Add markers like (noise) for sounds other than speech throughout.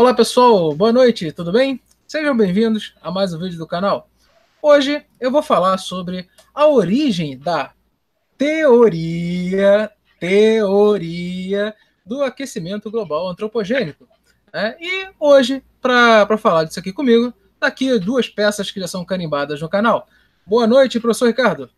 Olá pessoal, boa noite, tudo bem? Sejam bem-vindos a mais um vídeo do canal. Hoje eu vou falar sobre a origem da teoria, teoria do aquecimento global antropogênico. Né? E hoje, para falar disso aqui comigo, tá aqui duas peças que já são carimbadas no canal. Boa noite, professor Ricardo.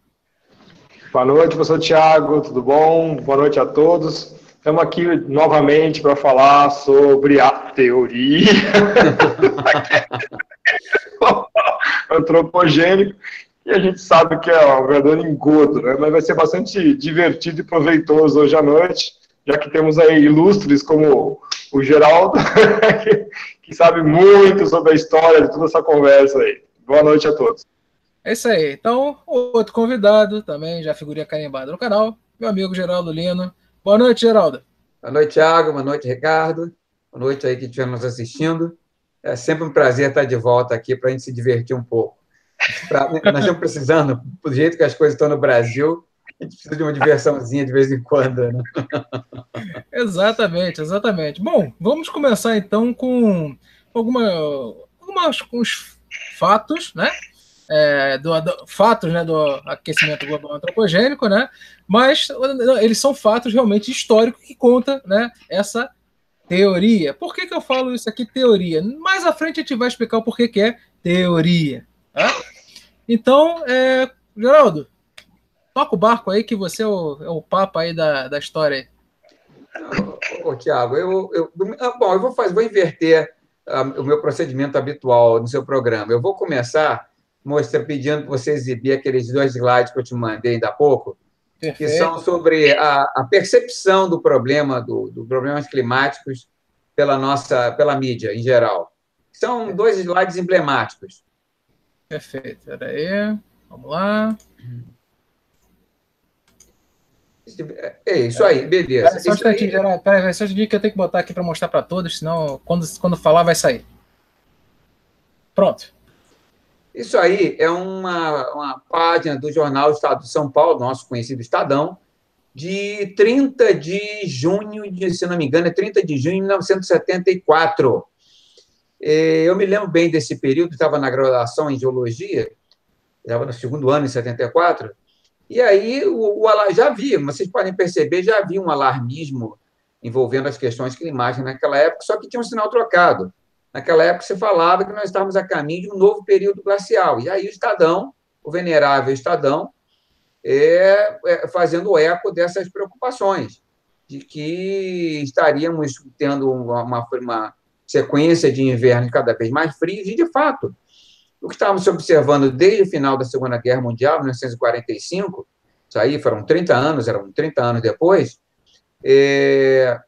Boa noite, professor Tiago, tudo bom? Boa noite a todos. Estamos aqui novamente para falar sobre a teoria (laughs) antropogênico. E a gente sabe que é um verdadeiro engodo, né? mas vai ser bastante divertido e proveitoso hoje à noite, já que temos aí ilustres como o Geraldo, (laughs) que sabe muito sobre a história de toda essa conversa aí. Boa noite a todos. É isso aí. Então, outro convidado também, já figurinha carimbada no canal, meu amigo Geraldo Lino. Boa noite, Geraldo. Boa noite, Thiago. Boa noite, Ricardo. Boa noite aí que estiver nos assistindo. É sempre um prazer estar de volta aqui para a gente se divertir um pouco. Pra, nós estamos precisando, do jeito que as coisas estão no Brasil, a gente precisa de uma diversãozinha de vez em quando. Né? exatamente, exatamente. Bom, vamos começar então com alguma, algumas, alguns fatos, né? É, do, do, fatos né, do aquecimento global antropogênico, né, mas eles são fatos realmente históricos que contam né, essa teoria. Por que, que eu falo isso aqui, teoria? Mais à frente a gente vai explicar o porquê que é teoria. Tá? Então, é, Geraldo, toca o barco aí que você é o, é o papa aí da, da história. Ô, ô, Tiago, eu, eu, ah, bom, eu vou fazer, vou inverter uh, o meu procedimento habitual no seu programa. Eu vou começar mostra, pedindo para você exibir aqueles dois slides que eu te mandei ainda há pouco, Perfeito. que são sobre a, a percepção do problema, do, do, problemas climáticos pela nossa, pela mídia em geral. São dois slides emblemáticos. Perfeito. Espera aí. Vamos lá. É isso aí, beleza. Pera, só um instantinho, aí... Geraldo. Pera, só um que eu tenho que botar aqui para mostrar para todos, senão quando, quando falar vai sair. Pronto. Isso aí é uma, uma página do jornal Estado de São Paulo, nosso conhecido Estadão, de 30 de junho, de, se não me engano, é 30 de junho de 1974. É, eu me lembro bem desse período, estava na graduação em geologia, estava no segundo ano, em 74, e aí o, o, já havia, vocês podem perceber, já havia um alarmismo envolvendo as questões climáticas naquela época, só que tinha um sinal trocado. Naquela época se falava que nós estávamos a caminho de um novo período glacial. E aí o Estadão, o venerável Estadão, é, é, fazendo eco dessas preocupações, de que estaríamos tendo uma, uma sequência de invernos cada vez mais frios, e, de fato, o que estávamos observando desde o final da Segunda Guerra Mundial, 1945, isso aí foram 30 anos, eram 30 anos depois, é,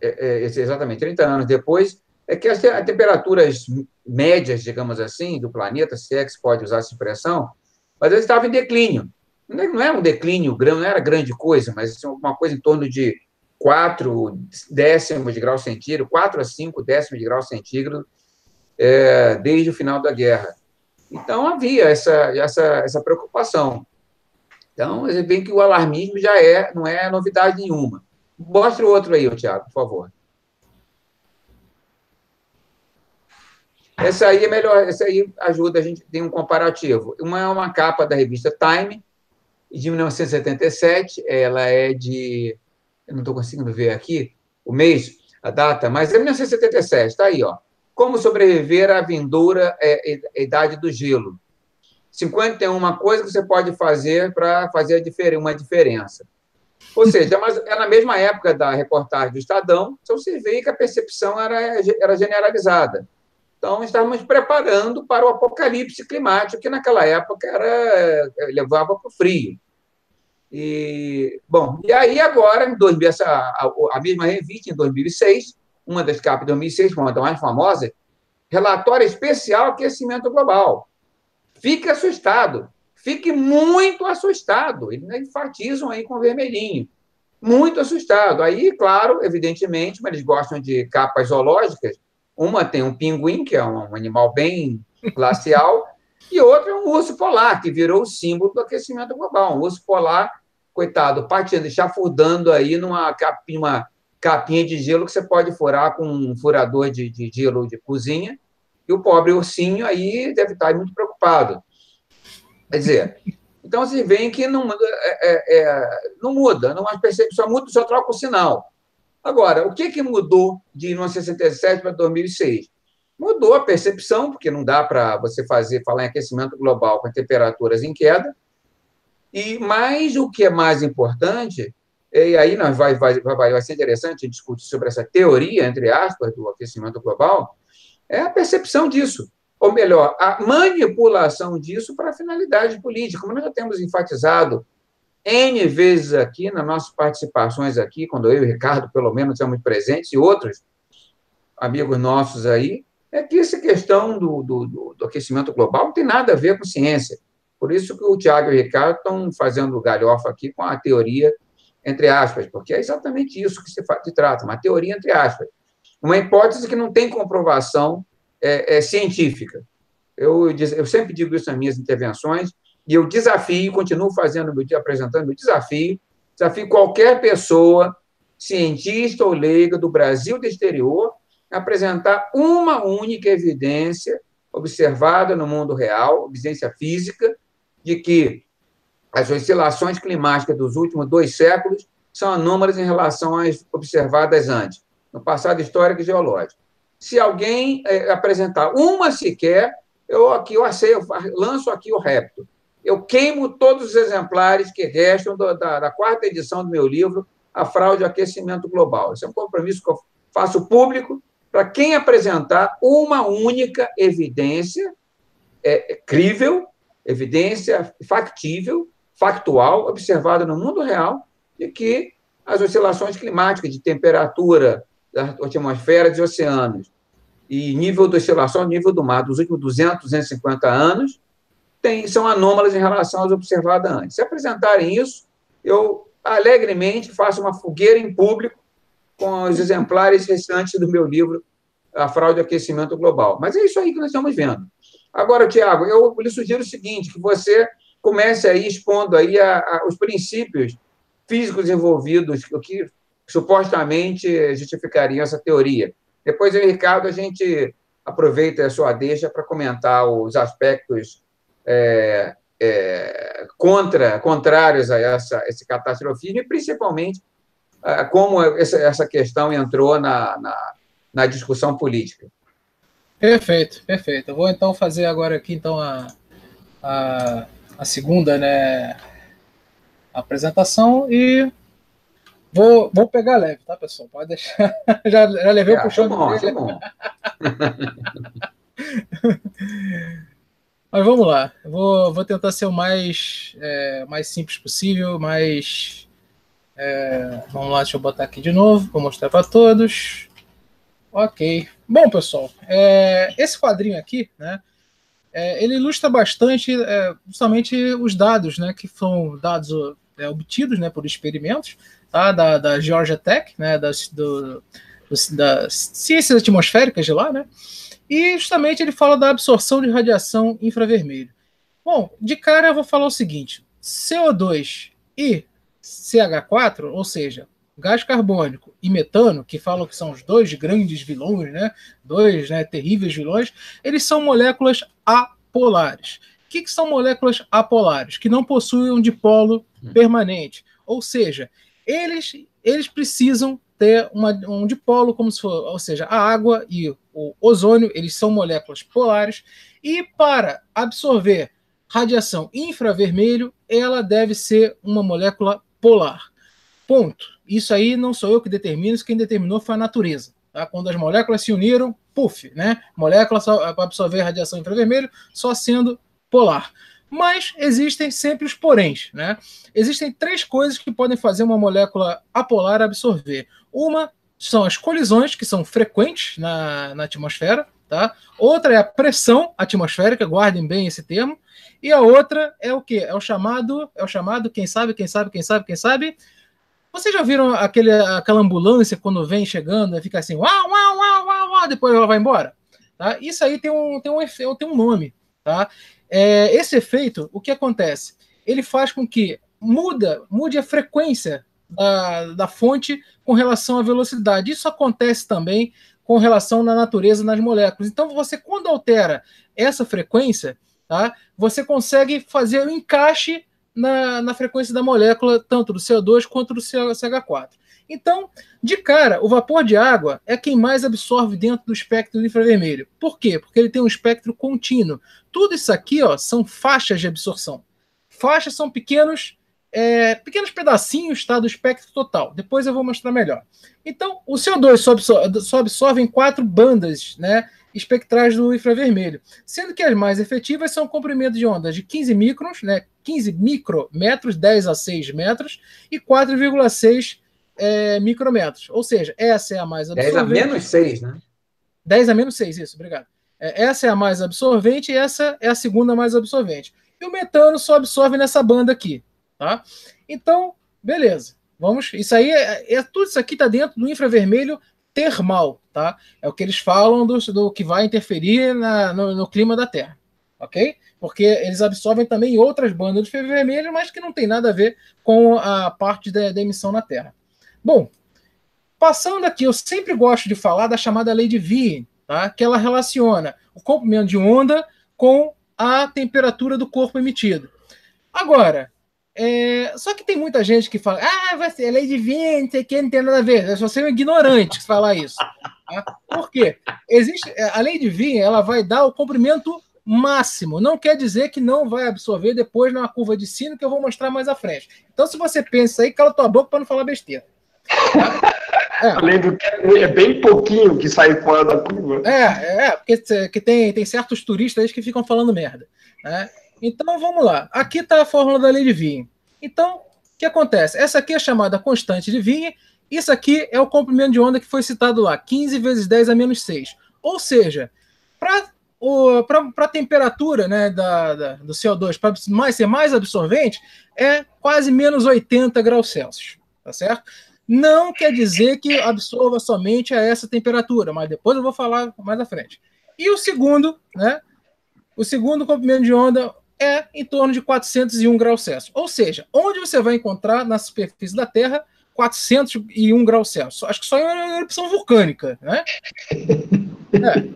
é, é exatamente 30 anos depois, é que as temperaturas médias, digamos assim, do planeta, se é que se pode usar essa expressão, mas eles estavam em declínio. Não é, é um declínio, não era grande coisa, mas assim, uma coisa em torno de 4 décimos de grau centígrado, 4 a 5 décimos de grau centígrado, é, desde o final da guerra. Então, havia essa, essa, essa preocupação. Então, você vê que o alarmismo já é, não é novidade nenhuma. Mostre o outro aí, Tiago, por favor. Essa aí é melhor, essa aí ajuda a gente tem um comparativo. Uma é uma capa da revista Time, de 1977, ela é de. Eu não estou conseguindo ver aqui o mês, a data, mas é 1977, está aí, ó. Como sobreviver à vindoura é, é, idade do gelo. 51 coisas que você pode fazer para fazer uma diferença. Ou seja, mas é na mesma época da reportagem do Estadão, então você vê que a percepção era, era generalizada. Então, estávamos preparando para o apocalipse climático, que naquela época era, eh, levava para o frio. E, bom, e aí agora, em 2000, essa, a, a, mesma revista, em 2006, uma das capas de 2006, uma das mais famosas, relatório especial aquecimento global. Fique assustado, fique muito assustado. Eles enfatizam aí com vermelhinho. Muito assustado. Aí, claro, evidentemente, mas eles gostam de capas zoológicas, uma tem um pinguim, que é um animal bem glacial, (laughs) e outra é um urso polar, que virou o símbolo do aquecimento global. Um urso polar, coitado, partindo, chafurdando aí numa capinha, capinha de gelo que você pode furar com um furador de, de gelo de cozinha, e o pobre ursinho aí deve estar muito preocupado. Quer dizer, então você vê que não, é, é, é, não muda, não, as percepções mudam, só troca o sinal. Agora, o que, que mudou de 1967 para 2006? Mudou a percepção, porque não dá para você fazer falar em aquecimento global com temperaturas em queda. E mais o que é mais importante, e aí nós vai, vai, vai, vai ser interessante discutir sobre essa teoria, entre aspas, do aquecimento global, é a percepção disso. Ou melhor, a manipulação disso para finalidade política. Como nós já temos enfatizado N vezes aqui, nas nossas participações aqui, quando eu e o Ricardo, pelo menos, estamos presentes, e outros amigos nossos aí, é que essa questão do, do, do, aquecimento global não tem nada a ver com ciência. Por isso que o Tiago e o Ricardo estão fazendo galhofa aqui com a teoria, entre aspas, porque é exatamente isso que se, se trata, uma teoria entre aspas. Uma hipótese que não tem comprovação é, é científica. Eu, eu sempre digo isso nas minhas intervenções, e eu desafio, continuo fazendo, apresentando meu desafio, desafio qualquer pessoa, cientista ou leiga do Brasil do exterior, a apresentar uma única evidência observada no mundo real, evidência física, de que as oscilações climáticas dos últimos dois séculos são anômalas em relação às observadas antes, no passado histórico e geológico. Se alguém é, apresentar uma sequer, eu aqui eu aceio, eu lanço aqui o repto eu queimo todos os exemplares que restam da, da, da quarta edição do meu livro, A Fraude e Aquecimento Global. Esse é um compromisso que eu faço público para quem apresentar uma única evidência é, crível, evidência factível, factual, observada no mundo real, de que as oscilações climáticas de temperatura da atmosfera dos oceanos e nível de oscilação, nível do mar dos últimos 200, 250 anos, são anômalas em relação às observadas antes. Se apresentarem isso, eu alegremente faço uma fogueira em público com os exemplares restantes do meu livro, A Fraude e Aquecimento Global. Mas é isso aí que nós estamos vendo. Agora, Tiago, eu lhe sugiro o seguinte, que você comece aí expondo aí a, a, os princípios físicos envolvidos, o que supostamente justificariam essa teoria. Depois, eu, Ricardo, a gente aproveita a sua deixa para comentar os aspectos é, é, contra, contrários a essa, esse catastrofismo, e principalmente é, como essa, essa questão entrou na, na, na, discussão política. Perfeito, perfeito. Eu vou então fazer agora aqui então a, a, a segunda né, apresentação e vou, vou pegar leve, tá, pessoal? Pode deixar. (laughs) já, já levei é, o puxão. Tá bom, tá bom. (laughs) Mas vamos lá. Eu vou, vou tentar ser o mais, é, mais simples possível, mais. É, vamos lá, deixa eu botar aqui de novo para mostrar para todos. Ok. Bom, pessoal, é, esse quadrinho aqui, né? É, ele ilustra bastante é, justamente os dados, né? Que são dados é, obtidos, né? Por experimentos, tá? Da, da Georgia Tech, né? Das, do, das ciências atmosféricas de lá, né? E justamente ele fala da absorção de radiação infravermelho. Bom, de cara eu vou falar o seguinte: CO2 e CH4, ou seja, gás carbônico e metano, que falam que são os dois grandes vilões, né? Dois né, terríveis vilões, eles são moléculas apolares. O que, que são moléculas apolares? Que não possuem um dipolo hum. permanente. Ou seja, eles, eles precisam ter uma, um dipolo, como se for, ou seja, a água e o ozônio, eles são moléculas polares, e para absorver radiação infravermelho, ela deve ser uma molécula polar. Ponto. Isso aí não sou eu que determino, isso quem determinou foi a natureza. Tá? Quando as moléculas se uniram, puf, né? Molécula para absorver radiação infravermelho só sendo polar. Mas existem sempre os poréns, né? Existem três coisas que podem fazer uma molécula apolar absorver. Uma são as colisões, que são frequentes na, na atmosfera, tá? Outra é a pressão atmosférica, guardem bem esse termo. E a outra é o que? É o chamado, é o chamado, quem sabe, quem sabe, quem sabe, quem sabe. Vocês já viram aquele, aquela ambulância quando vem chegando, fica assim, uau, uau, uau, uau, uau, depois ela vai embora? Tá? Isso aí tem um, tem um, tem um nome, tá? É, esse efeito, o que acontece? Ele faz com que muda, mude a frequência da, da fonte com relação à velocidade. Isso acontece também com relação na natureza nas moléculas. Então, você, quando altera essa frequência, tá, você consegue fazer o encaixe na, na frequência da molécula, tanto do CO2 quanto do CH4. Então, de cara, o vapor de água é quem mais absorve dentro do espectro infravermelho. Por quê? Porque ele tem um espectro contínuo. Tudo isso aqui ó, são faixas de absorção. Faixas são pequenos é, pequenos pedacinhos tá, do espectro total. Depois eu vou mostrar melhor. Então, o CO2 só absorve, só absorve em quatro bandas né, espectrais do infravermelho, sendo que as mais efetivas são comprimentos de ondas de 15 microns, né, 15 micrometros, 10 a 6 metros, e 4,6 é, micrometros. Ou seja, essa é a mais absorvente. 10 a menos 6, né? 10 a menos 6, isso, obrigado. É, essa é a mais absorvente e essa é a segunda mais absorvente. E o metano só absorve nessa banda aqui, tá? Então, beleza. Vamos. Isso aí é, é tudo isso aqui está dentro do infravermelho termal, tá? É o que eles falam do, do que vai interferir na, no, no, clima da Terra, ok? Porque eles absorvem também outras bandas de infravermelho, mas que não tem nada a ver com a parte da, da emissão na Terra. Bom, passando aqui, eu sempre gosto de falar da chamada lei de Wien, tá? Que ela relaciona o comprimento de onda com a temperatura do corpo emitido. Agora, é, só que tem muita gente que fala, ah, vai ser lei de Wien, não sei o que, não tem nada a ver. É só ser um ignorante que falar isso. Tá? Por quê? Existe, é, a lei de Wien, ela vai dar o comprimento máximo. Não quer dizer que não vai absorver depois na curva de sino, que eu vou mostrar mais à frente. Então, se você pensa aí, cala tua boca para não falar besteira. É. Além do que é bem pouquinho que sai fora da curva. É, é, porque que tem, tem certos turistas que ficam falando merda. Né? Então vamos lá. Aqui está a fórmula da lei de Wien. Então, o que acontece? Essa aqui é chamada constante de Wien. Isso aqui é o comprimento de onda que foi citado lá, 15 vezes 10 a menos 6. Ou seja, para a temperatura né, da, da do CO2 para mais, ser mais absorvente, é quase menos 80 graus Celsius. Tá certo? Não quer dizer que absorva somente a essa temperatura, mas depois eu vou falar mais à frente. E o segundo, né? O segundo comprimento de onda é em torno de 401 graus Celsius. Ou seja, onde você vai encontrar na superfície da Terra 401 graus Celsius? Acho que só em erupção vulcânica, né? (laughs) É.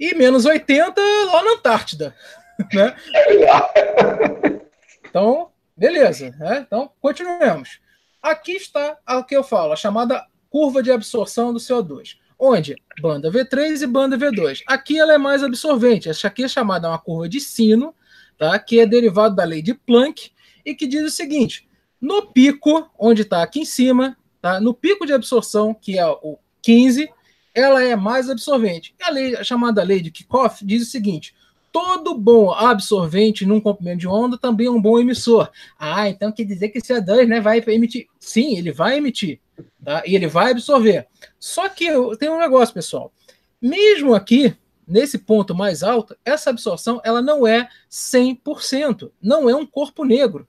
E menos 80 lá na Antártida, (laughs) né? (laughs) Então, beleza. Né? Então, continuemos. Aqui está o que eu falo, a chamada curva de absorção do CO2, onde banda V3 e banda V2. Aqui ela é mais absorvente. Essa aqui é chamada uma curva de sino, tá? que é derivado da lei de Planck, e que diz o seguinte: no pico, onde está aqui em cima, tá? no pico de absorção, que é o 15, ela é mais absorvente. A, lei, a chamada lei de Kickoff diz o seguinte: todo bom absorvente num comprimento de onda também é um bom emissor. Ah, então quer dizer que esse CO2 né, vai emitir. Sim, ele vai emitir. Tá? E ele vai absorver. Só que tem um negócio, pessoal. Mesmo aqui, nesse ponto mais alto, essa absorção ela não é 100%, não é um corpo negro,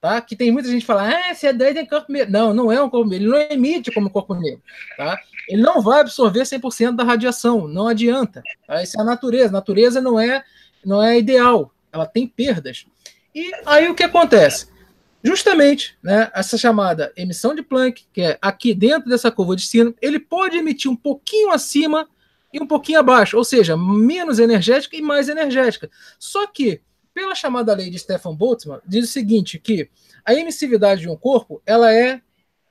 tá? Que tem muita gente que fala, ah, CO2 é corpo negro. Não, não é um corpo negro, ele não emite como corpo negro, tá? Ele não vai absorver 100% da radiação, não adianta. Tá? Isso é a natureza, a natureza não é, não é ideal, ela tem perdas. E aí o que acontece? Justamente, né, essa chamada emissão de Planck, que é aqui dentro dessa curva de sino, ele pode emitir um pouquinho acima e um pouquinho abaixo, ou seja, menos energética e mais energética. Só que, pela chamada lei de Stefan Boltzmann, diz o seguinte, que a emissividade de um corpo, ela é,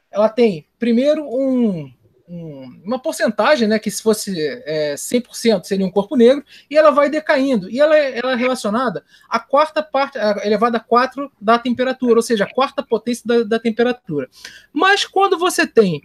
ela tem primeiro um, um, uma porcentagem, né, que se fosse é, 100% seria um corpo negro, e ela vai decaindo, e ela é, ela é relacionada à quarta parte, elevada a 4 da temperatura, ou seja, a quarta potência da, da temperatura. Mas quando você tem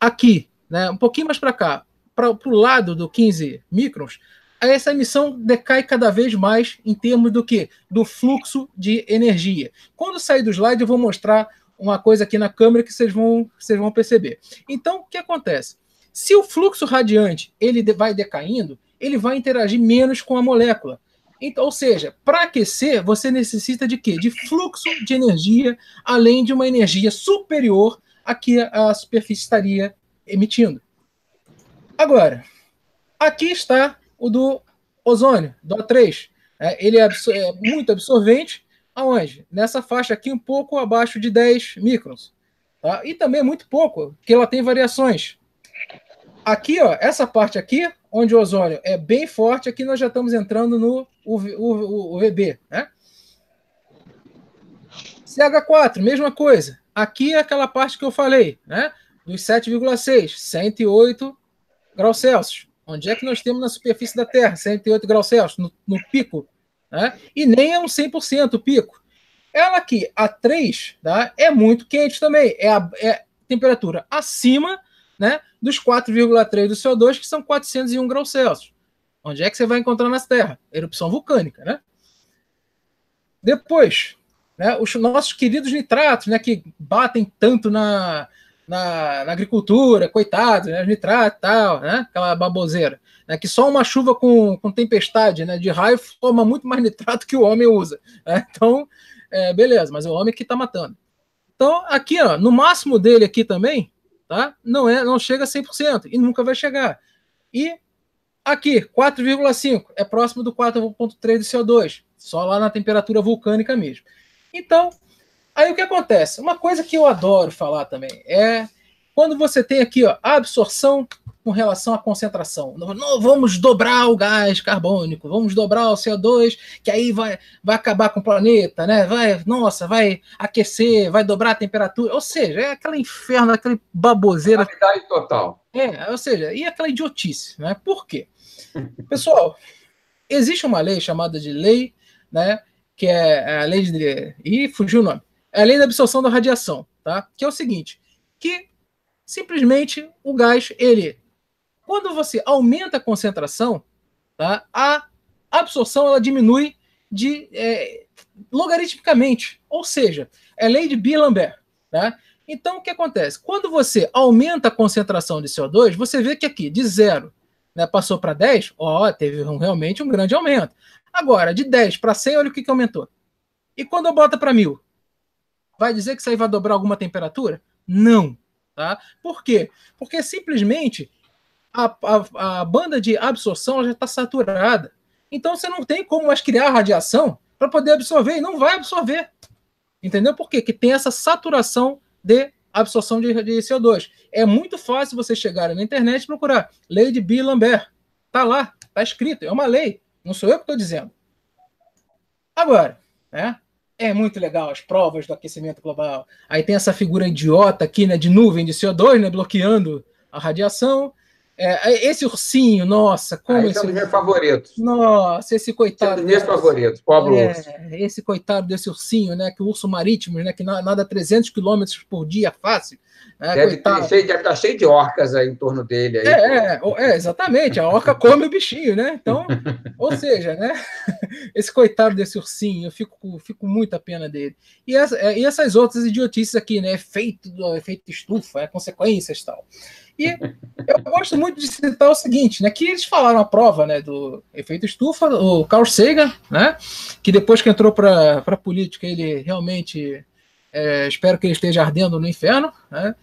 aqui, né, um pouquinho mais para cá, para o lado do 15 microns, essa emissão decai cada vez mais em termos do que? Do fluxo de energia. Quando sair do slide, eu vou mostrar uma coisa aqui na câmera que vocês vão, vocês vão perceber. Então, o que acontece? Se o fluxo radiante ele vai decaindo, ele vai interagir menos com a molécula. Então, ou seja, para aquecer, você necessita de quê? De fluxo de energia, além de uma energia superior a que a superfície estaria emitindo. Agora, aqui está o do ozônio, do O3. É, ele é, é, muito absorvente, aonde? Nessa faixa aqui, um pouco abaixo de 10 microns. Tá? E também é muito pouco, porque ela tem variações. Aqui, ó, essa parte aqui, onde o ozônio é bem forte, aqui nós já estamos entrando no UV, UVB, né? CH4, mesma coisa. Aqui é aquela parte que eu falei, né? Dos 7,6, 108 graus Celsius. Onde é que nós temos na superfície da Terra? 108 graus Celsius, no, no pico. Né? E nem é um 100% o pico. Ela aqui, a 3, tá? é muito quente também. É a é temperatura acima né, dos 4,3 do CO2, que são 401 graus Celsius. Onde é que você vai encontrar na Terra? Erupção vulcânica, né? Depois, né, os nossos queridos nitratos, né, que batem tanto na, na, na agricultura, coitados, né, nitrato e tal, né, aquela baboseira, né, que só uma chuva com, com tempestade né, de raio forma muito mais nitrato que o homem usa. Né? Então, é, beleza, mas é o homem que está matando. Então, aqui, ó, no máximo dele aqui também, tá? Não é, não chega a 100% e nunca vai chegar. E aqui, 4,5 é próximo do 4,3 do CO2, só lá na temperatura vulcânica mesmo. Então, aí o que acontece? Uma coisa que eu adoro falar também é quando você tem aqui ó, a absorção com relação à concentração. Não, não, vamos dobrar o gás carbônico, vamos dobrar o CO2, que aí vai, vai acabar com o planeta, né? Vai, nossa, vai aquecer, vai dobrar a temperatura. Ou seja, é aquele inferno, aquele baboseira. Total. É, ou seja, e aquela idiotice, né? Por quê? Pessoal, existe uma lei chamada de lei, né? Que é a lei de. Ih, fugiu o nome. É a lei da absorção da radiação, tá? Que é o seguinte: que simplesmente o gás, ele quando você aumenta a concentração, tá, a absorção ela diminui de, é, logaritmicamente. Ou seja, é lei de Beer-Lambert. Tá? Então, o que acontece? Quando você aumenta a concentração de CO2, você vê que aqui, de zero, né, passou para 10, ó, teve um, realmente um grande aumento. Agora, de 10 para 100, olha o que, que aumentou. E quando eu boto para 1000? Vai dizer que isso aí vai dobrar alguma temperatura? Não. Tá? Por quê? Porque simplesmente a, a, a banda de absorção já está saturada. Então você não tem como mais criar radiação para poder absorver, e não vai absorver. Entendeu? Por quê? Porque tem essa saturação de absorção de, de CO2. É muito fácil você chegar na internet e procurar lei de Bill-Lambert. Está lá, está escrito, é uma lei. Não sou eu que estou dizendo. Agora, né? É muito legal as provas do aquecimento global. Aí tem essa figura idiota aqui, né, de nuvem de CO2, né, bloqueando a radiação. É, esse ursinho, nossa, como ah, esse. É um dos meus favoritos. Nossa, esse coitado. É um dos meus favoritos, pobre é, urso. Esse coitado desse ursinho, né? Que o urso marítimo, né? Que nada 300 quilômetros por dia fácil. Né, deve, ter, cheio, deve estar tá cheio de orcas aí em torno dele. Aí, é, é, é, exatamente. A orca come o bichinho, né? Então, (laughs) ou seja, né? (laughs) Esse coitado desse ursinho, eu fico, fico muita pena dele. E, essa, é, e essas outras idiotices aqui, né? Efeito, efeito estufa, é, consequências e tal. E eu gosto muito de citar o seguinte, né? Que eles falaram a prova né, do efeito estufa, o Carl Sagan, né? Que depois que entrou para a política, ele realmente é, espero que ele esteja ardendo no inferno, né?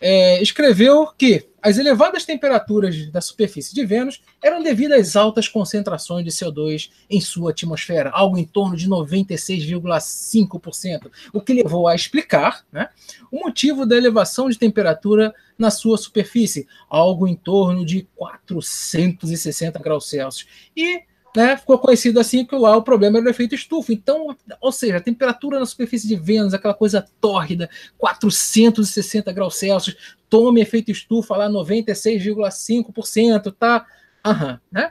É, escreveu que as elevadas temperaturas da superfície de Vênus eram devidas às altas concentrações de CO2 em sua atmosfera, algo em torno de 96,5%, o que levou a explicar né, o motivo da elevação de temperatura na sua superfície, algo em torno de 460 graus Celsius. E né, ficou conhecido assim que lá o problema era o efeito estufa. Então, ou seja, a temperatura na superfície de Vênus, aquela coisa tórrida, 460 graus Celsius, tome efeito estufa lá 96,5%, tá? Aham, né?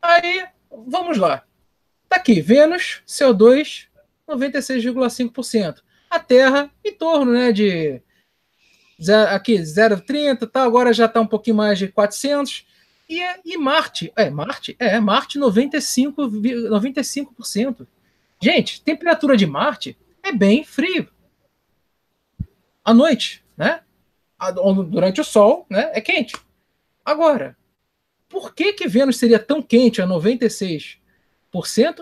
Aí, vamos lá. Tá aqui, Vênus, CO2, 96,5%. A Terra, em torno, né, de aqui 0,30, tá? Agora já está um pouquinho mais de 400. E, e Marte, é, Marte, é, Marte 95, 95%. Gente, temperatura de Marte é bem frio. À noite, né? Durante o sol, né? É quente. Agora, por que que Vênus seria tão quente a 96%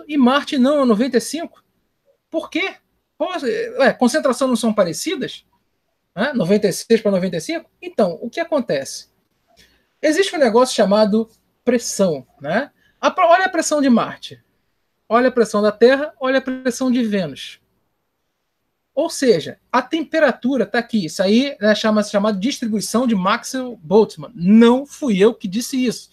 e Marte não a 95%? Por quê? Concentração não são parecidas? Né? 96 para 95? Então, o que acontece? Existe um negócio chamado pressão, né? olha a pressão de Marte. Olha a pressão da Terra, olha a pressão de Vênus. Ou seja, a temperatura está aqui. Isso aí é chama-se chamada distribuição de Maxwell-Boltzmann. Não fui eu que disse isso.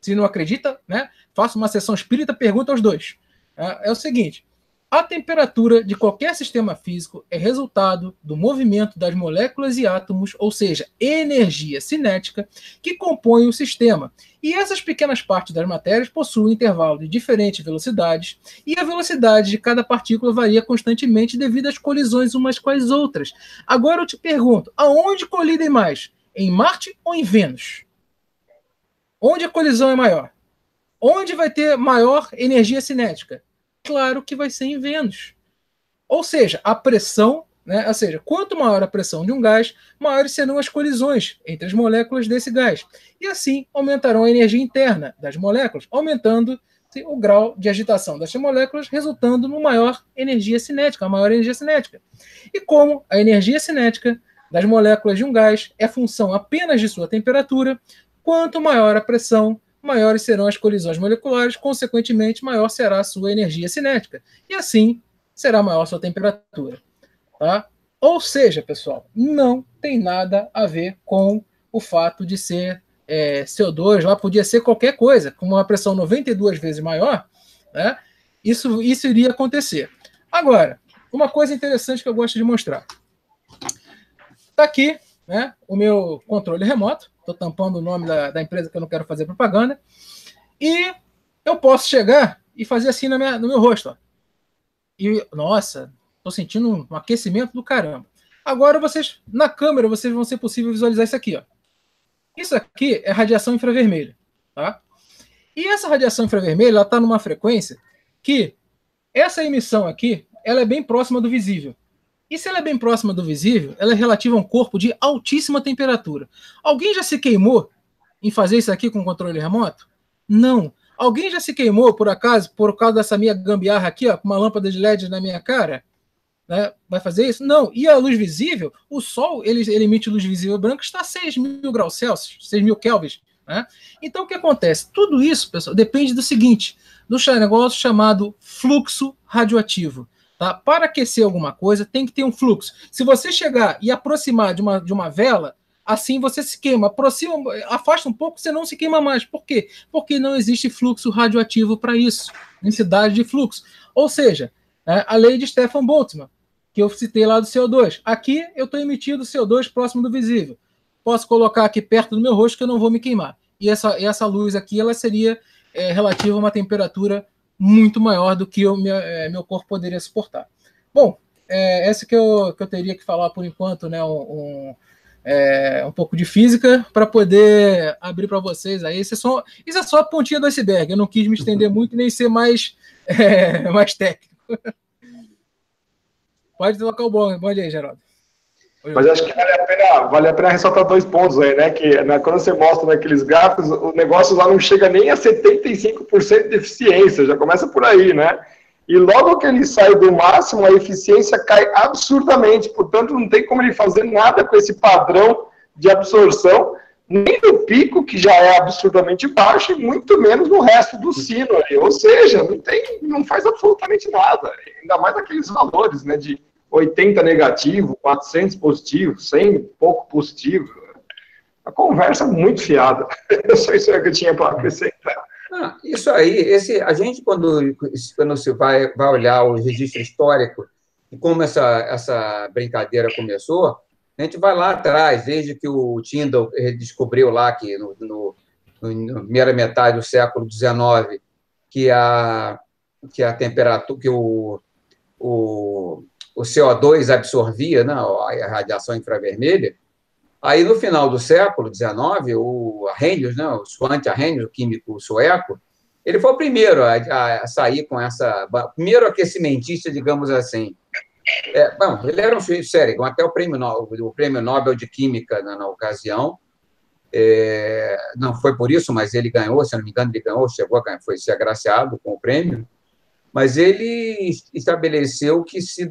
Se não acredita, né? Faça uma sessão espírita, pergunta aos dois. É, é o seguinte: a temperatura de qualquer sistema físico é resultado do movimento das moléculas e átomos, ou seja, energia cinética, que compõem o sistema. E essas pequenas partes das matérias possuem intervalo de diferentes velocidades, e a velocidade de cada partícula varia constantemente devido às colisões umas com as outras. Agora eu te pergunto: aonde colidem mais? Em Marte ou em Vênus? Onde a colisão é maior? Onde vai ter maior energia cinética? Claro que vai ser em Vênus. Ou seja, a pressão, né? ou seja, quanto maior a pressão de um gás, maiores serão as colisões entre as moléculas desse gás. E assim aumentarão a energia interna das moléculas, aumentando o grau de agitação das moléculas, resultando no maior energia cinética, a maior energia cinética. E como a energia cinética das moléculas de um gás é função apenas de sua temperatura, quanto maior a pressão, maiores serão as colisões moleculares, consequentemente, maior será a sua energia cinética. E assim será maior a sua temperatura. Tá? Ou seja, pessoal, não tem nada a ver com o fato de ser é, CO2, lá podia ser qualquer coisa, com uma pressão 92 vezes maior, né? isso, isso iria acontecer. Agora, uma coisa interessante que eu gosto de mostrar. Está aqui né, o meu controle remoto. Estou tampando o nome da, da, empresa que eu não quero fazer propaganda. E eu posso chegar e fazer assim na minha, no meu rosto. Ó. E, nossa, estou sentindo um, aquecimento do caramba. Agora vocês, na câmera, vocês vão ser possível visualizar isso aqui. Ó. Isso aqui é radiação infravermelha. Tá? E essa radiação infravermelha está numa frequência que essa emissão aqui ela é bem próxima do visível. E se ela é bem próxima do visível, ela é relativa a um corpo de altíssima temperatura. Alguém já se queimou em fazer isso aqui com controle remoto? Não. Alguém já se queimou, por acaso, por causa dessa minha gambiarra aqui, ó, com uma lâmpada de LED na minha cara? Né? Vai fazer isso? Não. E a luz visível? O Sol ele, ele emite luz visível branca, está a 6 mil graus Celsius, 6 mil kelvins. Né? Então, o que acontece? Tudo isso, pessoal, depende do seguinte, do negócio chamado fluxo radioativo. Tá? Para aquecer alguma coisa, tem que ter um fluxo. Se você chegar e aproximar de uma, de uma vela, assim você se queima. Aproxima, afasta um pouco, você não se queima mais. Por quê? Porque não existe fluxo radioativo para isso, densidade de fluxo. Ou seja, é, a lei de Stefan Boltzmann, que eu citei lá do CO2. Aqui eu estou emitindo CO2 próximo do visível. Posso colocar aqui perto do meu rosto que eu não vou me queimar. E essa, essa luz aqui ela seria é, relativa a uma temperatura muito maior do que meu, é, meu corpo poderia suportar. Bom, é, essa que eu, que eu teria que falar por enquanto, né? Um, um, é, um pouco de física para poder abrir para vocês aí. Isso é, só, isso é só a pontinha do iceberg. Eu não quis me estender muito nem ser mais, (laughs) é, mais técnico. (laughs) Pode tocar o bom, bom aí, Geraldo. Mas acho que vale a, pena, vale a pena ressaltar dois pontos aí, né? Que né, quando você mostra naqueles gráficos, o negócio lá não chega nem a 75% de eficiência, já começa por aí, né? E logo que ele sai do máximo, a eficiência cai absurdamente. Portanto, não tem como ele fazer nada com esse padrão de absorção, nem no pico, que já é absurdamente baixo, e muito menos no resto do sino. Aí. Ou seja, não, tem, não faz absolutamente nada. Ainda mais aqueles valores, né? De 80 negativo, 400 positivo, 100 pouco positivo. A conversa muito fiada. (laughs) Só isso é que eu tinha para acrescentar. Ah, isso aí, esse, a gente, quando, quando você vai, vai olhar o registro histórico e como essa, essa brincadeira começou, a gente vai lá atrás, desde que o Tyndall descobriu lá que no, no, no, primeira metade do século XIX que a, que a temperatura, que o, o o CO2 absorvia né, a radiação infravermelha. Aí, no final do século XIX, o Arrhenius, né, o Svante Arrhenius, o químico sueco, ele foi o primeiro a, a sair com essa... primeiro aquecimentista, digamos assim. É, bom, ele era um sujeito sério, até o prêmio, o prêmio Nobel de Química na, na ocasião. É, não foi por isso, mas ele ganhou, se não me engano, ele ganhou, chegou a ganhar, foi ser agraciado com o prêmio mas ele estabeleceu que se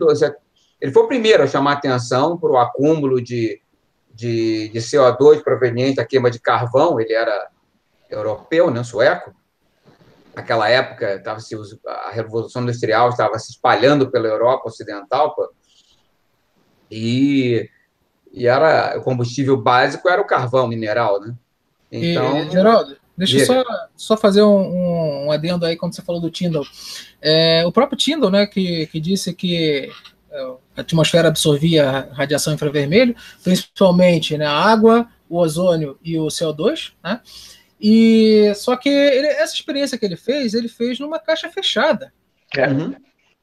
ele foi o primeiro a chamar atenção para o acúmulo de, de, de, CO2 proveniente da queima de carvão. Ele era europeu, né, sueco. Naquela época, se a revolução industrial estava se espalhando pela Europa Ocidental, E, e era o combustível básico era o carvão mineral, né? Então, e, Geraldo, deixa eu só, só fazer um, um, adendo aí quando você falou do Tyndall. É, o próprio Tyndall, né, que, que disse que é, a atmosfera absorvia radiação infravermelho, principalmente né, a água, o ozônio e o CO2, né? E só que ele, essa experiência que ele fez, ele fez numa caixa fechada. É. Uhum.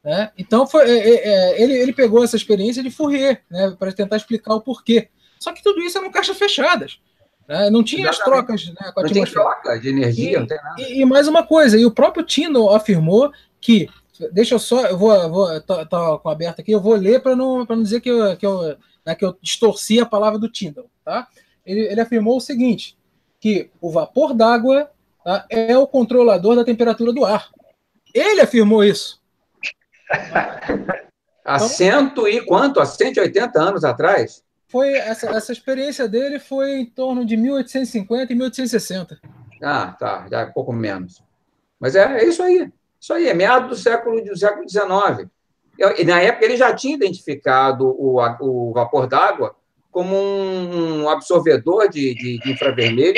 Né? Então foi, é, é, é, ele, ele pegou essa experiência de Fourier, né, para tentar explicar o porquê. Só que tudo isso eram caixas fechadas. Né? Não tinha Exatamente. as trocas né, com a não tem troca de energia, e, não tem nada. E, e, mais uma coisa, e o próprio Tino afirmou que Deixa eu só, eu vou, vou tá, tá com aberto aqui, eu vou ler para não, não dizer que eu, que, eu, né, que eu distorci a palavra do Tyndall, tá? Ele, ele afirmou o seguinte, que o vapor d'água tá, é o controlador da temperatura do ar. Ele afirmou isso. (laughs) Há então, cento e quanto? Há 180 anos atrás? Foi essa, essa experiência dele foi em torno de 1850 e 1860. Ah, tá, já é pouco menos. Mas é, é isso aí. Isso aí, é meado do século, do século XIX. E, na época, ele já tinha identificado o, o vapor d'água como um absorvedor de, de, de, infravermelho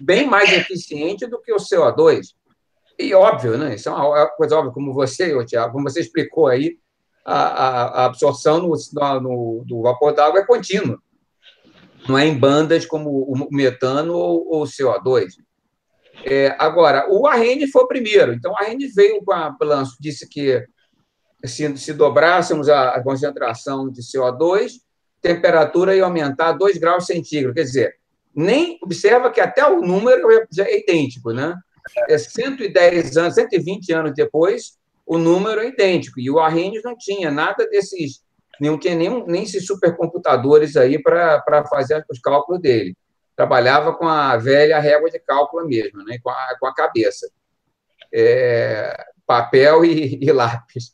bem mais eficiente do que o CO2. E óbvio, né? Isso é uma coisa óbvia, como você, Tiago, como você explicou aí, a, a, absorção no, no, do vapor d'água é contínua. Não é em bandas como o metano ou o CO2. É, agora, o Arrhenius foi o primeiro. Então, o Arrhenius veio com a balanço, disse que se, se dobrássemos a, a, concentração de CO2, temperatura ia aumentar 2 graus centígrados. Quer dizer, nem observa que até o número já é idêntico, né? É 110 anos, 120 anos depois, o número é idêntico. E o Arrhenius não tinha nada desses, não tinha nenhum, nem esses supercomputadores aí para fazer os cálculos dele trabalhava com a velha régua de cálculo mesmo, né? com, a, com a cabeça. É, papel e, e, lápis.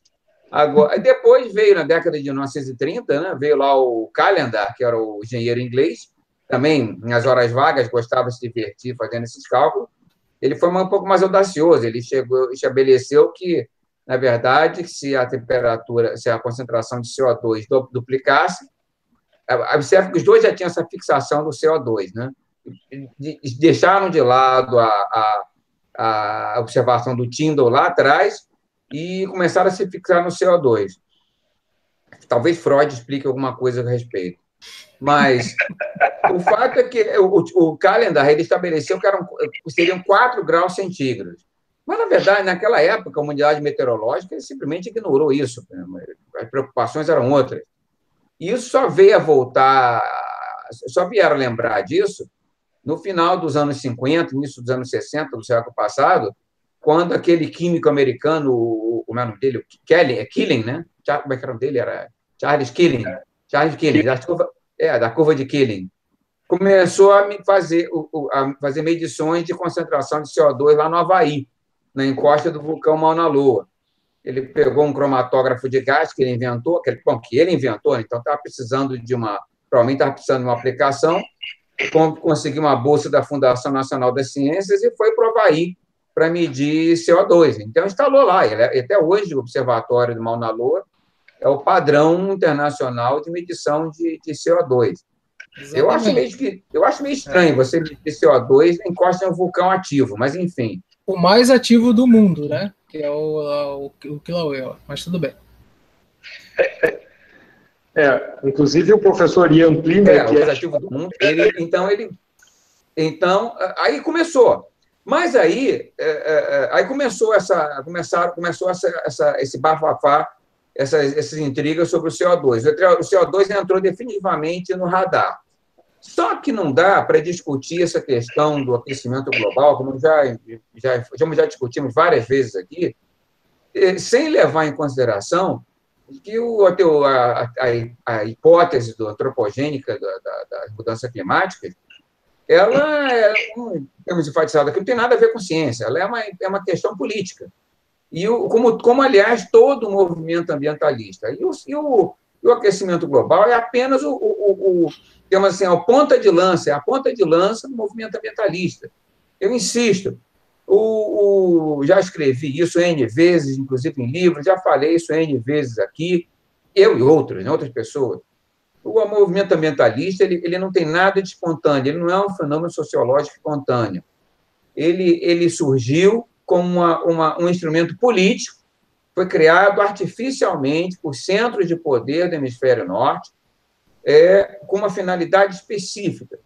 Agora, depois veio, na década de 1930, né, veio lá o Calendar, que era o engenheiro inglês, também, nas horas vagas, gostava de se divertir fazendo esses cálculos. Ele foi um pouco mais audacioso, ele chegou, estabeleceu que, na verdade, se a temperatura, se a concentração de CO2 duplicasse, Observe que os dois já tinham essa fixação do CO2, né? Deixaram de lado a, a, a observação do Tyndall lá atrás e começaram a se fixar no CO2. Talvez Freud explique alguma coisa a respeito. Mas o fato é que o, o calendar ele estabeleceu que eram, seriam 4 graus centígrados. Mas, na verdade, naquela época, a comunidade meteorológica simplesmente ignorou isso. As preocupações eram outras. E isso só veio a voltar, só vieram lembrar disso no final dos anos 50, início dos anos 60 do século passado, quando aquele químico americano, o, o nome dele, Kelly, é Killing, né? Como é que era o nome dele? Era Charles Killing. Charles Killing, da curva, é, da curva de Killing. Começou a fazer, a fazer medições de concentração de CO2 lá no Havaí, na encosta do vulcão Mauna Loa ele pegou um cromatógrafo de gás que ele inventou, que ele, bom, que ele inventou, então estava precisando de uma, provavelmente estava precisando de uma aplicação, conseguiu uma bolsa da Fundação Nacional das Ciências e foi para o Havaí para medir CO2. Então, instalou lá. Ele, é, até hoje, o Observatório do Mauna Loa é o padrão internacional de medição de, de CO2. Eu acho, meio que, eu acho meio estranho é. você medir CO2 encosta em um vulcão ativo, mas enfim. O mais ativo do mundo, né? que é o, o, o Kilauea, mas tudo bem. É, inclusive o professor Ian Plimer, é, que é ativo do mundo, ele, então ele, então aí começou, mas aí, é, é, é aí começou essa, começaram, começou essa, essa, esse bafafá, essas, essas intrigas sobre o CO2. O CO2 entrou definitivamente no radar. Só que não dá para discutir essa questão do aquecimento global, como já, já, já, já discutimos várias vezes aqui, eh, sem levar em consideração que o, a, a, a hipótese do antropogênica da, da, da mudança climática, ela é, temos enfatizado aqui, não tem nada a ver com ciência, ela é uma, é uma questão política. E o, como, como, aliás, todo o movimento ambientalista. E o, e o, e o aquecimento global é apenas o, o, o digamos assim, a ponta de lança, é a ponta de lança do movimento ambientalista. Eu insisto, o, o, já escrevi isso N vezes, inclusive em livros, já falei isso N vezes aqui, eu e outros, né, outras pessoas. o movimento ambientalista ele, ele não tem nada de espontâneo, ele não é um fenômeno sociológico espontâneo. Ele, ele surgiu como uma, uma, um instrumento político, foi criado artificialmente por centros de poder do hemisfério norte, é, com uma finalidade específica,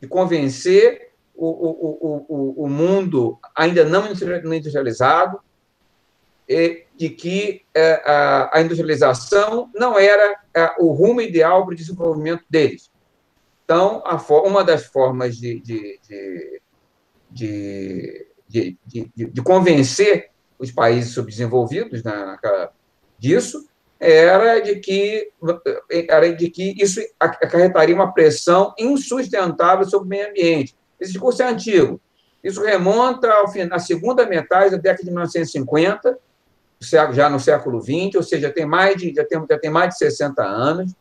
de convencer o, o, o, o mundo ainda não industrializado de que é, a industrialização não era é, o rumo ideal para o desenvolvimento deles. Então, uma das formas de, de, de, de convencer os países subdesenvolvidos né, disso era de que era de que isso acarretaria uma pressão insustentável sobre o meio ambiente. Esse discurso é antigo. Isso remonta ao fim, à segunda metade da década de 1950 já no século XX, ou seja, tem mais de, já, tem, já tem mais de 60 anos.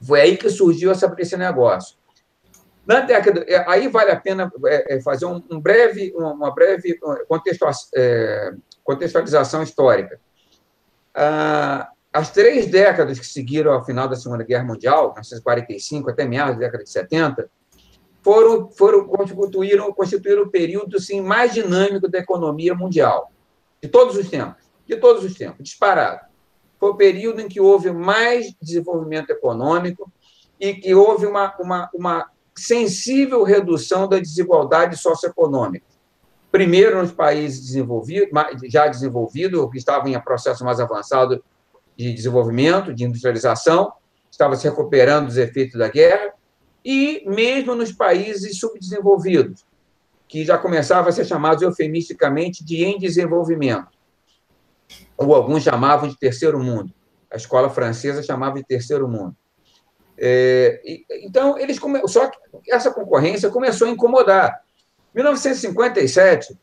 Foi aí que surgiu essa, esse negócio. Na década, é, aí vale a pena é, é, fazer um, breve, uma breve contextualização histórica. Ah, as três décadas que seguiram ao final da Segunda Guerra Mundial, 1945 até meados da década de 70, foram, foram constituíram, constituíram o período assim, mais dinâmico da economia mundial, de todos os tempos de todos os tempos, disparado. Foi o período em que houve mais desenvolvimento econômico e que houve uma, uma, uma sensível redução da desigualdade socioeconômica. Primeiro nos países desenvolvidos, já desenvolvidos, que estavam em processo mais avançado de desenvolvimento, de industrialização, estava se recuperando dos efeitos da guerra, e mesmo nos países subdesenvolvidos, que já começavam a ser chamados eufemisticamente de em desenvolvimento ou alguns chamavam de terceiro mundo. A escola francesa chamava de terceiro mundo. É, então, eles come... só que essa concorrência começou a incomodar. Em 1957,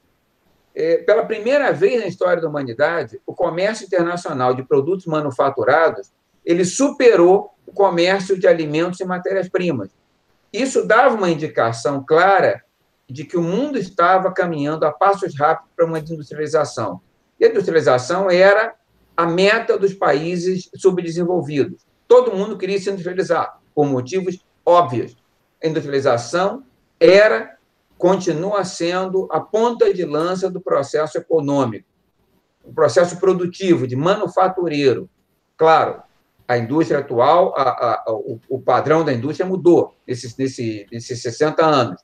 é, pela primeira vez na história da humanidade, o comércio internacional de produtos manufaturados ele superou o comércio de alimentos e matérias-primas. Isso dava uma indicação clara de que o mundo estava caminhando a passos rápidos para uma industrialização. E a industrialização era a meta dos países subdesenvolvidos. Todo mundo queria se industrializar, por motivos óbvios. A industrialização era, continua sendo a ponta de lança do processo econômico, o processo produtivo, de manufatureiro. Claro, a indústria atual, a, a, o, o, padrão da indústria mudou nesses, nesse, nesses 60 anos,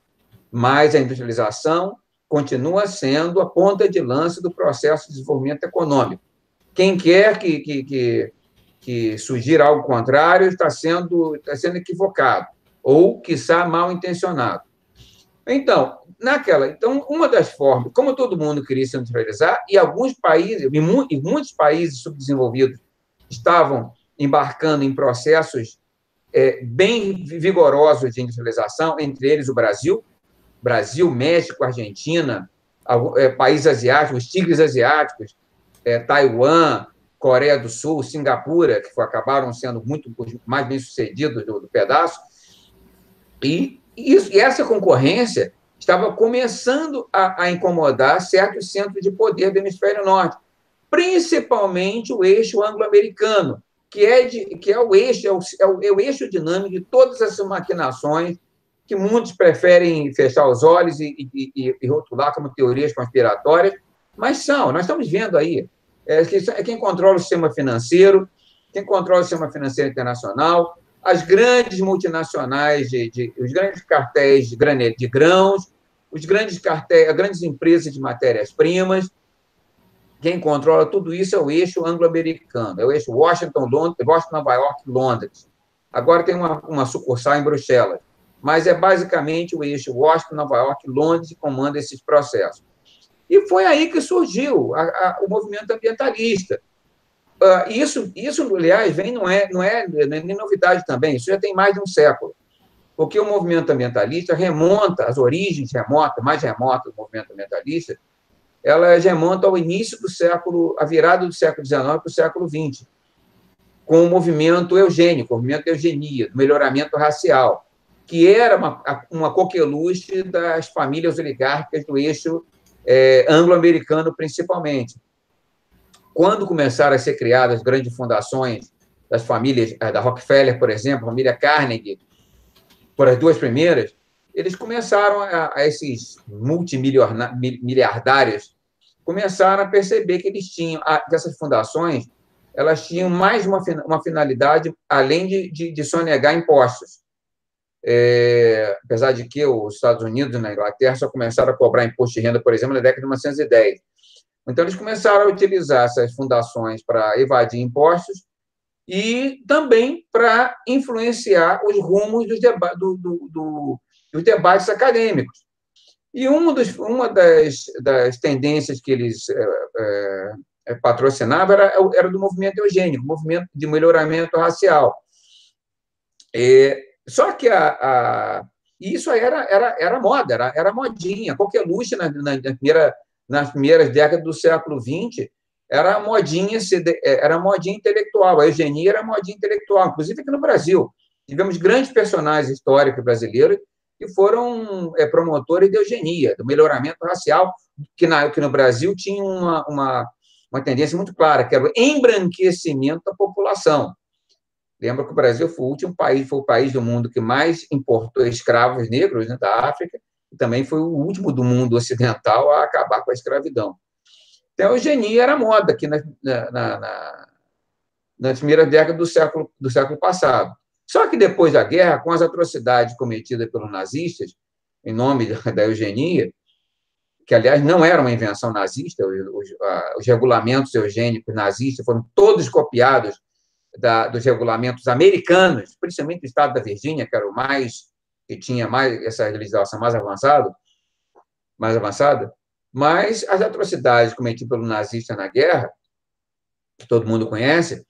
mas a industrialização continua sendo a ponta de lança do processo de desenvolvimento econômico. Quem quer que, que, que, que sugira algo contrário está sendo, está sendo equivocado, ou, quiçá, mal intencionado. Então, naquela, então, uma das formas, como todo mundo queria se industrializar, e alguns países, e muitos países subdesenvolvidos estavam embarcando em processos é, bem vigorosos de industrialização, entre eles o Brasil, Brasil, México, Argentina, é, países asiáticos, os tigres asiáticos, é, Taiwan, Coreia do Sul, Singapura, que acabaram sendo muito mais bem-sucedidos do, do, pedaço. E, isso, e essa concorrência estava começando a, a, incomodar certos centros de poder do hemisfério norte, principalmente o eixo anglo-americano, que é, de, que é o eixo, é o, é o, é o eixo dinâmico de todas essas maquinações que muitos preferem fechar os olhos e, e, e rotular como teorias conspiratórias, mas são, nós estamos vendo aí. É, é quem controla o sistema financeiro, quem controla o sistema financeiro internacional, as grandes multinacionais, de, de os grandes cartéis de, grane, de grãos, os grandes cartéis, as grandes empresas de matérias-primas. Quem controla tudo isso é o eixo anglo-americano, é o eixo Washington, Londres, Washington, Nova York, Londres. Agora tem uma, uma sucursal em Bruxelas mas é basicamente o eixo Washington, Nova York, Londres que comanda esses processos. E foi aí que surgiu a, a, o movimento ambientalista. Uh, isso, isso, aliás, vem, não, é, não, é, não é nem novidade também, isso já tem mais de um século. Porque o movimento ambientalista remonta, as origens remotas, mais remotas do movimento ambientalista, elas remontam ao início do século, a virada do século XIX para o século XX, com o movimento eugênico, o movimento eugenia, do melhoramento racial que era uma, uma coqueluche das famílias oligárquicas do eixo é, anglo-americano, principalmente. Quando começaram a ser criadas grandes fundações das famílias, eh, da Rockefeller, por exemplo, a família Carnegie, por as duas primeiras, eles começaram a, a esses multimiliardários começaram a perceber que eles tinham, que essas fundações, elas tinham mais uma, uma finalidade além de, de, de sonegar impostos. É, apesar de que os Estados Unidos e na Inglaterra só começaram a cobrar imposto de renda, por exemplo, na década de 1910. Então, eles começaram a utilizar essas fundações para evadir impostos e também para influenciar os rumos dos, deba do, do, do, dos debates acadêmicos. E uma, dos, uma das, das, tendências que eles é, é, patrocinavam era, era, do movimento eugênico, movimento de melhoramento racial. É, só que a, a, isso era, era, era moda, era, era modinha. Qualquer luxo na, na, na primeira, nas primeiras décadas do século XX era modinha, era modinha intelectual. A eugenia era modinha intelectual, inclusive aqui no Brasil. Tivemos grandes personagens históricos brasileiros que foram é, promotores de eugenia, do melhoramento racial, que, na, que no Brasil tinha uma, uma, uma tendência muito clara, que era o embranquecimento da população. Lembra que o Brasil foi o último país, foi o país do mundo que mais importou escravos negros né, da África, e também foi o último do mundo ocidental a acabar com a escravidão. Então, a eugenia era moda aqui na, na, na, na primeira década do século, do século passado. Só que depois da guerra, com as atrocidades cometidas pelos nazistas, em nome da eugenia, que, aliás, não era uma invenção nazista, os, os regulamentos eugênicos nazistas foram todos copiados da, dos regulamentos americanos, principalmente do estado da Virgínia, que era o mais que tinha mais essa legislação mais avançada, mais avançada, mas as atrocidades cometidas pelo nazista na guerra, que todo mundo conhece,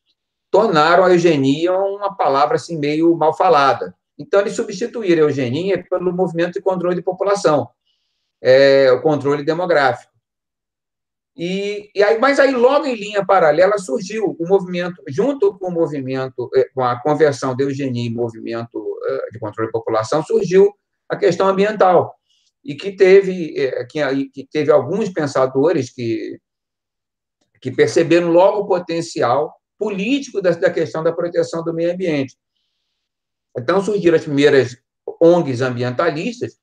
tornaram a eugenia uma palavra assim meio mal falada. Então, eles substituíram a eugenia pelo movimento de controle de população, é, o controle demográfico. E, e, aí, mas aí, logo em linha paralela, surgiu o movimento, junto com o movimento, é, com a conversão de eugenia em movimento é, de controle de população, surgiu a questão ambiental. E que teve, é, que, que teve alguns pensadores que, que perceberam logo o potencial político da, da questão da proteção do meio ambiente. Então, surgiram as primeiras ONGs ambientalistas,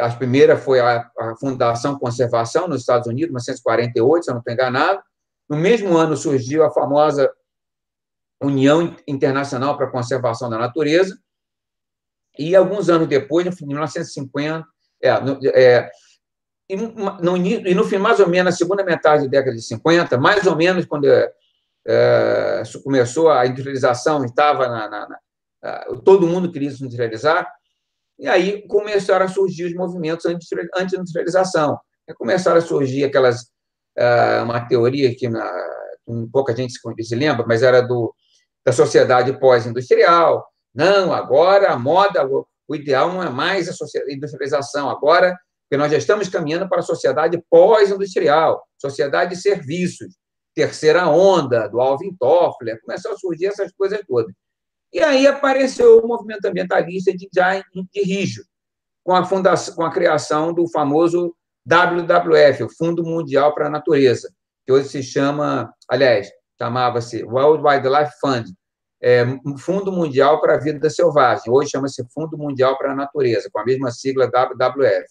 a primeira foi a, a, Fundação Conservação, nos Estados Unidos, 1948, se eu não estou enganado. No mesmo ano surgiu a famosa União Internacional para a Conservação da Natureza. E alguns anos depois, em 1950, é, no, é, e, no, e no fim, mais ou menos, na segunda metade da década de 50, mais ou menos quando é, começou a industrialização, estava na, na, na, todo mundo queria se industrializar, e aí começaram a surgir os movimentos anti-industrialização. Começaram a surgir aquelas, uma teoria que um, pouca gente se lembra, mas era do, da sociedade pós-industrial. Não, agora a moda, o ideal não é mais a industrialização, agora, porque nós já estamos caminhando para a sociedade pós-industrial, sociedade de serviços terceira onda, do Alvin Toffler, começou a surgir essas coisas todas. E aí apareceu o movimento ambientalista de Jain de com a, fundação, com a criação do famoso WWF, o Fundo Mundial para a Natureza, que hoje se chama, aliás, chamava-se World Wildlife Fund, é, Fundo Mundial para a Vida Selvagem, hoje chama-se Fundo Mundial para a Natureza, com a mesma sigla WWF.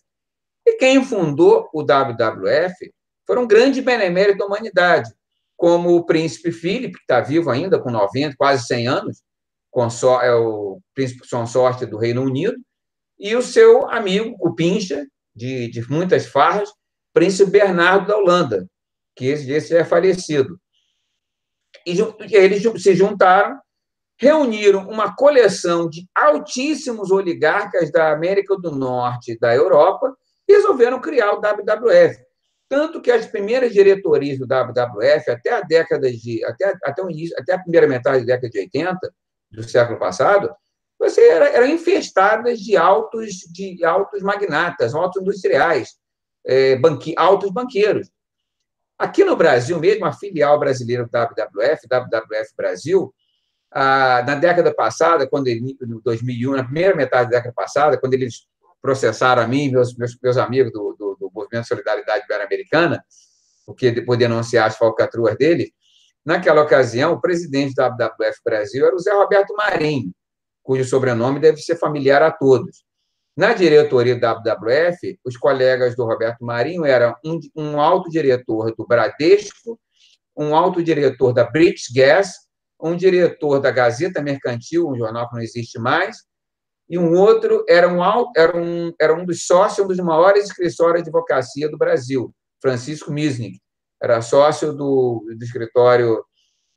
E quem fundou o WWF foi um grande benemérito da humanidade, como o príncipe Philip, que está vivo ainda, com 90, quase 100 anos, é o príncipe consorte do Reino Unido, e o seu amigo, o Pincha, de, de muitas farras, príncipe Bernardo da Holanda, que esse, esse é falecido. E, e eles se juntaram, reuniram uma coleção de altíssimos oligarcas da América do Norte e da Europa e resolveram criar o WWF, tanto que as primeiras diretorias do WWF, até a década de. até, até, o início, até a primeira metade da década de 80 do século passado, você era, eram infestadas de altos, de altos magnatas, altos industriais, é, banque, altos banqueiros. Aqui no Brasil mesmo, a filial brasileira do WWF, WWF Brasil, ah, na década passada, quando ele, no 2001, na primeira metade da década passada, quando eles processaram a mim meus, meus, meus amigos do, do, do Movimento Solidariedade Ibero-Americana, porque por denunciar as falcatruas dele, Naquela ocasião, o presidente da WWF Brasil era o Zé Roberto Marinho, cujo sobrenome deve ser familiar a todos. Na diretoria da WWF, os colegas do Roberto Marinho eram um, um alto diretor do Bradesco, um alto diretor da British Gas, um diretor da Gazeta Mercantil, um jornal que não existe mais, e um outro era um, era um, era um dos sócios, um dos maiores escritórios de advocacia do Brasil, Francisco Misnik. Era sócio do, do escritório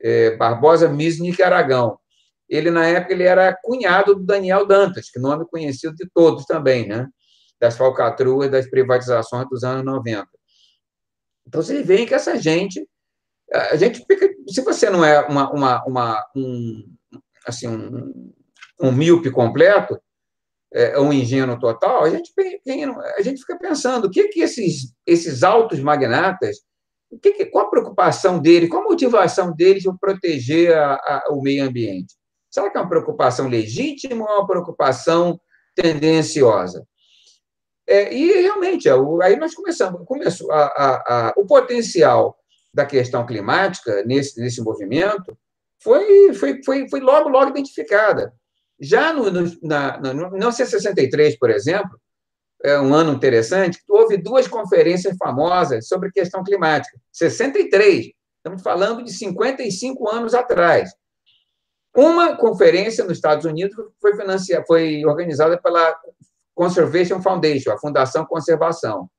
é, Barbosa Misnik Aragão. Ele, na época, ele era cunhado do Daniel Dantas, que nome conhecido de todos também, né? das falcatruas, das privatizações dos anos 90. Então, vocês veem que essa gente, a gente fica, se você não é uma, uma, uma um, assim, um, um míope completo, é, um ingênuo total, a gente, a gente fica pensando o que, que esses, esses altos magnatas, o que, qual a preocupação deles, qual a motivação deles de proteger a, a, o meio ambiente? Será que é uma preocupação legítima ou uma preocupação tendenciosa? É, e realmente, é aí nós começamos, começou a, a, o potencial da questão climática nesse, nesse movimento foi, foi, foi, foi logo, logo identificada. Já no, no, na, no 1963, por exemplo, é um ano interessante, houve duas conferências famosas sobre questão climática. 63, estamos falando de 55 anos atrás. Uma conferência nos Estados Unidos foi, financiada, foi organizada pela Conservation Foundation, a Fundação Conservação.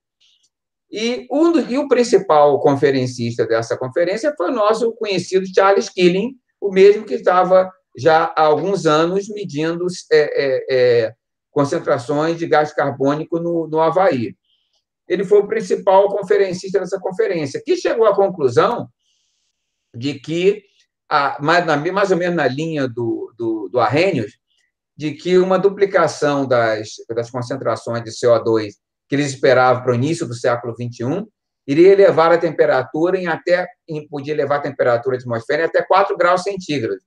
E, um e o principal conferencista dessa conferência foi o nosso conhecido Charles Killing, o mesmo que estava já há alguns anos medindo é, é, é, concentrações de gás carbônico no, no Havaí. Ele foi o principal conferencista dessa conferência, que chegou à conclusão de que, a, mais, na, mais ou menos na linha do, do, do Arrhenius, de que uma duplicação das, das concentrações de CO2 que eles esperavam para o início do século XXI iria elevar a temperatura em até podia elevar a temperatura atmosférica em até 4 graus centígrados.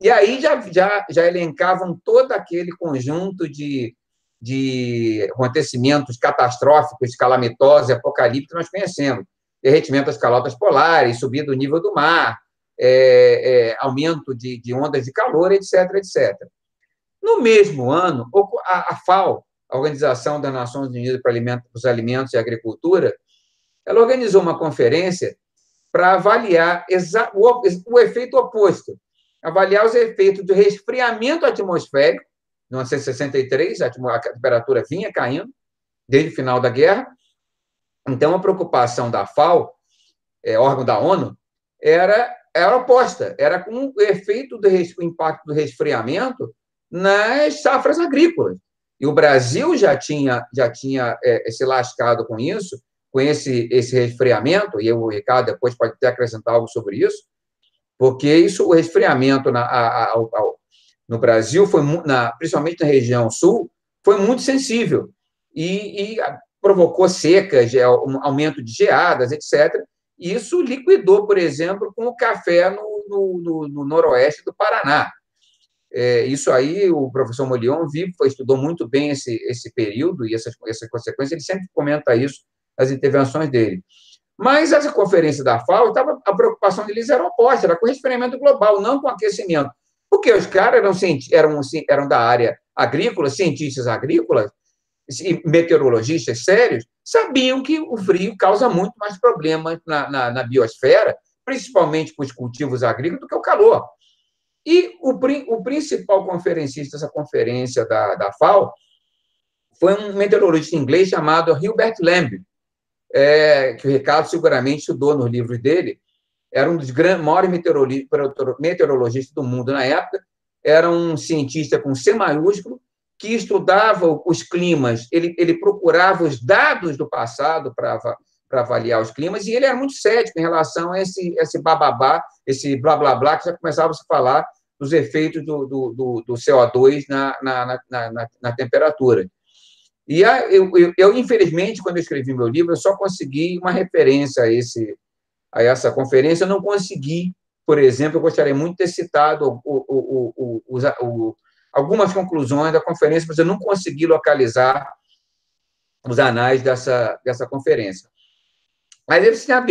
E aí já, já, já elencavam todo aquele conjunto de, de acontecimentos catastróficos, calamitosos, apocalípticos que nós conhecemos. Derretimento das calotas polares, subida do nível do mar, é, é, aumento de, de, ondas de calor, etc, etc. No mesmo ano, a, a FAO, a Organização das Nações Unidas para os Alimentos e Agricultura, ela organizou uma conferência para avaliar o, o efeito oposto, avaliar os efeitos do resfriamento atmosférico. Em 1963, a temperatura vinha caindo, desde o final da guerra. Então, a preocupação da FAO, é, órgão da ONU, era, era oposta, era com o efeito do o impacto do resfriamento nas safras agrícolas. E o Brasil já tinha, já tinha é, se lascado com isso, com esse, esse resfriamento, e o Ricardo depois pode até acrescentar algo sobre isso, porque isso, o resfriamento na, a, a, no Brasil, foi na, principalmente na região sul, foi muito sensível e, e provocou secas, um aumento de geadas, etc. E isso liquidou, por exemplo, com o café no, no, no noroeste do Paraná. É, isso aí, o professor Molion vive, estudou muito bem esse, esse período e essas, essas consequências, ele sempre comenta isso nas intervenções dele. Mas essa conferência da FAO, tava, a preocupação deles era oposta, era com resfriamento global, não com aquecimento. Porque os caras eram, eram, eram da área agrícola, cientistas agrícolas, meteorologistas sérios, sabiam que o frio causa muito mais problemas na, na, na biosfera, principalmente para os cultivos agrícolas, do que o calor. E o, o principal conferencista dessa conferência da, da FAO foi um meteorologista inglês chamado Hilbert Lamb, é, que o Ricardo seguramente estudou nos livros dele, era um dos grandes, maiores meteorologistas do mundo na época, era um cientista com C maiúsculo, que estudava os climas, ele, ele procurava os dados do passado para avaliar os climas, e ele era muito cético em relação a esse, esse bababá, esse blá blá blá, que já começava a se falar dos efeitos do, do, do, do CO2 na, na, na, na, na temperatura. E eu, eu, eu, infelizmente, quando eu escrevi meu livro, eu só consegui uma referência a, esse, a essa conferência. Eu não consegui, por exemplo, eu gostaria muito de ter citado o, o, algumas conclusões da conferência, mas eu não consegui localizar os anais dessa, dessa conferência. Mas você já,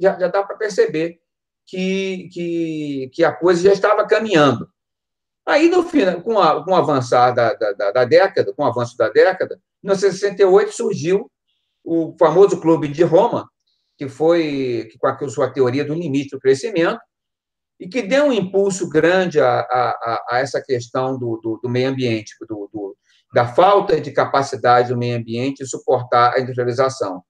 já, já dá para perceber que, que, que a coisa já estava caminhando. Aí, no final, com, a, com o avançar da, da, da, década, com o avanço da década, 1968 surgiu o famoso Clube de Roma, que foi com a sua teoria do limite do crescimento, e que deu um impulso grande a, a, a essa questão do, do, do meio ambiente, do, do, da falta de capacidade do meio ambiente de suportar a industrialização.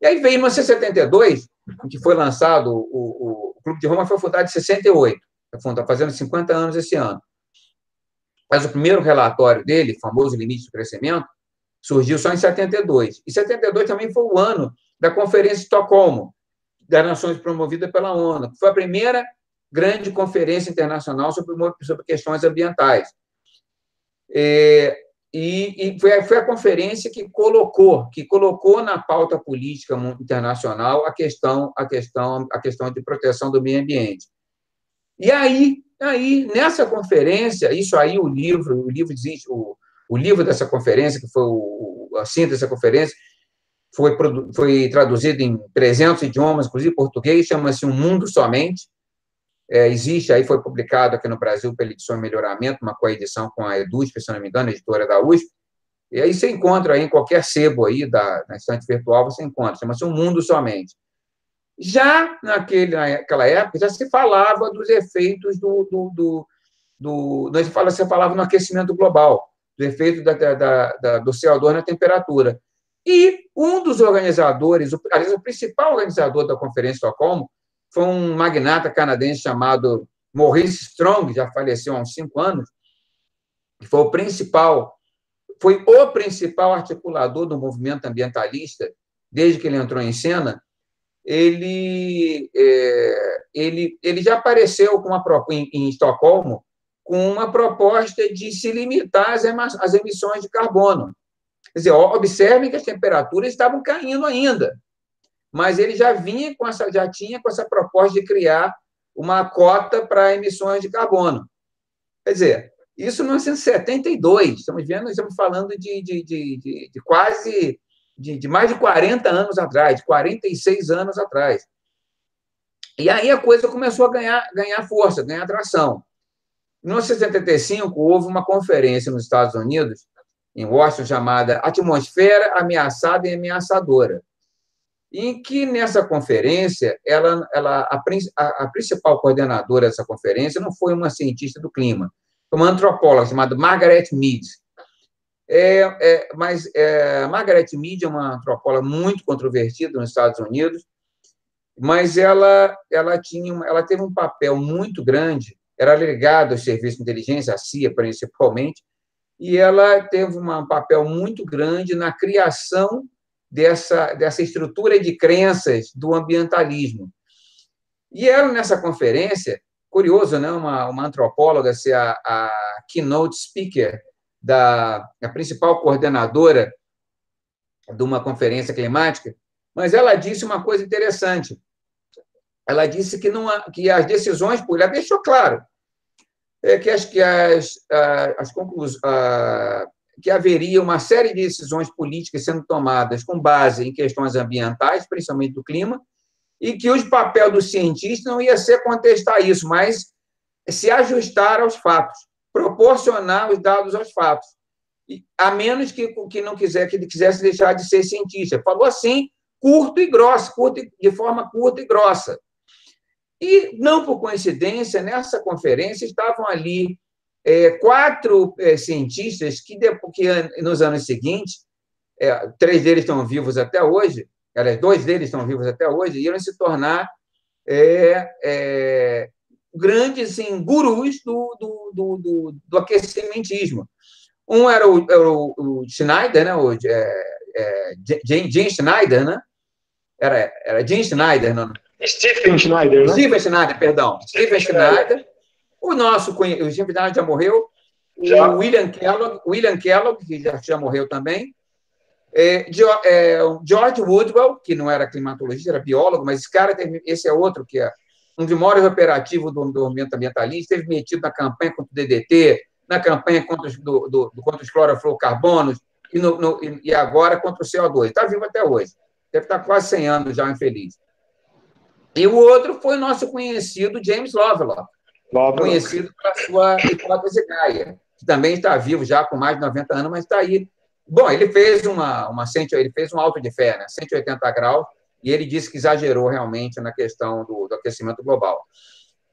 E aí veio em 1972, que foi lançado, o, o, o Clube de Roma foi fundado em 68, está fazendo 50 anos esse ano. Mas o primeiro relatório dele, famoso limite do crescimento, surgiu só em 72. E 72 também foi o ano da Conferência de Estocolmo, das Nações promovida pela ONU, que foi a primeira grande conferência internacional sobre, sobre questões ambientais. É, e, e foi, a, foi, a conferência que colocou, que colocou na pauta política internacional a questão, a questão, a questão de proteção do meio ambiente. E aí, aí nessa conferência, isso aí o livro, o livro o, o livro dessa conferência, que foi o, a síntese dessa conferência, foi, foi traduzido em 300 idiomas, inclusive português, chama-se Um Mundo Somente, é, existe, aí foi publicado aqui no Brasil pela edição Melhoramento, uma coedição com a EDUSP, se não me engano, editora da USP, e aí você encontra aí em qualquer sebo aí da, na estante virtual, você encontra, chama-se Um Mundo Somente. Já naquele, naquela época, já se falava dos efeitos do... do, do, do fala, você falava no aquecimento global, do efeito da, da, da, do CO2 na temperatura. E um dos organizadores, aliás, o principal organizador da Conferência de Estocolmo, foi um magnata canadense chamado Maurice Strong, já faleceu há uns cinco anos, que foi o principal, foi o principal articulador do movimento ambientalista desde que ele entrou em cena. Ele, é, ele, ele já apareceu com uma, em, em Estocolmo com uma proposta de se limitar as emissões de carbono. Quer dizer, observem que as temperaturas estavam caindo ainda mas ele já vinha com essa, já tinha com essa proposta de criar uma cota para emissões de carbono. Quer dizer, isso em 1972, estamos vendo, estamos falando de, de, de, de, de quase de, de, mais de 40 anos atrás, de 46 anos atrás. E aí a coisa começou a ganhar, ganhar força, ganhar atração. Em 1975, houve uma conferência nos Estados Unidos, em Washington, chamada Atmosfera Ameaçada e Ameaçadora em que nessa conferência, ela, ela, a, a, principal coordenadora dessa conferência não foi uma cientista do clima, foi uma antropóloga chamada Margaret Mead. É, é, mas é, Margaret Mead é uma antropóloga muito controvertida nos Estados Unidos, mas ela, ela, tinha, ela teve um papel muito grande, era ligada aos serviços de inteligência, a CIA principalmente, e ela teve um papel muito grande na criação dessa, dessa estrutura de crenças do ambientalismo. E ela, nessa conferência, curioso, né? uma, uma antropóloga ser a, a keynote speaker da a principal coordenadora de uma conferência climática, mas ela disse uma coisa interessante. Ela disse que, não, que as decisões, ela deixou claro é, que as, que as, as, que haveria uma série de decisões políticas sendo tomadas com base em questões ambientais, principalmente do clima, e que o papel do cientista não ia ser contestar isso, mas se ajustar aos fatos, proporcionar os dados aos fatos, a menos que, que não quiser que ele quisesse deixar de ser cientista. Falou assim, curto e grosso, curto, de forma curta e grossa. E, não por coincidência, nessa conferência estavam ali é, quatro é, cientistas que, que, nos anos seguintes, é, três deles estão vivos até hoje, aliás, dois deles estão vivos até hoje, iam se tornar é, é, grandes assim, gurus do, do, do, do, do aquecimentismo. Um era o, era o, Schneider, né? o é, Jim Schneider, né? Era, era Jim Schneider, não? Stephen Schneider, né? Stephen Schneider, perdão. Stephen Schneider o nosso, o Vidal já morreu, já. o William Kellogg, William Kellogg, que já, já morreu também, é, é, George Woodwell, que não era climatologista, era biólogo, mas esse cara, teve, esse é outro que é um dos maiores operativos do, do movimento ambientalista, esteve metido na campanha contra o DDT, na campanha contra os, do, do, contra os clorofluorcarbonos e, no, no, e agora contra o CO2. Está vivo até hoje. Deve estar quase 100 anos já infeliz. E o outro foi o nosso conhecido James Lovelock, Lovelock. conhecido pela sua hipótese Gaia, que também está vivo já com mais de 90 anos, mas está aí. Bom, ele fez uma, uma ele fez um alto de fé, né? 180 graus, e ele disse que exagerou realmente na questão do, do aquecimento global.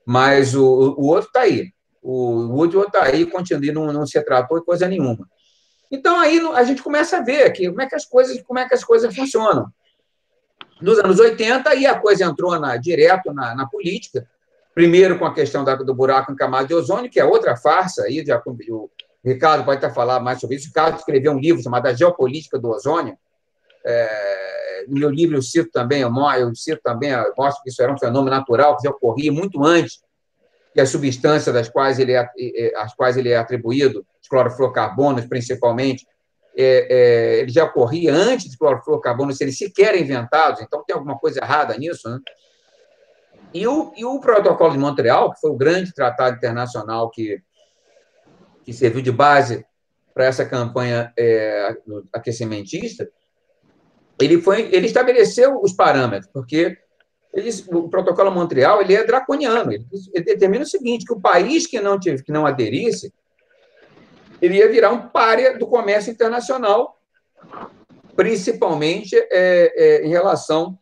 Mas o, o outro está aí. O Woodward está aí, continua, não, não se tratou de coisa nenhuma. Então aí a gente começa a ver aqui como é que as coisas, como é que as coisas funcionam. Nos anos 80, aí a coisa entrou na, direto na, na política, primeiro com a questão da, do buraco em camada de ozônio, que é outra farsa, aí já, o Ricardo pode até falar mais sobre isso. O Ricardo escreveu um livro chamado A Geopolítica do Ozônio. É, no meu livro eu cito também, eu, eu cito também, eu mostro que isso era um fenômeno natural que já ocorria muito antes que as substâncias das quais ele é, às quais ele é atribuído, os clorofluorcarbonos principalmente, é, é, ele já ocorria antes de clorofluorcarbonos serem sequer inventados, então tem alguma coisa errada nisso, né? E o, e o Protocolo de Montreal, que foi o grande tratado internacional que, que serviu de base para essa campanha é, aquecimentista, ele, foi, ele estabeleceu os parâmetros, porque o protocolo Montreal ele é draconiano. Ele, ele, determina o seguinte: que o país que não, tive, que não aderisse ele ia virar um párea do comércio internacional, principalmente é, é, em relação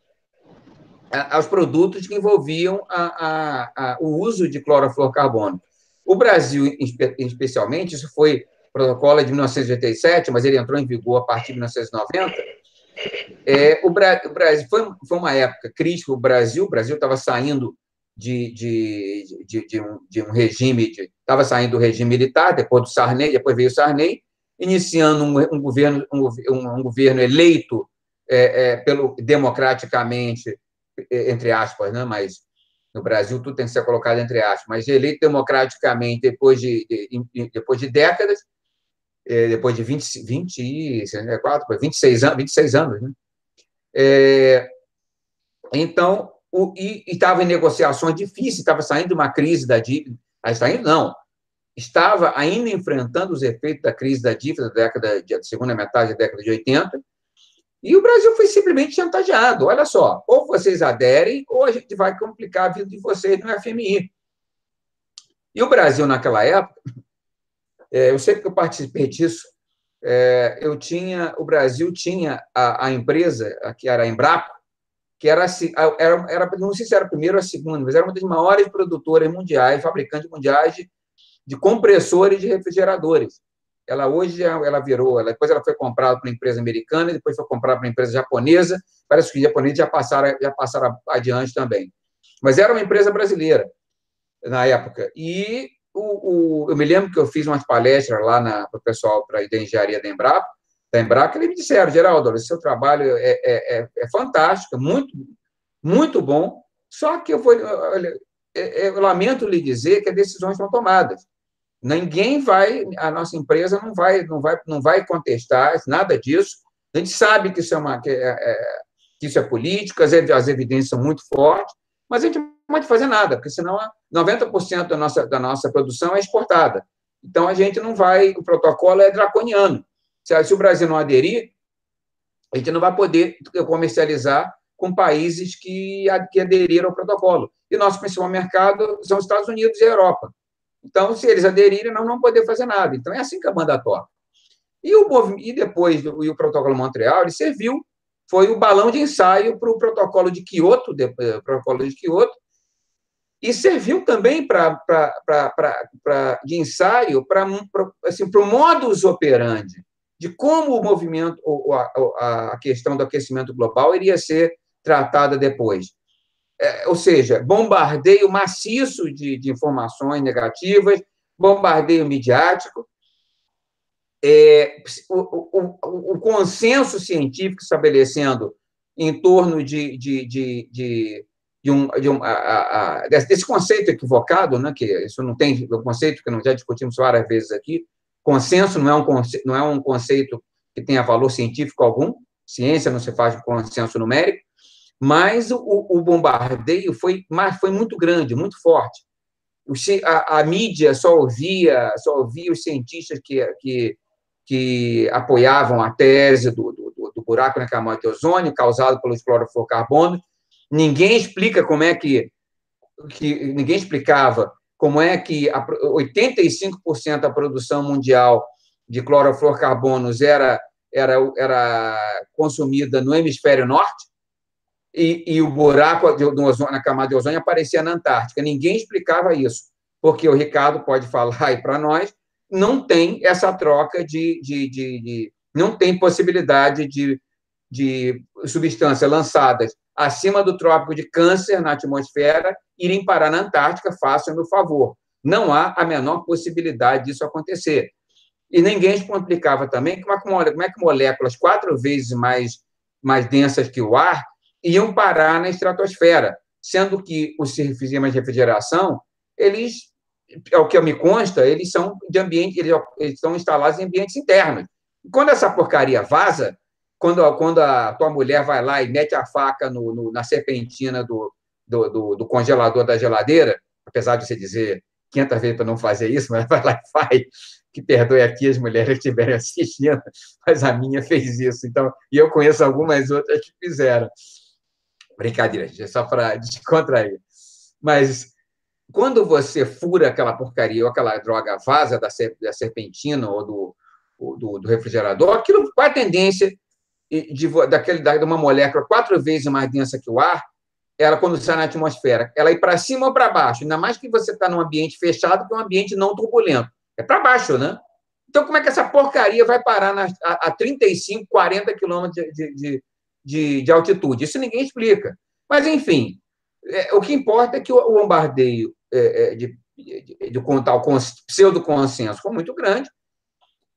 aos produtos que envolviam a, a, a, o uso de clorofluorcarbono. O Brasil, especialmente, isso foi protocolo de 1987, mas ele entrou em vigor a partir de 1990 é, o, Brasil foi, foi uma época crítica. O Brasil, o Brasil estava saindo de, de, de, de, um, de um regime, estava saindo do regime militar, depois do Sarney, depois veio o Sarney, iniciando um, um governo, um, um, governo eleito é, é, pelo democraticamente, entre aspas, né? Mas no Brasil tudo tem que ser colocado entre aspas, mas eleito democraticamente depois de, de depois de décadas é, depois de 20, 20 64, 26 anos, 26 anos, né? É, então, o, e estava em negociações difíceis, estava saindo de uma crise da dívida, saindo não, estava ainda enfrentando os efeitos da crise da dívida da década de segunda metade da década de 80, e o Brasil foi simplesmente chantageado. Olha só, ou vocês aderem, ou a gente vai complicar a vida de vocês no FMI. E o Brasil, naquela época, (laughs) é, eu sei que eu participei disso. É, eu tinha, o Brasil tinha a, a empresa, que era a Embraco, que era, era, era, não sei se era a primeira ou a segunda, mas era uma das maiores produtoras mundiais, fabricantes mundiais de, de compressores de refrigeradores. Ela hoje ela virou, ela, depois ela foi comprada por uma empresa americana, depois foi comprada por uma empresa japonesa. Parece que os japoneses já passaram, já passaram adiante também. Mas era uma empresa brasileira na época. E o, o, eu me lembro que eu fiz umas palestras lá para o pessoal da engenharia da Embrapa, da Embrapa, eles me disseram, Geraldo, seu trabalho é, é, é, é fantástico, é muito, muito bom, só que eu, vou, olha, é, eu lamento lhe dizer que as decisões são tomadas. Ninguém vai, a nossa empresa não vai, não vai, não vai contestar nada disso. A gente sabe que isso é uma, que, é, que isso é política, as, as evidências são muito fortes, mas a gente pode fazer nada, porque senão 90% da nossa, da nossa produção é exportada. Então, a gente não vai, o protocolo é draconiano. Se, o Brasil não aderir, a gente não vai poder comercializar com países que, que aderiram ao protocolo. E nosso principal mercado são os Estados Unidos e a Europa. Então, se eles aderirem, não vamos poder fazer nada. Então, é assim que a banda toca. E, e depois, e o protocolo Montreal, ele serviu, foi o balão de ensaio para o protocolo de Kyoto, de, eh, protocolo de Kyoto, e serviu também pra, de ensaio para assim, o modus operandi de como o movimento, a, a questão do aquecimento global iria ser tratada depois. É, ou seja, bombardeio maciço de, de informações negativas, bombardeio midiático, é, o, o, o, consenso científico estabelecendo em torno de, de, de, de de um, de um a, a, desse conceito equivocado, né, que isso não tem o conceito que nós já discutimos várias vezes aqui. Consenso não é um conceito, não é um conceito que tenha valor científico algum. Ciência não se faz de consenso numérico, mas o, o bombardeio foi, mas foi muito grande, muito forte. A, a, mídia só ouvia, só ouvia os cientistas que, que, que apoiavam a tese do, do, do buraco na camada de ozônio causado pelos clorofluorcarbonos Ninguém explica como é que, que ninguém explicava como é que a, 85% da produção mundial de clorofluorcarbonos era, era, era consumida no hemisfério norte e, e o buraco de, de ozônio, na camada de ozônio aparecia na Antártica. Ninguém explicava isso, porque o Ricardo pode (laughs) falar aí para nós, não tem essa troca de, de, de, de não tem possibilidade de, de substâncias lançadas acima do trópico de câncer na atmosfera irem parar na Antártica, façam no favor. Não há a menor possibilidade disso acontecer. E ninguém explicava também como é, como é que moléculas quatro vezes mais, mais densas que o ar iam parar na estratosfera, sendo que os sistemas de refrigeração, eles, é o que me consta, eles são de ambiente, eles estão instalados em ambientes internos. Quando essa porcaria vaza, quando, quando a tua mulher vai lá e mete a faca no, no na serpentina do, do, do, do, congelador da geladeira, apesar de você dizer 500 vezes para não fazer isso, mas (laughs) vai lá e faz, que perdoe aqui as mulheres que estiverem assistindo, mas a minha fez isso. Então, e eu conheço algumas outras que fizeram. Brincadeira, gente, é só para (laughs) descontrair. Mas quando você fura aquela porcaria ou aquela droga vaza da, serpentina ou do, do, do refrigerador, aquilo, qual a tendência de, daquele, de uma molécula quatro vezes mais densa que o ar, ela, quando sai na atmosfera, ela ir para cima ou para baixo, ainda mais que você está num ambiente fechado, que é um ambiente não turbulento. É para baixo, né? Então, como é que essa porcaria vai parar na, a, a 35, 40 quilômetros de, de, de, de, altitude? Isso ninguém explica. Mas, enfim, é, o que importa é que o, o bombardeio é, é, de, de, de, contar o pseudo-consenso foi muito grande,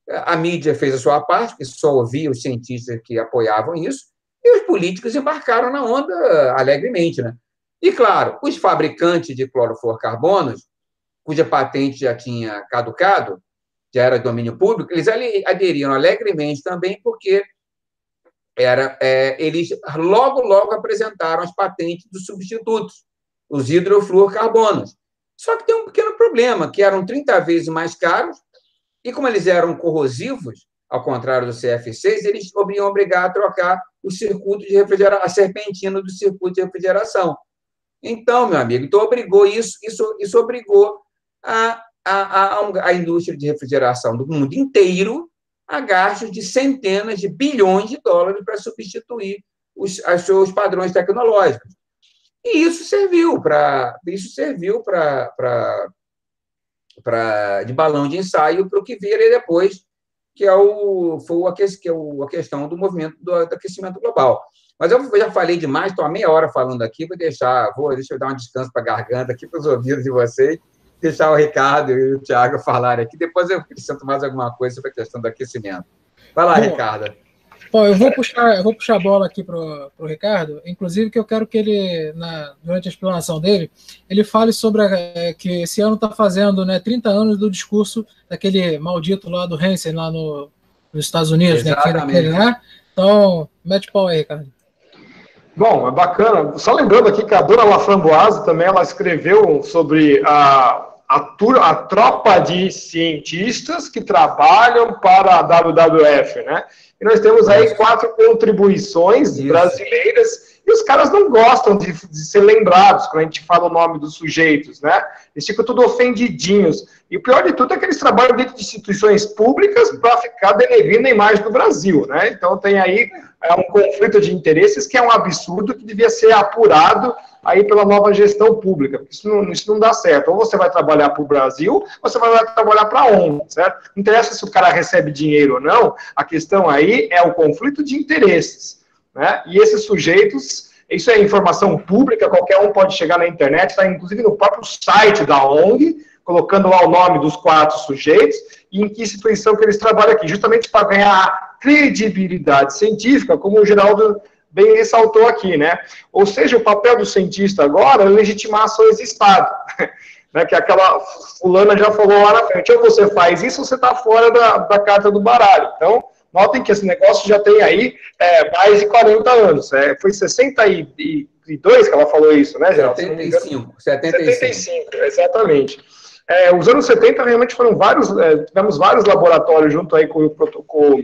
a mídia fez a sua parte, que só ouvia os cientistas que apoiavam isso, e os políticos embarcaram na onda alegremente. Né? E, claro, os fabricantes de clorofluorcarbonos, cuja patente já tinha caducado, já era domínio público, eles aderiram alegremente também, porque era, é, eles logo, logo apresentaram as patentes dos substitutos, os hidrofluorcarbonos. Só que tem um pequeno problema, que eram 30 vezes mais caros e como eles eram corrosivos, ao contrário do CF6, eles iam obrigar a trocar o circuito de refrigeração, a serpentina do circuito de refrigeração. Então, meu amigo, então obrigou isso, isso, isso obrigou a, a, a, a indústria de refrigeração do mundo inteiro a gastos de centenas de bilhões de dólares para substituir os, os seus padrões tecnológicos. E isso serviu para isso serviu para pra, de balão de ensaio para o que vira depois, que é, o, foi a, que é o, a questão do movimento do, do aquecimento global. Mas eu já falei demais, estou há meia hora falando aqui, vou deixar, vou, deixa eu dar um descanso para a garganta aqui, para os ouvidos de vocês, deixar o Ricardo e o Tiago falarem aqui, depois eu acrescento mais alguma coisa sobre a questão do aquecimento. Vai lá, Bom, Ricardo. Bom, eu vou puxar, eu vou puxar a bola aqui para o Ricardo, inclusive que eu quero que ele, na, durante a explanação dele, ele fale sobre a, é, que esse ano está fazendo né, 30 anos do discurso daquele maldito lá do Hansen, lá no, nos Estados Unidos, né? Né? Então, mete pau aí, Ricardo. Bom, é bacana. Só lembrando aqui que a Dona Laframboise também ela escreveu sobre a, a, tur, a tropa de cientistas que trabalham para a WWF, né? E nós temos aí quatro contribuições brasileiras os caras não gostam de, de, ser lembrados quando a gente fala o nome dos sujeitos, né? Eles ficam tudo ofendidinhos. E o pior de tudo é que eles trabalham dentro de instituições públicas para ficar denegrindo a imagem do Brasil, né? Então tem aí é, um conflito de interesses que é um absurdo que devia ser apurado aí pela nova gestão pública. Isso não, isso não dá certo. Ou você vai trabalhar para o Brasil, ou você vai trabalhar para onde, certo? Não interessa se o cara recebe dinheiro ou não, a questão aí é o conflito de interesses. Né? E esses sujeitos, isso é informação pública, qualquer um pode chegar na internet, está inclusive no próprio site da ONG, colocando lá o nome dos quatro sujeitos e em que instituição que eles trabalham aqui, justamente para ganhar credibilidade científica, como o Geraldo bem ressaltou aqui, né? Ou seja, o papel do cientista agora é legitimar ações de Estado. (laughs) Né, que aquela fulana já falou lá na frente, ou você faz isso ou você está fora da, da carta do baralho. Então, notem que esse negócio já tem aí é, mais de 40 anos. É, foi 62 que ela falou isso, né, Geraldo? 75. 75, 75 exatamente. É, os anos 70 realmente foram vários, é, tivemos vários laboratórios junto aí com o protocolo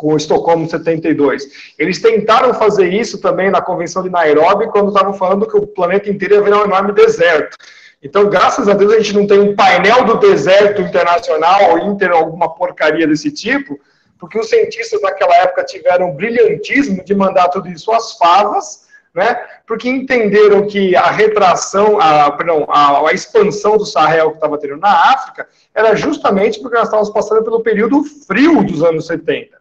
com o Estocolmo 72. Eles tentaram fazer isso também na Convenção de Nairobi, quando estavam falando que o planeta inteiro ia virar um enorme deserto. Então, graças a Deus, a gente não tem um painel do deserto internacional ou inter, alguma porcaria desse tipo, porque os cientistas naquela época tiveram o brilhantismo de mandar tudo isso às favas, né? Porque entenderam que a retração, a, perdão, a, a expansão do Sahel que estava tendo na África era justamente porque nós estávamos passando pelo período frio dos anos 70.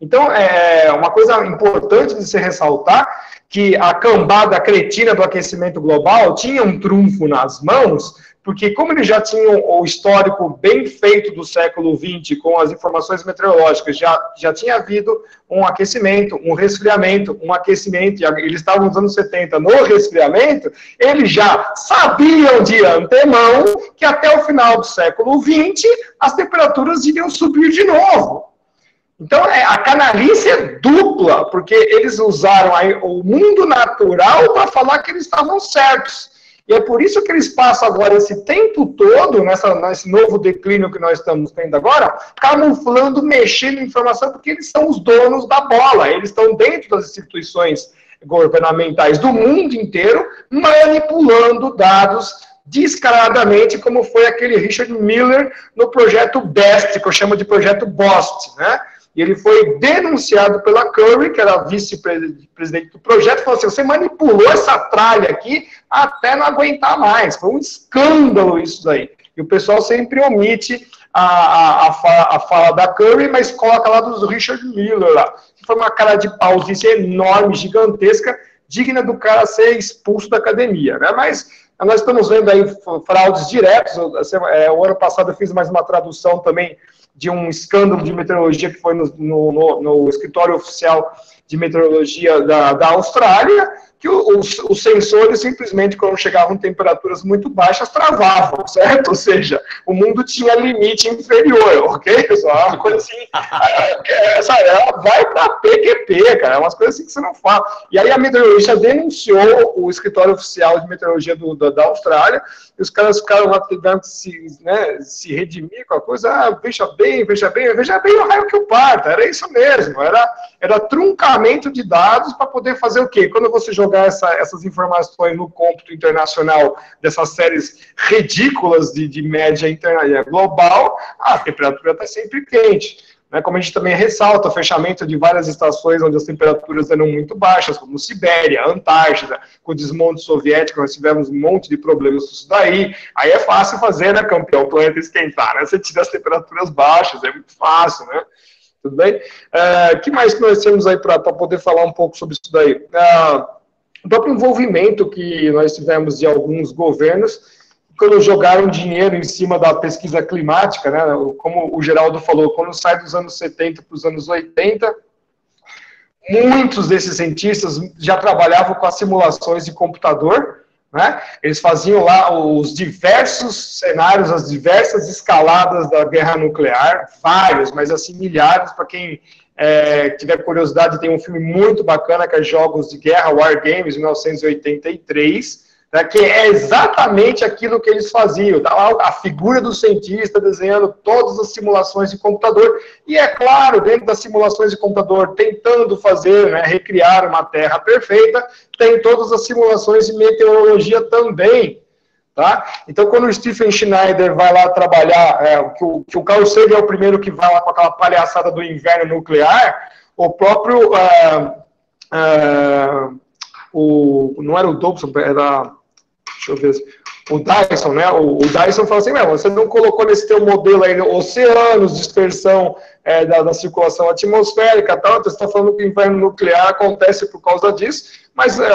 Então, é uma coisa importante de se ressaltar que a cambada cretina do aquecimento global tinha um trunfo nas mãos, porque como eles já tinham o histórico bem feito do século XX, com as informações meteorológicas, já, já tinha havido um aquecimento, um resfriamento, um aquecimento, e eles estavam nos anos 70 no resfriamento, eles já sabiam de antemão que até o final do século XX as temperaturas iriam subir de novo. Então, é, a canalice é dupla, porque eles usaram o mundo natural para falar que eles estavam certos. E é por isso que eles passam agora esse tempo todo, nessa, nesse novo declínio que nós estamos tendo agora, camuflando, mexendo em informação, porque eles são os donos da bola, eles estão dentro das instituições governamentais do mundo inteiro, manipulando dados descaradamente, como foi aquele Richard Miller no projeto BEST, que eu chamo de projeto BOST, né? E ele foi denunciado pela Curry, que era vice-presidente do projeto, falou assim: você manipulou essa tralha aqui até não aguentar mais. Foi um escândalo isso daí. E o pessoal sempre omite a, a, a, a fala da Curry, mas coloca lá dos Richard Miller lá. Foi uma cara de pausice enorme, gigantesca, digna do cara ser expulso da academia. Né? Mas nós estamos vendo aí fraudes diretos. É, o ano passado eu fiz mais uma tradução também de um escândalo de meteorologia que foi no, no, no escritório oficial de meteorologia da, da Austrália, que os, os, sensores simplesmente, quando chegavam temperaturas muito baixas, travavam, certo? Ou seja, o mundo tinha limite inferior, ok? Só uma coisa assim, essa, ela vai para PQP, cara, é umas coisas assim que você não fala. E aí a meteorologista denunciou o escritório oficial de meteorologia do, do, da Austrália, e os caras ficaram lá tentando se, né, se redimir com a coisa, ah, veja bem, veja bem, veja bem o raio que eu parto, era isso mesmo, era, era truncamento de dados para poder fazer o quê? Quando você joga jogar essa, essas informações no cômputo internacional dessas séries ridículas de, de média interna, global, a temperatura está sempre quente. Né, como a gente também ressalta, o fechamento de várias estações onde as temperaturas eram muito baixas, como Sibéria, Antártida, com o desmonte soviético, nós tivemos um monte de problemas com isso daí. Aí é fácil fazer, né, campeão, o planeta esquentar, né? Você tira as temperaturas baixas, é muito fácil, né? Tudo bem? Uh, que mais que nós temos aí para poder falar um pouco sobre isso daí? Uh, o próprio envolvimento que nós tivemos de alguns governos, quando jogaram dinheiro em cima da pesquisa climática, né, como o Geraldo falou, quando sai dos anos 70 para os anos 80, muitos desses cientistas já trabalhavam com as simulações de computador, né? Eles faziam lá os diversos cenários, as diversas escaladas da guerra nuclear, vários, mas assim milhares para quem é, tiver curiosidade, tem um filme muito bacana que é Jogos de Guerra, War Games, 1983, né, que é exatamente aquilo que eles faziam. Tá lá a figura do cientista desenhando todas as simulações de computador. E é claro, dentro das simulações de computador, tentando fazer, né, recriar uma Terra perfeita, tem todas as simulações de meteorologia também. Tá? Então, quando o Stephen Schneider vai lá trabalhar, é, que, o, que o Carl Sagan é o primeiro que vai lá com aquela palhaçada do inverno nuclear, o próprio. Uh, uh, o, não era o Dobson, era. Deixa eu ver. O Dyson, né? O, o Dyson fala assim: você não colocou nesse teu modelo aí oceanos, dispersão é, da, da, circulação atmosférica, tal, você está falando que o inverno nuclear acontece por causa disso mas é,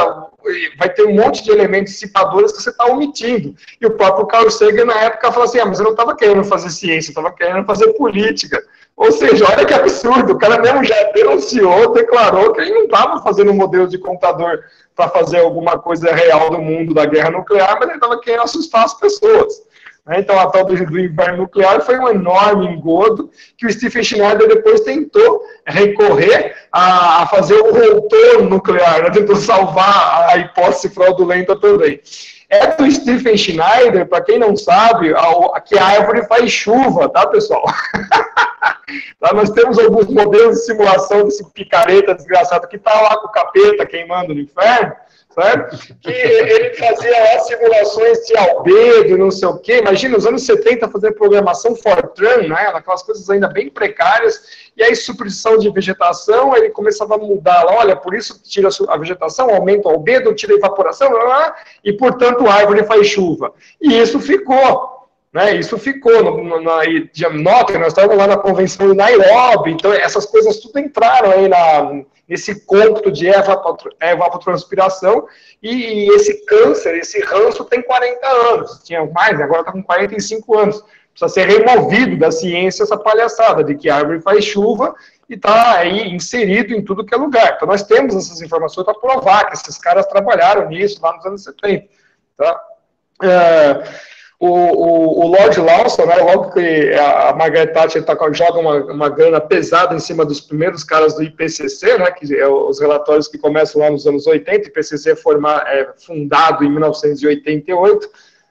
vai ter um monte de elementos dissipadores que você está omitindo. E o próprio Carl Sagan, na época, falou assim, ah, mas eu não estava querendo fazer ciência, estava querendo fazer política. Ou seja, olha que absurdo, o cara mesmo já denunciou, declarou que ele não estava fazendo um modelo de computador para fazer alguma coisa real do mundo da guerra nuclear, mas ele estava querendo assustar as pessoas. Né? Então, a tal do, inverno nuclear foi um enorme engodo que o Stephen Schneider depois tentou recorrer a, a fazer o retorno nuclear, né? tentou salvar a hipótese fraudulenta também. É do Stephen Schneider, para quem não sabe, a, que a árvore faz chuva, tá, pessoal? (laughs) Tá, nós temos alguns modelos de simulação desse picareta desgraçado que está lá com o capeta queimando no inferno, certo? Que ele fazia lá simulações de albedo, não sei o quê. Imagina, nos anos 70, fazer programação Fortran, né? Aquelas coisas ainda bem precárias. E aí, supressão de vegetação, ele começava a mudar olha, por isso tira a vegetação, aumenta o albedo, tira a evaporação, e, portanto, a árvore faz chuva. E isso ficou. Né, isso ficou no, na nota, nós estávamos lá na convenção de Nairobi, então essas coisas tudo entraram aí na, nesse cômputo de evapotranspiração, e, e esse câncer, esse ranço tem 40 anos, tinha mais, agora está com 45 anos. Precisa ser removido da ciência essa palhaçada de que a árvore faz chuva e está aí inserido em tudo que é lugar. Então nós temos essas informações para provar que esses caras trabalharam nisso lá nos anos 70. Tá? É, o, o, o Lord Lawson, né, logo que a Margaret Thatcher tá, joga uma, uma grana pesada em cima dos primeiros caras do IPCC, né, que é os relatórios que começam lá nos anos 80, o IPCC é, formar, é fundado em 1988,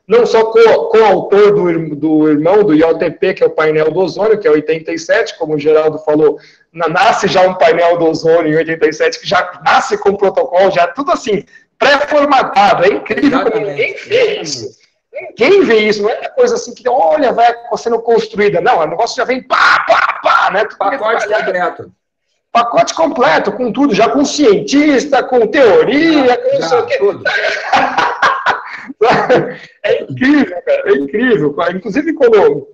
não só coautor do, do irmão do IOTP, que é o painel do ozônio, que é 87, como o Geraldo falou, na, nasce já um painel do ozônio em 87, que já nasce com protocolo, já tudo assim, pré-formatado, é incrível Exatamente. como ninguém fez Ninguém vê isso, não é coisa assim que, olha, vai sendo construída. Não, o negócio já vem pá, pá, pá, né? Pacote completo. Pacote completo, com tudo, já com cientista, com teoria, com não Tudo. (laughs) é incrível, cara, é incrível. Inclusive, quando é,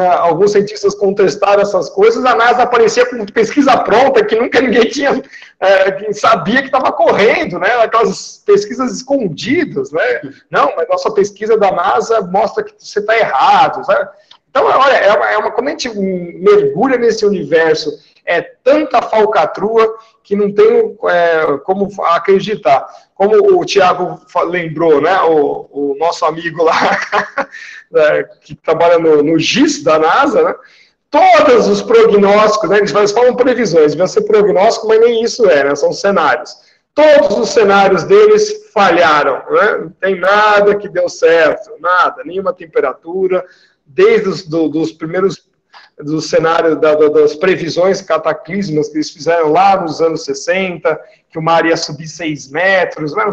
alguns cientistas contestaram essas coisas, a NASA aparecia com pesquisa pronta que nunca ninguém tinha, é, sabia que estava correndo, né? Aquelas pesquisas escondidas, né? Não, mas nossa pesquisa da NASA mostra que você está errado, sabe? Então, olha, é uma, é uma, quando a gente mergulha nesse universo, é tanta falcatrua que não tem é, como acreditar. Como o Tiago lembrou, né, o, o, nosso amigo lá, (laughs) né, que trabalha no, no GIS da NASA, né, todos os prognósticos, né, eles falam previsões, vai ser prognóstico, mas nem isso é, né, são cenários. Todos os cenários deles falharam, né, não tem nada que deu certo, nada, nenhuma temperatura, desde os do, dos primeiros do cenário da, das previsões cataclismas que eles fizeram lá nos anos 60, que o mar ia subir 6 metros. Né?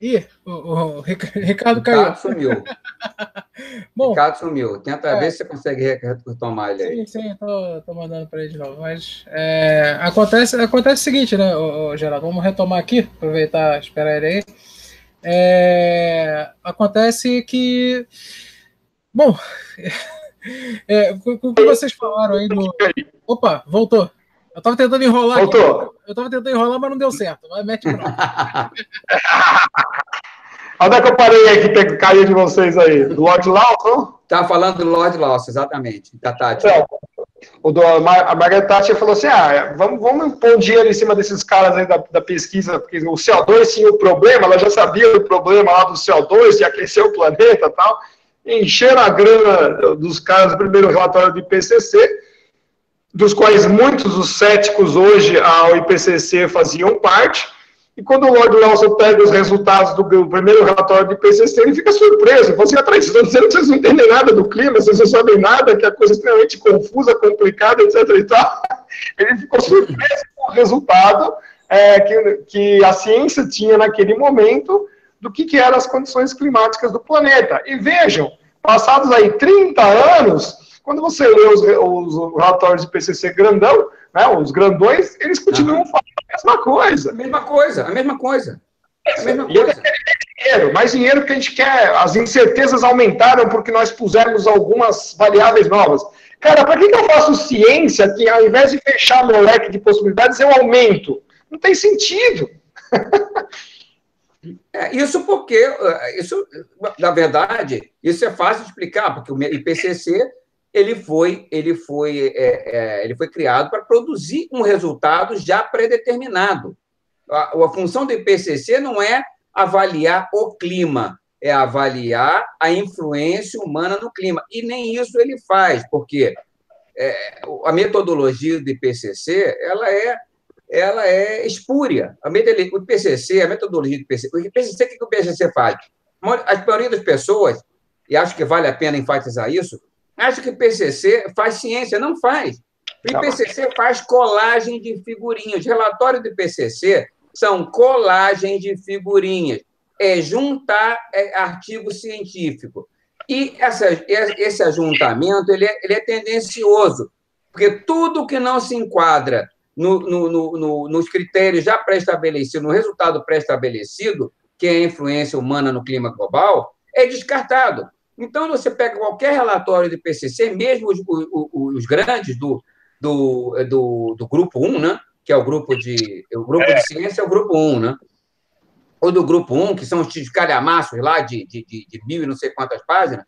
Ih, o, o, Ricardo caiu. Ricardo sumiu. (laughs) Bom, Ricardo sumiu. Tenta é, ver se você consegue retomar ele aí. Sim, sim, estou mandando para ele de novo. Mas é, acontece, acontece o seguinte, né, o, Geraldo? Vamos retomar aqui, aproveitar, esperar ele aí. É, acontece que Bom, (laughs) é, o que vocês falaram aí do. Opa, voltou. Eu tava tentando enrolar. Voltou. Aqui. Eu tava tentando enrolar, mas não deu certo. Mas mete (laughs) Onde é que eu parei aí que caiu de vocês aí? Do Lord Lawson? Tá falando do Lord Lawson, exatamente. Da Tati. É, o do, a Margaret Thatcher falou assim: ah, vamos, vamos pôr um dinheiro em cima desses caras aí da, da pesquisa, porque o CO2 tinha o problema, ela já sabia o problema lá do CO2, de aquecer o planeta e tal encheram a grana dos caras do primeiro relatório do IPCC, dos quais muitos dos céticos hoje ao IPCC faziam parte, e quando o Lord Nelson pega os resultados do primeiro relatório do IPCC, ele fica surpreso. Ele fala vocês dizendo que vocês não entendem nada do clima, vocês não sabem nada, que é coisa extremamente confusa, complicada, etc. E tal. (laughs) Ele ficou surpreso com o resultado é, que, que a ciência tinha naquele momento, do que, que eram as condições climáticas do planeta. E vejam, passados aí 30 anos, quando você lê os, os relatórios do PCC grandão, né, os grandões, eles continuam falando a mesma coisa. A mesma coisa, a mesma coisa. A mesma e coisa. dinheiro, mais dinheiro que a gente quer. As incertezas aumentaram porque nós pusemos algumas variáveis novas. Cara, para que, que eu faço ciência que ao invés de fechar meu leque de possibilidades, eu aumento? Não tem sentido. (laughs) É, isso porque, é, isso, na verdade, isso é fácil de explicar, porque o IPCC ele foi, ele foi, é, é, ele foi criado para produzir um resultado já predeterminado. A, a função do IPCC não é avaliar o clima, é avaliar a influência humana no clima. E nem isso ele faz, porque é, a metodologia do IPCC ela é ela é espúria. A o IPCC, a metodologia do IPCC, o IPCC, o que o IPCC faz? A maioria das pessoas e acho que vale a pena enfatizar isso, acho que PCC faz ciência, não faz. O IPCC faz colagem de figurinhas. Relatório do IPCC são colagens de figurinhas. É juntar é, artigo científico. E essa, esse ajuntamento ele é, ele é tendencioso, porque tudo que não se enquadra no, no, no, nos critérios já pré-estabelecidos, no resultado pré-estabelecido, que é a influência humana no clima global, é descartado. Então, você pega qualquer relatório do IPCC, mesmo os, os, os grandes do, do, do, do, grupo 1, né? que é o grupo de. O grupo de ciência é o grupo 1, né? Ou do grupo 1, que são os calhamaços lá de, de, de, de mil e não sei quantas páginas.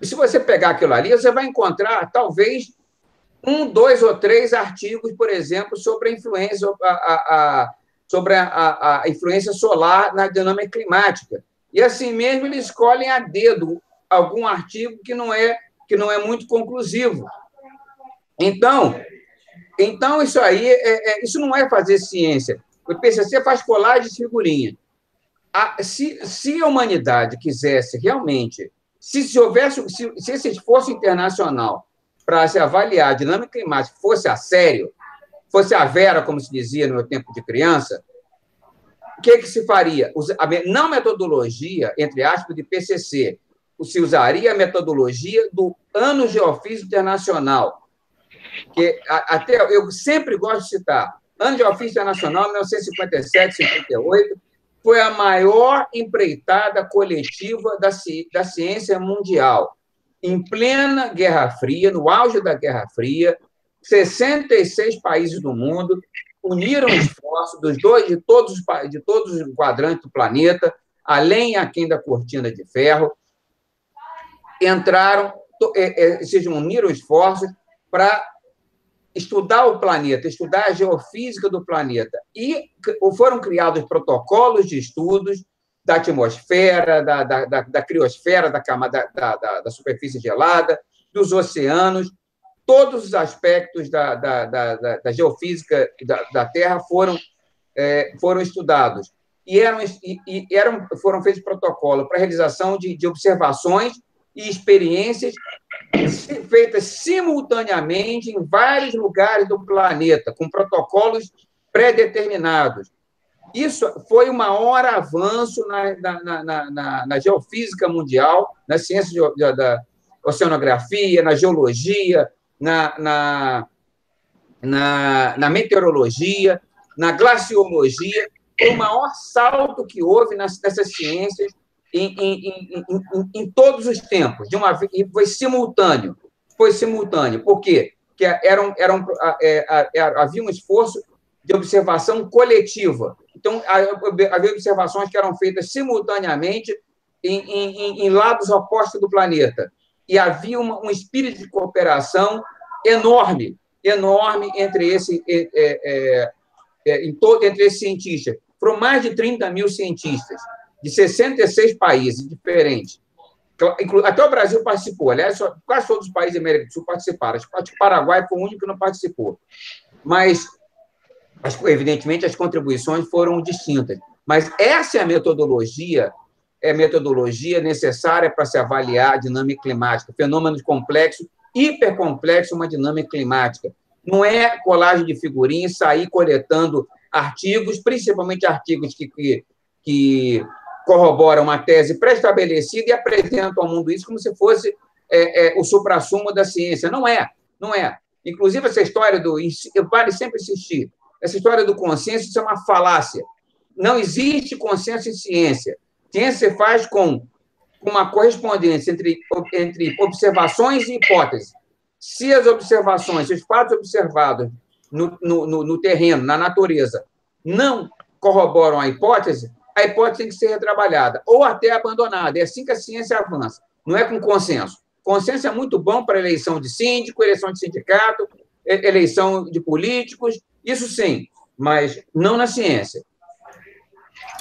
E se você pegar aquilo ali, você vai encontrar, talvez, um, dois ou três artigos, por exemplo, sobre a influência, a, a, a sobre a, influência solar na dinâmica climática. E assim mesmo eles escolhem a dedo algum artigo que não é que não é muito conclusivo. Então, então isso aí é, é, isso não é fazer ciência. O PCC faz colagem de figurinha. Se, se a humanidade quisesse realmente, se, se houvesse, se, se esse esforço internacional para se avaliar a dinâmica climática fosse a sério, fosse a vera, como se dizia no meu tempo de criança, o que, que se faria? Não metodologia, entre aspas, de PCC, se usaria a metodologia do Ano Geofísico Internacional, que até eu sempre gosto de citar. Ano Geofísico Internacional, 1957, 58, foi a maior empreitada coletiva da, da ciência mundial. Em plena Guerra Fria, no auge da Guerra Fria, 66 países do mundo uniram esforços dos dois, de todos, de todos os quadrantes do planeta, além aquém da cortina de ferro, entraram, é, é, seja, uniram esforços para estudar o planeta, estudar a geofísica do planeta. E foram criados protocolos de estudos da atmosfera, da, da, da, da criosfera, da, da, da, da superfície gelada, dos oceanos, todos os aspectos da, da, da, da geofísica da, da, Terra foram, é, foram estudados. E, eram, e, e eram, foram feitos protocolos para realização de, de observações e experiências feitas simultaneamente em vários lugares do planeta, com protocolos pré-determinados. Isso foi o maior avanço na, na, na, na, na geofísica mundial, na ciência da oceanografia, na geologia, na, na, na, na meteorologia, na glaciologia, o maior salto que houve nessas ciências em, em, em, em, todos os tempos, de uma e foi simultâneo, foi simultâneo. Por quê? Porque era, era um, é, havia um esforço de observação coletiva. Então, havia observações que eram feitas simultaneamente em, em lados opostos do planeta e havia uma, um espírito de cooperação enorme, enorme entre esse, é, é, é, em todo, entre esses cientistas. Foram mais de 30 mil cientistas, de 66 países diferentes. Até o Brasil participou, aliás, quase todos os países da América do Sul participaram. Acho que o Paraguai foi o único que não participou. Mas, evidentemente, as contribuições foram distintas. Mas essa é a metodologia é metodologia necessária para se avaliar a dinâmica climática, fenômenos complexos, hipercomplexo, uma dinâmica climática. Não é colagem de figurinhas, sair coletando artigos, principalmente artigos que, que, que corroboram uma tese pré-estabelecida e apresentam ao mundo isso como se fosse é, é, o suprassumo da ciência. Não é, não é. Inclusive, essa história do. Vale sempre insistir. Essa história do consenso isso é uma falácia. Não existe consenso em ciência. Ciência se faz com uma correspondência entre, entre observações e hipóteses. Se as observações, se os fatos observados no, no, no terreno, na natureza, não corroboram a hipótese, a hipótese tem que ser retrabalhada ou até abandonada. É assim que a ciência avança. Não é com consenso. Consenso é muito bom para eleição de síndico, eleição de sindicato, eleição de políticos, isso sim, mas não na ciência.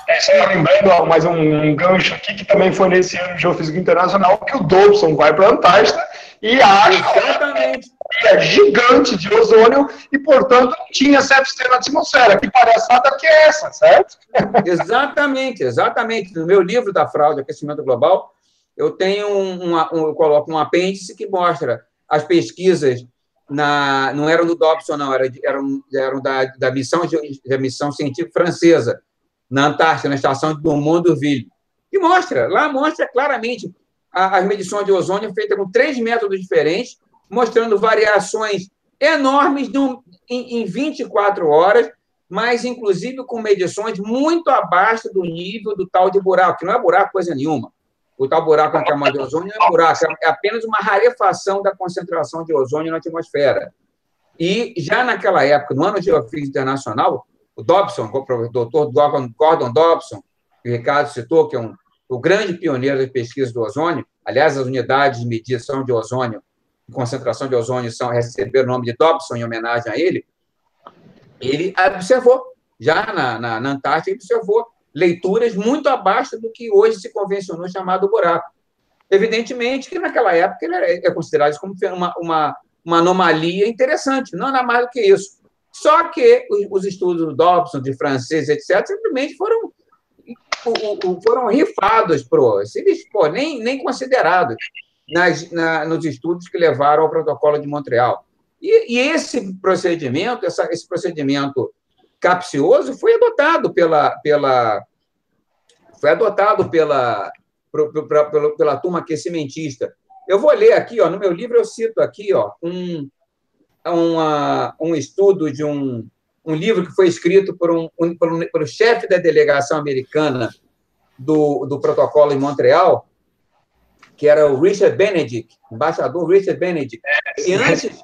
É, lembrando mais um, gancho aqui, que também foi nesse ano de Geofísica Internacional, que o Dobson vai para a Antártida e acha Exatamente. é gigante de ozônio e, portanto, não tinha CFC na atmosfera. Que palhaçada que é essa, certo? Exatamente, exatamente. No meu livro da fraude, aquecimento global, eu tenho um, um, eu coloco um apêndice que mostra as pesquisas na, não eram do Dobson, não, eram, eram, eram da, da, missão, da missão científica francesa, na Antártida, na estação de Dumont-D'Urville, que mostra, lá mostra claramente as medições de ozônio feitas com três métodos diferentes, mostrando variações enormes em, em 24 horas, mas inclusive com medições muito abaixo do nível do tal de buraco, que não é buraco coisa nenhuma. O tal buraco na camada de ozônio não é buraco, é apenas uma rarefação da concentração de ozônio na atmosfera. E já naquela época, no ano de geofísica internacional, o Dobson, o doutor Gordon Dobson, que o Ricardo citou, que é um, o grande pioneiro da pesquisa do ozônio, aliás, as unidades de medição de ozônio e concentração de ozônio são receberam o nome de Dobson em homenagem a ele, ele observou, já na, na, na Antártida, ele observou leituras muito abaixo do que hoje se convencionou chamado buraco. Evidentemente que naquela época ele é considerado como uma, uma, uma anomalia interessante, não nada mais do que isso. Só que os, estudos do Dobson, de francês, etc., simplesmente foram, foram rifados pro, eles, pô, nem, nem considerados nas, na, nos estudos que levaram ao protocolo de Montreal. E, e esse procedimento, essa, esse procedimento capcioso foi adotado pela, pela foi adotado pela, pela, pela turma aquecimentista. Eu vou ler aqui, ó, no meu livro eu cito aqui ó, um, uma, um estudo de um, um livro que foi escrito por um, um pelo, pelo chefe da delegação americana do, do protocolo em Montreal, que era o Richard Benedict, embaixador Richard Benedict, e antes,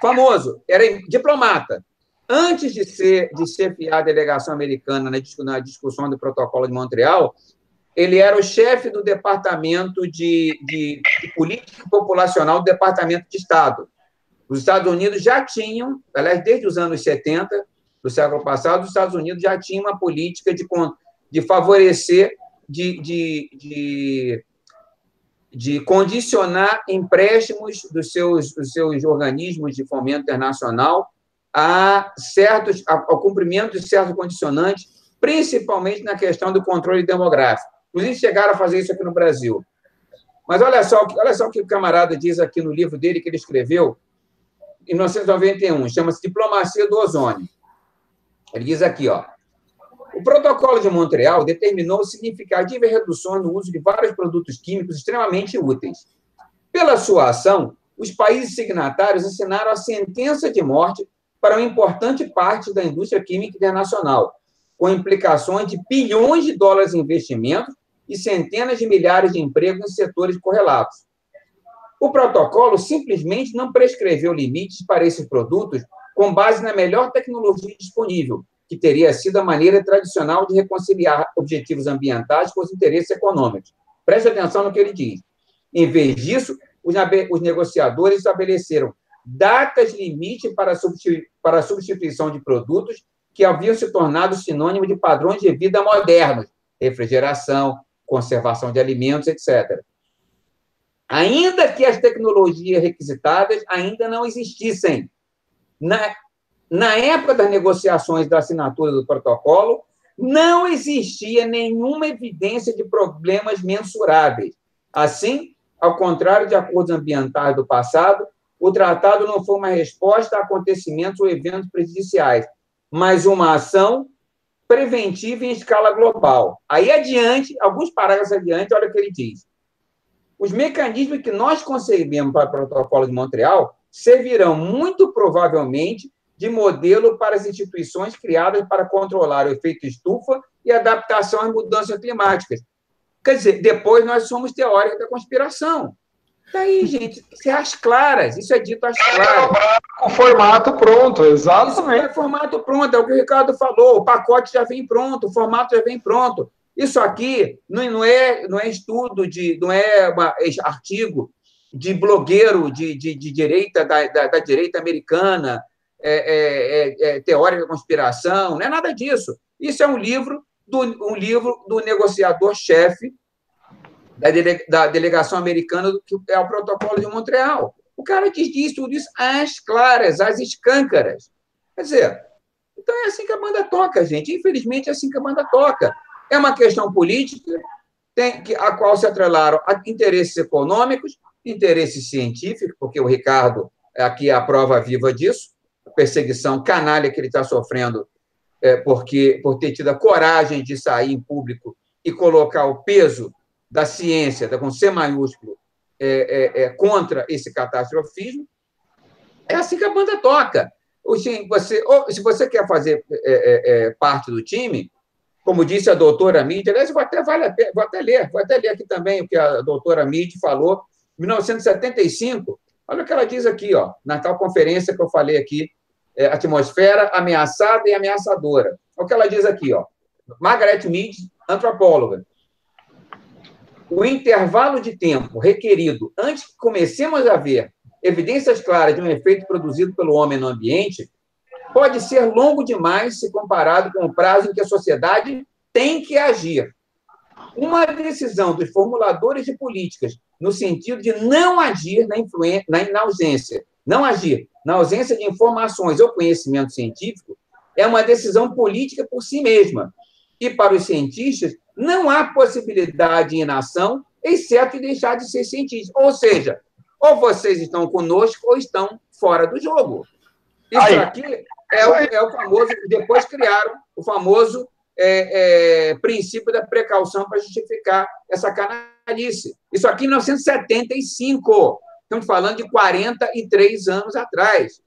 famoso, era diplomata, Antes de ser de chefiar a delegação americana na discussão do protocolo de Montreal, ele era o chefe do departamento de, de, de, política populacional do Departamento de Estado. Os Estados Unidos já tinham, aliás, desde os anos 70 do século passado, os Estados Unidos já tinham uma política de, de favorecer, de, de, de, de condicionar empréstimos dos seus, dos seus organismos de fomento internacional a certos, ao cumprimento de certos condicionantes, principalmente na questão do controle demográfico. Inclusive, chegaram a fazer isso aqui no Brasil. Mas olha só, olha só o que o camarada diz aqui no livro dele que ele escreveu em 1991, chama-se Diplomacia do Ozônio. Ele diz aqui, ó, o protocolo de Montreal determinou significativas reduções no uso de vários produtos químicos extremamente úteis. Pela sua ação, os países signatários assinaram a sentença de morte para uma importante parte da indústria química internacional, com implicações de bilhões de dólares em investimentos e centenas de milhares de empregos em setores correlatos. O protocolo simplesmente não prescreveu limites para esses produtos com base na melhor tecnologia disponível, que teria sido a maneira tradicional de reconciliar objetivos ambientais com os interesses econômicos. Preste atenção no que ele diz. Em vez disso, os negociadores estabeleceram datas limite para a substituição de produtos que haviam se tornado sinônimo de padrões de vida modernos, refrigeração, conservação de alimentos, etc. Ainda que as tecnologias requisitadas ainda não existissem. Na, na época das negociações da assinatura do protocolo, não existia nenhuma evidência de problemas mensuráveis. Assim, ao contrário de acordos ambientais do passado, o tratado não foi uma resposta a acontecimentos ou eventos prejudiciais, mas uma ação preventiva em escala global. Aí adiante, alguns parágrafos adiante, olha o que ele diz. Os mecanismos que nós concebemos para o protocolo de Montreal servirão muito provavelmente de modelo para as instituições criadas para controlar o efeito estufa e adaptação às mudanças climáticas. Quer dizer, depois nós somos teóricos da conspiração. Tá gente, isso é às claras, isso é dito às claras. Com formato pronto, exatamente. Isso é formato pronto, é o que o Ricardo falou, o pacote já vem pronto, o formato já vem pronto. Isso aqui não é, não é estudo, de, não é uma, artigo de blogueiro de, de, de direita, da, da, da, direita americana, é, é, é, é, teórica da conspiração, não é nada disso. Isso é um livro do, um livro do negociador-chefe da, dele, da delegação americana que é o protocolo de Montreal. O cara diz, diz tudo isso às claras, às escâncaras. Quer dizer, então é assim que a banda toca, gente. Infelizmente é assim que a banda toca. É uma questão política, tem, que, a qual se atrelaram interesses econômicos, interesses científicos, porque o Ricardo aqui é a prova viva disso, a perseguição canalha que ele está sofrendo é, porque por ter tido a coragem de sair em público e colocar o peso da ciência, da, com C maiúsculo, é, é, é, contra esse catastrofismo. É assim que a banda toca. Você, ou, se você quer fazer é, é, parte do time, como disse a doutora Mid, aliás, vou até, vale vou até ler, vou até ler aqui também o que a doutora Mid falou, em 1975, olha o que ela diz aqui, ó, na tal conferência que eu falei aqui, é, atmosfera ameaçada e ameaçadora. Olha o que ela diz aqui, ó, Margaret Mead, antropóloga. O intervalo de tempo requerido antes que comecemos a ver evidências claras de um efeito produzido pelo homem no ambiente pode ser longo demais se comparado com o prazo em que a sociedade tem que agir. Uma decisão dos formuladores de políticas no sentido de não agir na, na, na ausência, não agir na ausência de informações ou conhecimento científico, é uma decisão política por si mesma. E para os cientistas, não há possibilidade de inação, exceto deixar de ser cientista. Ou seja, ou vocês estão conosco ou estão fora do jogo. Isso Aí. aqui é o, é o famoso. Depois criaram o famoso é, é, princípio da precaução para justificar essa canalice. Isso aqui em 1975. Estamos falando de 43 anos atrás.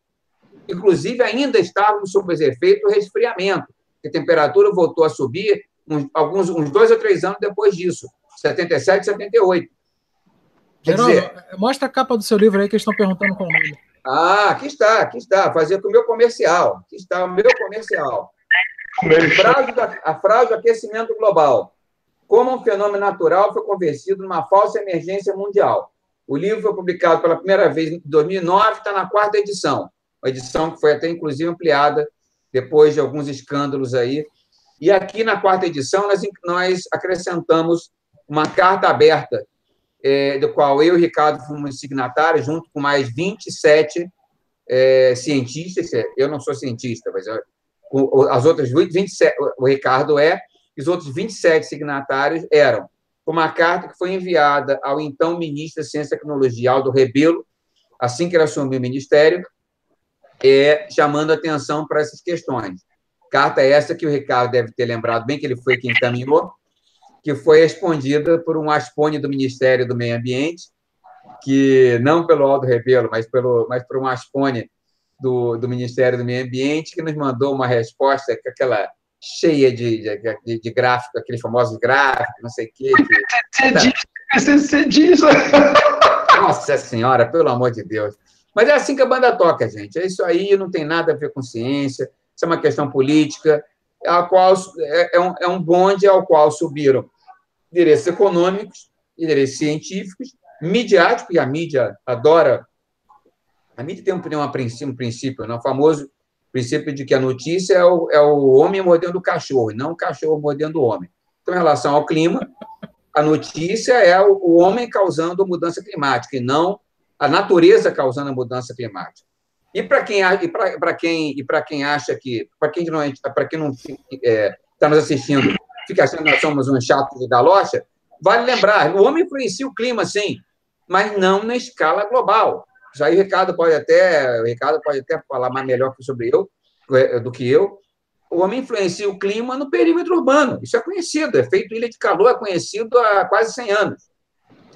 Inclusive, ainda estávamos sob os efeitos do resfriamento. A temperatura voltou a subir uns, alguns, uns dois ou três anos depois disso, 77, 78. Geraldo, dizer, mostra a capa do seu livro aí que eles estão perguntando qual o nome. Ah, aqui está, aqui está. Fazer com o meu comercial. Aqui está o meu comercial. A fraude do aquecimento global. Como um fenômeno natural foi convencido numa falsa emergência mundial. O livro foi publicado pela primeira vez em 2009, está na quarta edição. Uma edição que foi até, inclusive, ampliada depois de alguns escândalos aí. E aqui, na quarta edição, nós, nós acrescentamos uma carta aberta é, do qual eu e Ricardo fomos signatários, junto com mais 27 é, cientistas. Eu não sou cientista, mas eu, as outras 27, o Ricardo é, os outros 27 signatários eram uma carta que foi enviada ao então ministro da Ciência e Tecnologia, Aldo Rebelo, assim que ele assumiu o ministério, é, chamando atenção para essas questões. Carta essa que o Ricardo deve ter lembrado bem, que ele foi quem encaminhou, que foi respondida por um aspone do Ministério do Meio Ambiente, que não pelo Aldo Rebelo, mas, pelo, mas por um aspone do, do Ministério do Meio Ambiente, que nos mandou uma resposta com aquela cheia de, de, de gráfico, aqueles famosos gráficos, não sei o quê. Que... Você diz, Nossa Senhora, pelo amor de Deus. Mas é assim que a banda toca, gente. É isso aí, não tem nada a ver com ciência, isso é uma questão política, a qual é, é, um, é um bonde ao qual subiram interesses econômicos, interesses científicos, midiáticos, e a mídia adora. A mídia tem um, um princípio, um princípio né? o famoso princípio de que a notícia é o, é o homem mordendo o cachorro, e não o cachorro mordendo o homem. Então, em relação ao clima, a notícia é o, o homem causando mudança climática, e não a natureza causando a mudança climática. E para quem e para quem e quem acha que para quem não para quem não está é, tá nos assistindo fica achando que nós somos um chato de galocha, vale lembrar, o homem influencia o clima, sim, mas não na escala global. Já aí o Ricardo pode até Ricardo pode até falar mais melhor sobre eu é, do que eu. O homem influencia o clima no perímetro urbano. Isso é conhecido. É efeito ilha de calor é conhecido há quase 100 anos.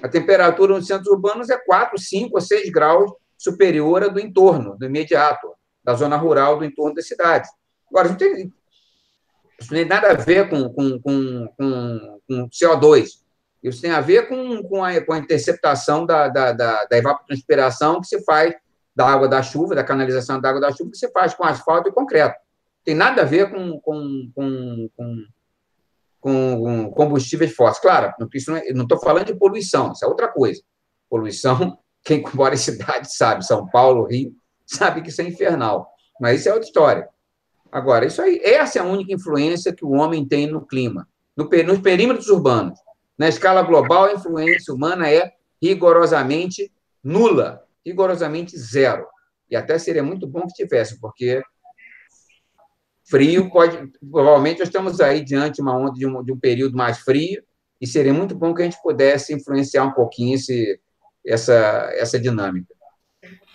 A temperatura nos centros urbanos é 4, 5 ou 6 graus superior à do entorno, do imediato, da zona rural do entorno da cidade. Agora, isso, tem, isso não tem nada a ver com, com, com, com, com CO2. Isso tem a ver com, com, a, com a interceptação da, da, da, da evapotranspiração que se faz da água da chuva, da canalização da água da chuva, que se faz com asfalto e concreto. Tem nada a ver com, com, com, com, com combustíveis fósseis. Claro, não estou falando de poluição, isso é outra coisa. Poluição quem mora em cidade (laughs) sabe, São Paulo, Rio, sabe que isso é infernal. Mas isso é outra história. Agora, isso aí, essa é a única influência que o homem tem no clima, no, nos perímetros urbanos. Na escala global, a influência humana é rigorosamente nula, rigorosamente zero. E até seria muito bom que tivesse, porque frio pode. Provavelmente nós estamos aí diante uma onda de um, de um período mais frio, e seria muito bom que a gente pudesse influenciar um pouquinho esse, essa, essa dinâmica.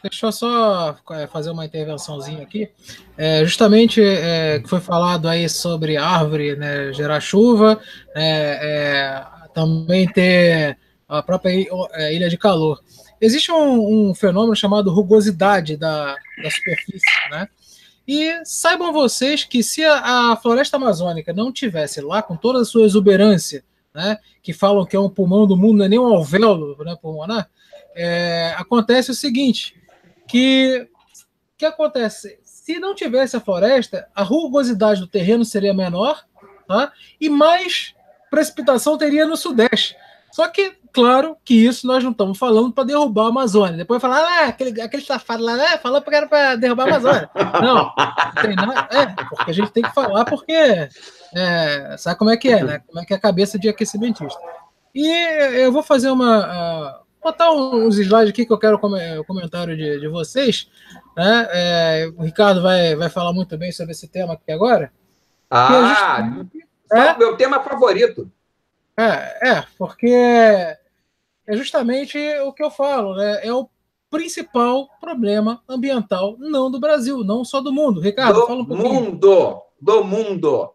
Deixa eu só é, fazer uma intervençãozinha aqui. É, justamente é, foi falado aí sobre árvore né, gerar chuva, é, é também ter a própria é, ilha de calor. Existe um, um fenômeno chamado rugosidade da, da superfície, né? E saibam vocês que se a, a, floresta amazônica não tivesse lá com toda a sua exuberância, né, que falam que é um pulmão do mundo, não é nem um alvéolo né, pulmonar, é, acontece o seguinte, que que acontece? Se não tivesse a floresta, a rugosidade do terreno seria menor, tá? E mais precipitação teria no sudeste. Só que, claro, que isso nós não estamos falando para derrubar a Amazônia. Depois falar, ah, aquele, aquele safado lá, né, falou que era para derrubar a Amazônia. Não, tem nada, é, porque a gente tem que falar, porque é, sabe como é que é, né? Como é que é a cabeça de aquecimentista. E eu vou fazer uma. Uh, botar uns slides aqui que eu quero o comentário de, de vocês. Né? É, o Ricardo vai, vai falar muito bem sobre esse tema aqui agora. Ah, é, meu tema favorito. É, é, porque é justamente o que eu falo, né? É o principal problema ambiental, não do Brasil, não só do mundo. Ricardo, do fala um pouquinho. mundo, do mundo.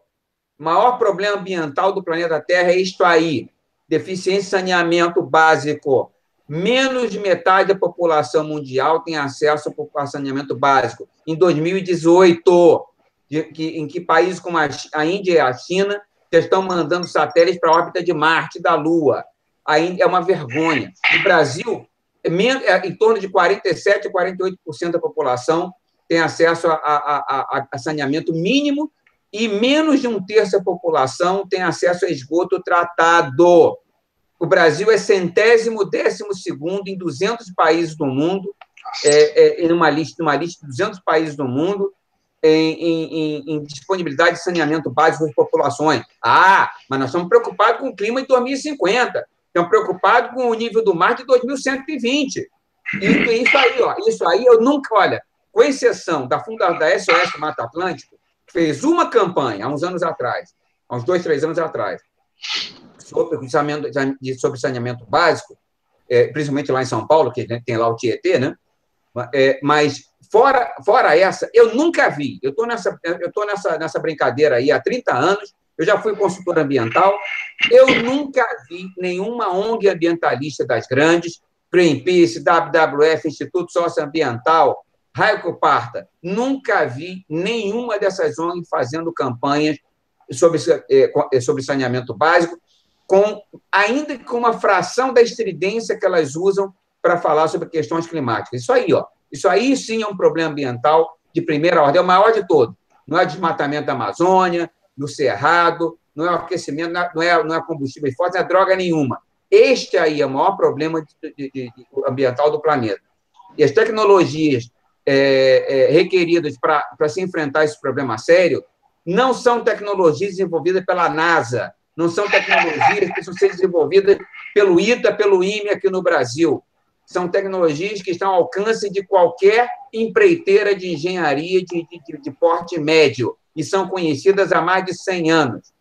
O maior problema ambiental do planeta Terra é isto aí: deficiência de saneamento básico. Menos de metade da população mundial tem acesso ao saneamento básico. Em 2018, em que países como a Índia e a China já estão mandando satélites para a órbita de Marte, da Lua. Ainda é uma vergonha. No Brasil, é é em torno de 47% a 48% da população tem acesso a, a, a, a, saneamento mínimo e menos de um terço da população tem acesso a esgoto tratado. O Brasil é centésimo, décimo segundo em 200 países do mundo, é, é, em uma lista, numa lista de 200 países do mundo, em, em, em, disponibilidade de saneamento básico das populações. Ah, mas nós estamos preocupados com o clima em 2050. Estamos preocupados com o nível do mar de 2120. E isso aí, ó, isso aí eu nunca, olha, com exceção da fundação da SOS Mata Atlântico, fez uma campanha há uns anos atrás, há uns dois, três anos atrás, sobre saneamento, sobre saneamento básico, é, principalmente lá em São Paulo, que tem lá o Tietê, né? É, mas Fora, fora essa, eu nunca vi. Eu estou nessa, eu tô nessa, nessa brincadeira aí há 30 anos. Eu já fui consultor ambiental. Eu nunca vi nenhuma ONG ambientalista das grandes, Greenpeace, WWF, Instituto Socioambiental, Raio Parta, nunca vi nenhuma dessas ONGs fazendo campanhas sobre, eh, eh, sobre saneamento básico, com ainda com uma fração da estridência que elas usam para falar sobre questões climáticas. Isso aí, ó. Isso aí sim é um problema ambiental de primeira ordem, é o maior de todos. Não é desmatamento da Amazônia, do Cerrado, não é aquecimento, não é, não é combustível fóssil, não é droga nenhuma. Este aí é o maior problema de, de, de, ambiental do planeta. E as tecnologias é, é, requeridas para se enfrentar esse problema sério não são tecnologias desenvolvidas pela NASA, não são tecnologias que precisam ser desenvolvidas pelo ITA, pelo IME aqui no Brasil são tecnologias que estão ao alcance de qualquer empreiteira de engenharia de, de, de porte médio e são conhecidas há mais de 100 anos.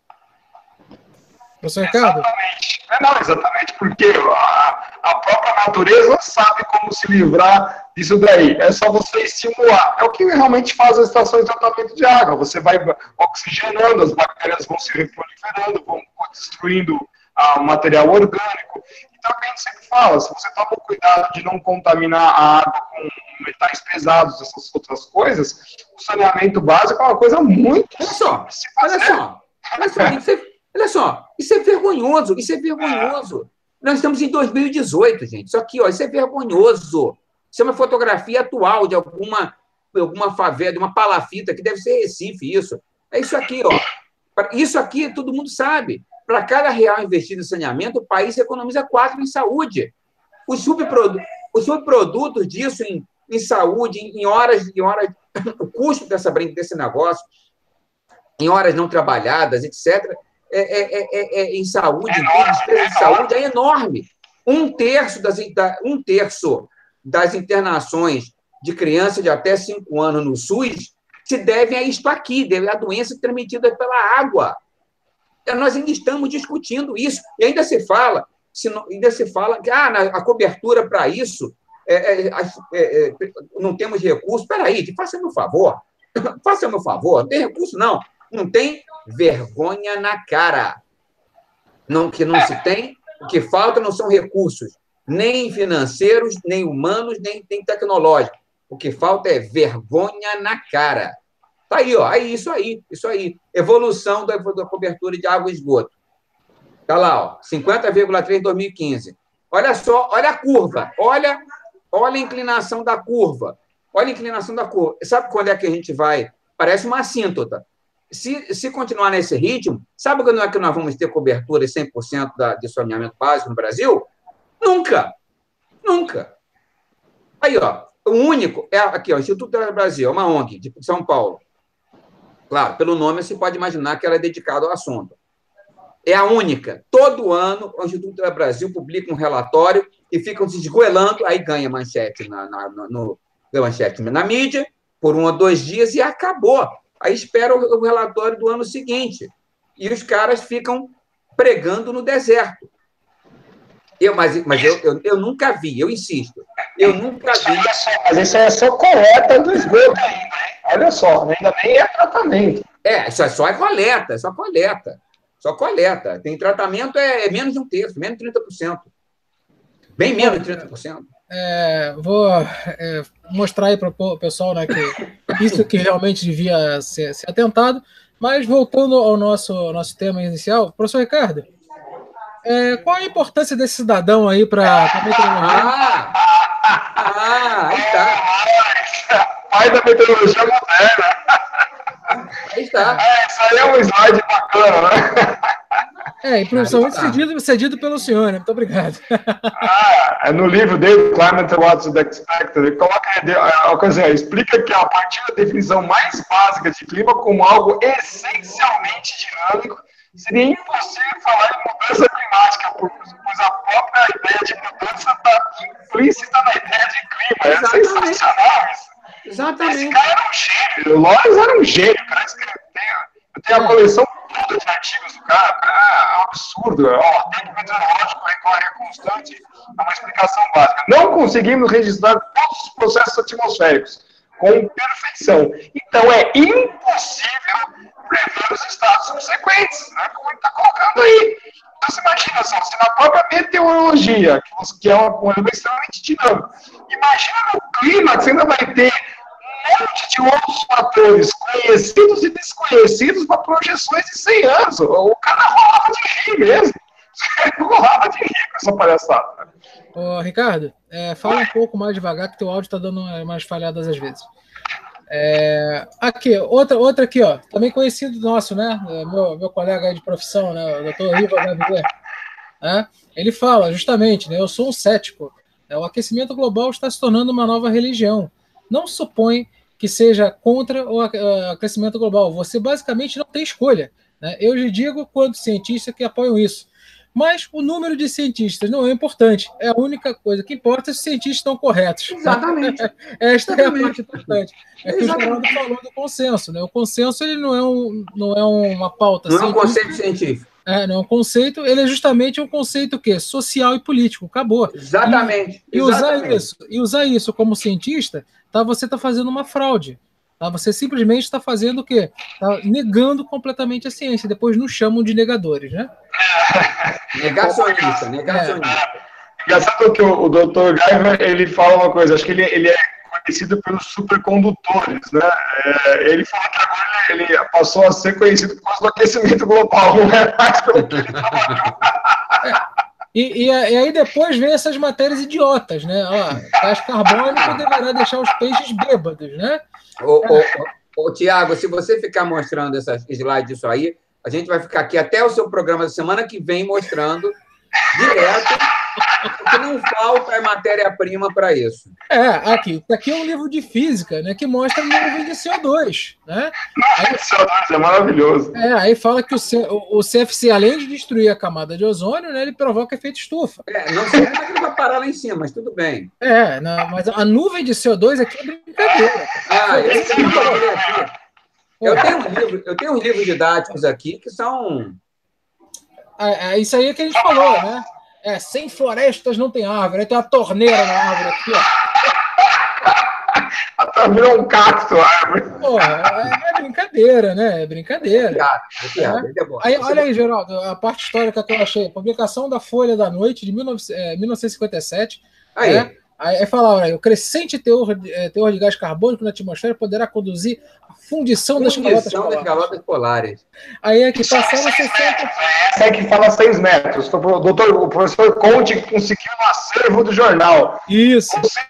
Professor Ricardo? Exatamente. É, não, exatamente, porque a, a, própria natureza sabe como se livrar disso daí. É só você estimular. É o que realmente faz as estações de tratamento de água. Você vai oxigenando, as bactérias vão se reproliferando, vão destruindo ah, o material orgânico. Então, a gente sempre fala, se você toma cuidado de não contaminar a água com metais pesados, essas outras coisas, o saneamento básico é uma coisa muito olha só, olha só, olha só, isso é, olha só, isso é vergonhoso, isso é vergonhoso. Nós estamos em 2018, gente. Isso aqui, ó, isso é vergonhoso. Isso é uma fotografia atual de alguma, alguma favela, de uma palafita, que deve ser Recife, isso. É isso aqui, ó. Isso aqui todo mundo sabe. Para cada real investido em saneamento, o país economiza quatro em saúde. Os, subprodu os subprodutos disso em, em saúde, em horas, em horas, (coughs) o custo dessa, desse negócio, em horas não trabalhadas, etc., é, é, é, é em saúde, em despesa de saúde, é enorme. Um terço das, um terço das internações de crianças de até 5 anos no SUS se devem a isto aqui, deve a doença transmitida pela água. Nós ainda estamos discutindo isso. E ainda se fala, se não, ainda se fala que ah, a cobertura para isso é, é, é, é, não temos recursos. Espera aí, faça meu favor. (coughs) Faça meu favor. Não tem recurso, não. Não tem vergonha na cara. Não, que não se tem, o que falta não são recursos, nem financeiros, nem humanos, nem, nem tecnológicos. O que falta é vergonha na cara. Tá aí, ó. Aí, isso aí, isso aí. Evolução da, da cobertura de água e esgoto. Tá lá, ó. 50,3 em 2015. Olha só, olha a curva. Olha, olha a inclinação da curva. Olha a inclinação da curva. Sabe quando é que a gente vai? Parece uma assíntota. Se, se continuar nesse ritmo, sabe quando é que nós vamos ter cobertura 100% da, de saneamento básico no Brasil? Nunca. Nunca. Aí, ó, o único é aqui, ó, Instituto do Brasil, é uma ONG de São Paulo. Claro, pelo nome você pode imaginar que ela é dedicada ao assunto. É a única. Todo ano, o Instituto do Brasil publica um relatório e ficam se esgoelando, aí ganha manchete na, na, no, manchete na mídia, por um ou dois dias, e acabou. Aí espera o, o relatório do ano seguinte. E os caras ficam pregando no deserto. Eu, mas mas eu, eu, eu, nunca vi, eu insisto. Eu nunca vi. Mas isso é só coleta do esgoto ainda, hein? Olha só, né? ainda nem é tratamento. É, isso é só é coleta, é só coleta. Só coleta. Tem tratamento, é, é menos de um terço, menos de 30%. Bem menos de 30%. É, vou é, mostrar aí para o pessoal né, que isso que realmente devia ser, ser atentado. Mas voltando ao nosso, ao nosso tema inicial, professor Ricardo, é, qual a importância desse cidadão aí para a meteorologia? Ah, ah, aí tá. Pai da meteorologia moderna. Aí está. É, isso aí é um slide bacana, né? É, e principalmente cedido, cedido pelo senhor, né? Muito obrigado. Ah, é no livro dele, Climate What's Expected, ele coloca, a explica que a partir da definição mais básica de clima como algo essencialmente dinâmico, seria impossível falar em mudança climática, pois a própria ideia de mudança está implícita na ideia de clima. É sensacional isso. Exatamente. Esse cara era um gênio. O Loris era um gênio. O cara escreveu. Eu tenho a é. coleção toda de artigos do cara. É um absurdo. Ó, tempo meteorológico recorre constante a uma explicação básica. Não conseguimos registrar todos os processos atmosféricos com perfeição. Então é impossível prever os estados subsequentes, né, como ele está colocando aí. Então você imagina só, se na própria meteorologia, que é uma coisa extremamente dinâmica, imagina no clima que você ainda vai ter um monte de outros fatores conhecidos e desconhecidos para projeções de 100 anos. O cara rolava de rir mesmo. Essa palhaçada. Ô, Ricardo, é, fala um pouco mais devagar, que teu áudio está dando umas falhadas às vezes. É, aqui, outra, outra aqui, ó, também conhecido nosso, né? É, meu, meu colega de profissão, né? O doutor Riva. Né? Ele fala justamente, né? Eu sou um cético. O aquecimento global está se tornando uma nova religião. Não supõe que seja contra o aquecimento global. Você basicamente não tem escolha. Né? Eu já digo quando cientistas que apoiam isso. Mas o número de cientistas não é importante. É a única coisa que importa é se os cientistas estão corretos. Exatamente. (laughs) Esta Exatamente. é a parte importante. É que Exatamente. o Geraldo falou do consenso. Né? O consenso ele não é, um, não é uma pauta. Não é um conceito científico. É, não é um conceito, ele é justamente um conceito que social e político, acabou. Exatamente. E, e usar isso, e usar isso como cientista, tá, você está fazendo uma fraude. Tá? Você simplesmente está fazendo o quê? Está negando completamente a ciência. Depois nos chamam de negadores, né? Negacionista, (laughs) negacionista. É. Engraçado que o, o Dr. Gaiva, ele fala uma coisa, acho que ele, ele é conhecido pelos supercondutores, né? É, ele falou que agora ele, ele, passou a ser conhecido por causa do aquecimento global, não é mais pelo que ele trabalhou. (laughs) E, e, e, aí depois vem essas matérias idiotas, né? Ó, gás carbônico deverá deixar os peixes bêbados, né? Ô, ô, ô, Tiago, se você ficar mostrando essas slides disso aí, a gente vai ficar aqui até o seu programa da semana que vem mostrando direto porque não falta matéria-prima para isso. É, aqui, aqui é um livro de física, né, que mostra o nível de CO2, né? Aí, (laughs) CO2 é maravilhoso. É, aí fala que o, C, o, o, CFC, além de destruir a camada de ozônio, né, ele provoca efeito estufa. É, não sei como é que ele vai parar lá em cima, mas tudo bem. É, não, mas a nuvem de CO2 aqui é brincadeira. Ah, esse aqui. Eu tenho, um livro, eu tenho uns livros didáticos aqui que são É, é isso aí que a gente falou, né? É, sem florestas não tem árvore. Aí tem uma torneira na árvore aqui, ó. (laughs) A torneira é um cacto, a árvore. Porra, é, é brincadeira, né? É brincadeira. É piada, é bom. Aí, olha aí, Geraldo, a parte histórica que eu achei. Publicação da Folha da Noite de 19, é, 1957. Aí. né? Aí, fala, olha, o crescente teor, de- eh, teor de gás carbônico na atmosfera poderá conduzir à fundição das calotas Fundição das polares. calotas polares. Aí é que passaram 60. Essa é que fala seis metros. O doutor, o professor Conte conseguiu no acervo do jornal. Isso. Ou seja,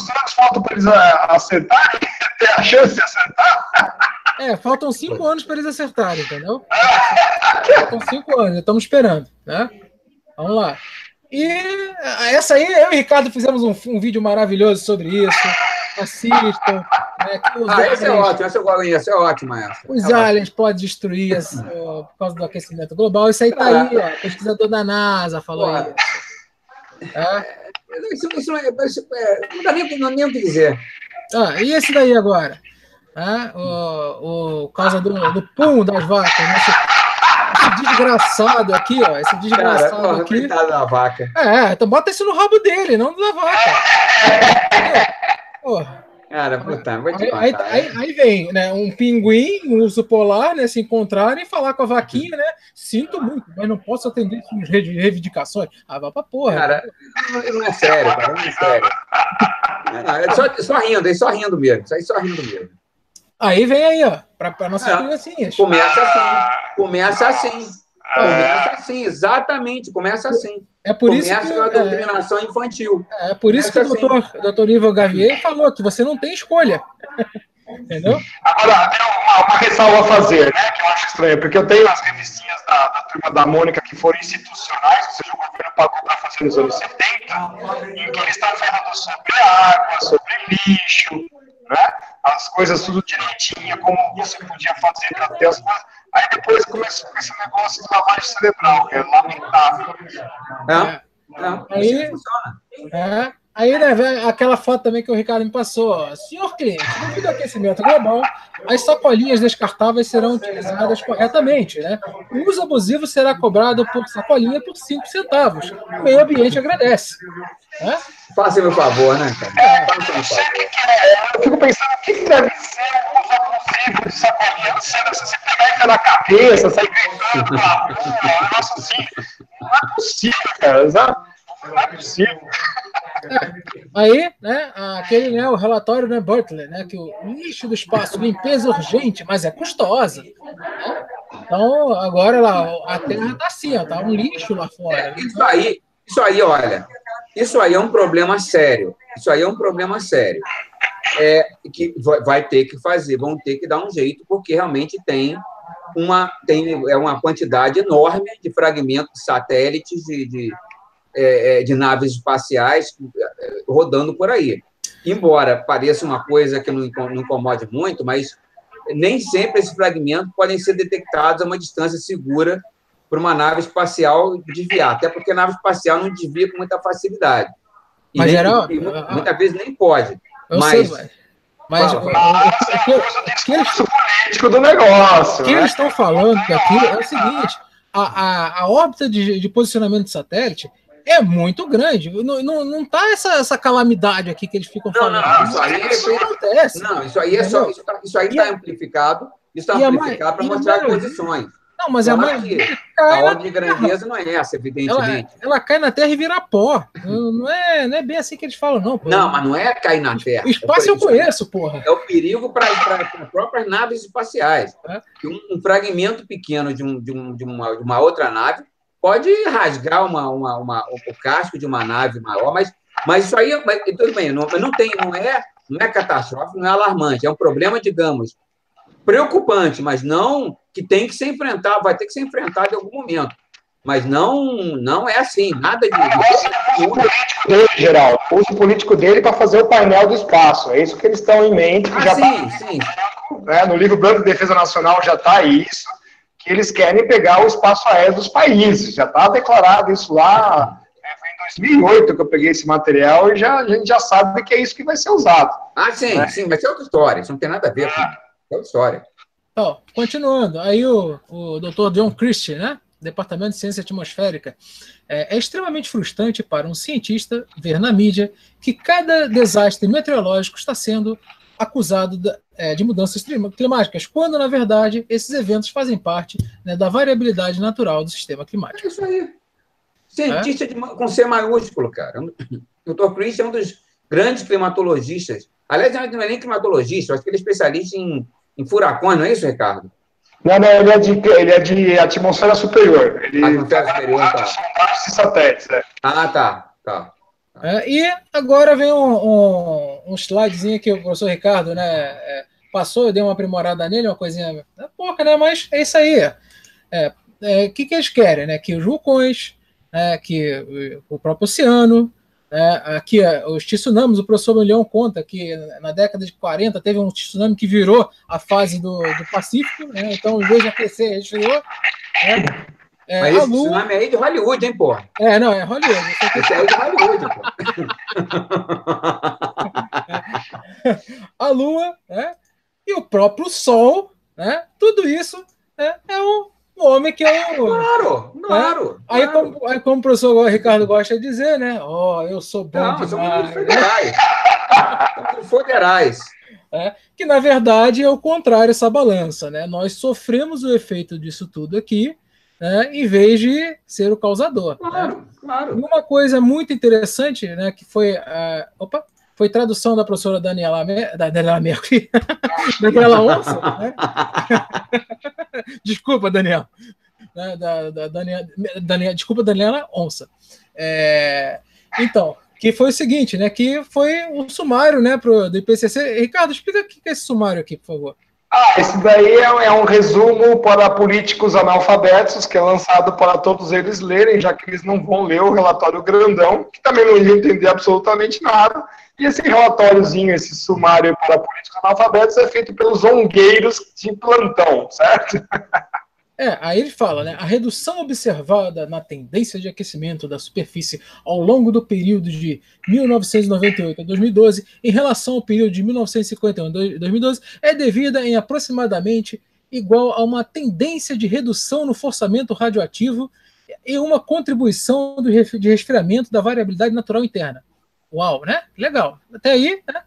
os anos faltam para eles a- acertarem, (laughs) ter a chance de acertar. É, faltam cinco anos para eles acertarem, entendeu? (laughs) Faltam cinco anos, estamos esperando, né? Vamos lá. E essa aí, eu e o Ricardo fizemos um, um vídeo maravilhoso sobre isso. Assistam. Né, Ah, é aliens, ótimo, esse eu gosto, esse é ótimo, essa. os É aliens podem destruir (laughs) ó, por causa do aquecimento global. Isso aí tá aí, ó. Pesquisador da NASA falou Porra. isso. É. Isso, isso não, é, é- não dá nem, não, nem o que dizer. Ah, e esse daí agora? Ah, o, o causa do, do pum das vacas. né? Esse, desgraçado aqui, ó. Esse Cara, desgraçado porra, aqui. coitado da vaca. É, então bota isso no rabo dele, não da vaca. Porra. Cara, puta, vou te Aí, aí, contar. aí- aí vem, né? Um pinguim, um urso polar, né? Se encontrarem e falar com a vaquinha, né? Sinto muito, mas não posso atender suas re- reivindicações. Ah, vai pra porra. Cara, não, não é sério, cara, não é sério. Não, é só, só rindo, é só rindo mesmo. Isso aí só rindo mesmo. Aí vem aí, ó, pra, pra nossas É. criancinhas. Começa assim, começa assim. Começa assim, exatamente, começa assim. É por isso começa que, com a é, doutrinação infantil. é por isso que o Começa assim. doutor, doutor Ivo Gavier falou que você não tem escolha. Entendeu? Agora, tem uma, uma ressalva a fazer, né? Que eu acho estranho, porque eu tenho as revistinhas da, da turma da Mônica que foram institucionais, ou seja, o governo pagou para fazer nos anos 70, em que eles estão falando sobre água, sobre lixo, né? As coisas tudo direitinho, como você podia fazer para ter as coisas. Aí depois começou com esse negócio de lavagem cerebral, que é lamentável. É? Não, Aí- assim funciona. É. Aí, né, aquela foto também que o Ricardo me passou. ó. Senhor cliente, devido ao aquecimento global, as sacolinhas descartáveis serão utilizadas corretamente, né? O uso abusivo será cobrado por sacolinha por 5 centavos. O meio ambiente agradece. Né? Faça meu favor, né, cara? Faça meu favor. Eu fico pensando o que deve ser o uso abusivo de sacolinha. Não sei, se você pegar e ficar na cabeça, sair gritando pela rua, um negócio assim. Não é possível, cara. sabe? É. Aí, né, aquele, né, o relatório, né, Butler, né, que o lixo do espaço, limpeza urgente, mas é custosa. né? Então, agora lá, a Terra tá assim, ó, tá um lixo lá fora. né? Isso aí, isso aí, olha, isso aí é um problema sério. Isso aí é um problema sério. É, que vai- ter que fazer, vão ter que dar um jeito, porque realmente tem uma, tem, é uma quantidade enorme de fragmentos satélites, de, de, é, é, de naves espaciais é, rodando por aí. Embora pareça uma coisa que não inco- não incomode muito, mas nem sempre esses fragmentos podem ser detectados a uma distância segura para uma nave espacial desviar, até porque a nave espacial não desvia com muita facilidade. E Mas, nem- Geraldo, e ah, ah. muitas vezes nem pode. Eu Mas- sei, mas, o, que, o que eles, Discurso político do negócio. o que né? eles estão falando aqui é o seguinte: a, a, a órbita de, de posicionamento de satélite é muito grande. Não, não, não tá essa, essa calamidade aqui que eles ficam Não, falando. não, isso aí é- isso não acontece. Não, isso aí é só, isso, tá- isso aí está a- amplificado, isso está a amplificado para a mostrar maioria- posições. Não, mas a Claro maioria A cai na, ordem de grandeza não é essa, ela, evidentemente. ela cai na terra e vira pó. Não é, não é bem assim que eles falam, não. Não, mas não é cair na Terra. O espaço eu Isso- conheço, porra. É o perigo para as próprias naves espaciais. É. Um, um fragmento pequeno de, um, de, um, de, uma, de uma outra nave pode rasgar uma, uma, uma, o casco de uma nave maior, mas, mas isso aí, mas, tudo bem, não, não, tem, não, é, não é catastrófico, não é alarmante, é um problema, digamos, preocupante, mas não que tem que ser enfrentado, vai ter que ser enfrentado em algum momento. Mas não, não é assim, nada de. O uso político dele, Geraldo. O uso político dele para fazer o painel do espaço. É isso que eles estão em mente. que Ah, já sim, tá, sim. né, no livro Branco de Defesa Nacional já está isso, que eles querem pegar o espaço aéreo dos países. Já está declarado isso lá. é, Foi em 2008 que eu peguei esse material e já, a gente já sabe que é isso que vai ser usado. Ah, sim, Né? sim, mas é outra história, isso não tem nada a ver com. É outra história. Então, continuando, aí o, o Dr. John Christie, né? Departamento de Ciência Atmosférica, é, é, extremamente frustrante para um cientista ver na mídia que cada desastre meteorológico está sendo acusado de, é, de mudanças climáticas, quando, na verdade, esses eventos fazem parte né, da variabilidade natural do sistema climático. É isso aí. Cientista é? de, com C maiúsculo, cara. O Dr. Chris é um dos grandes climatologistas. Aliás, não é nem climatologista, acho que ele é especialista em, em furacões, não é isso, Ricardo? Não, não, ele é de, ele é de atmosfera superior. Ele atmosfera superior, tá. satélites, é. Ah, tá, tá. É, e agora vem um, um, um slidezinho que o professor Ricardo né, é, passou, eu dei uma aprimorada nele, uma coisinha é pouca, né? Mas é isso aí. O é, é, que, que eles querem? Né? Que os vulcões, né, que o próprio oceano, né, aqui os tsunamis, o professor Milhão conta que na década de 40 teve um tsunami que virou a fase do, do Pacífico, né? então em vez de aquecer, resfriou. Né? É, Mas esse Lua... tsunami aí é de Hollywood, hein, pô? É, não, é Hollywood. Esse aí é de Hollywood, pô. (laughs) a Lua, né? E o próprio Sol, né? Tudo isso né? é um, um homem que é o. Claro, né? claro. Aí, claro. Como, aí, como o professor Ricardo gosta de dizer, né? Ó, oh, eu sou bom não, demais. Somos federais. somos federais. É, que na verdade é o contrário essa balança, né? Nós sofremos o efeito disso tudo aqui, né, em vez de ser o causador. Né? Claro, né? claro. Uma coisa muito interessante, né, que foi, uh, opa, foi tradução da professora Daniela, da Daniela Mercury, (laughs) Daniela Onça, né? (laughs) desculpa, Daniela, né, da, da Daniela, Daniela, desculpa, Daniela Onça. É, então, que foi o seguinte, né, que foi um sumário, né, pro, do IPCC. Ricardo, explica o que é esse sumário aqui, por favor. Ah, esse daí é, é, um resumo para políticos analfabetos, que é lançado para todos eles lerem, já que eles não vão ler o relatório grandão, que também não iam entender absolutamente nada. E esse relatóriozinho, esse sumário para políticos analfabetos, é feito pelos zongueiros de plantão, certo? (laughs) É, aí ele fala, né? A redução observada na tendência de aquecimento da superfície ao longo do período de 1998 a 2012, em relação ao período de 1951 a 2012, é devida em aproximadamente igual a uma tendência de redução no forçamento radioativo e uma contribuição do, de resfriamento da variabilidade natural interna. Uau, né? Legal. Até aí, né?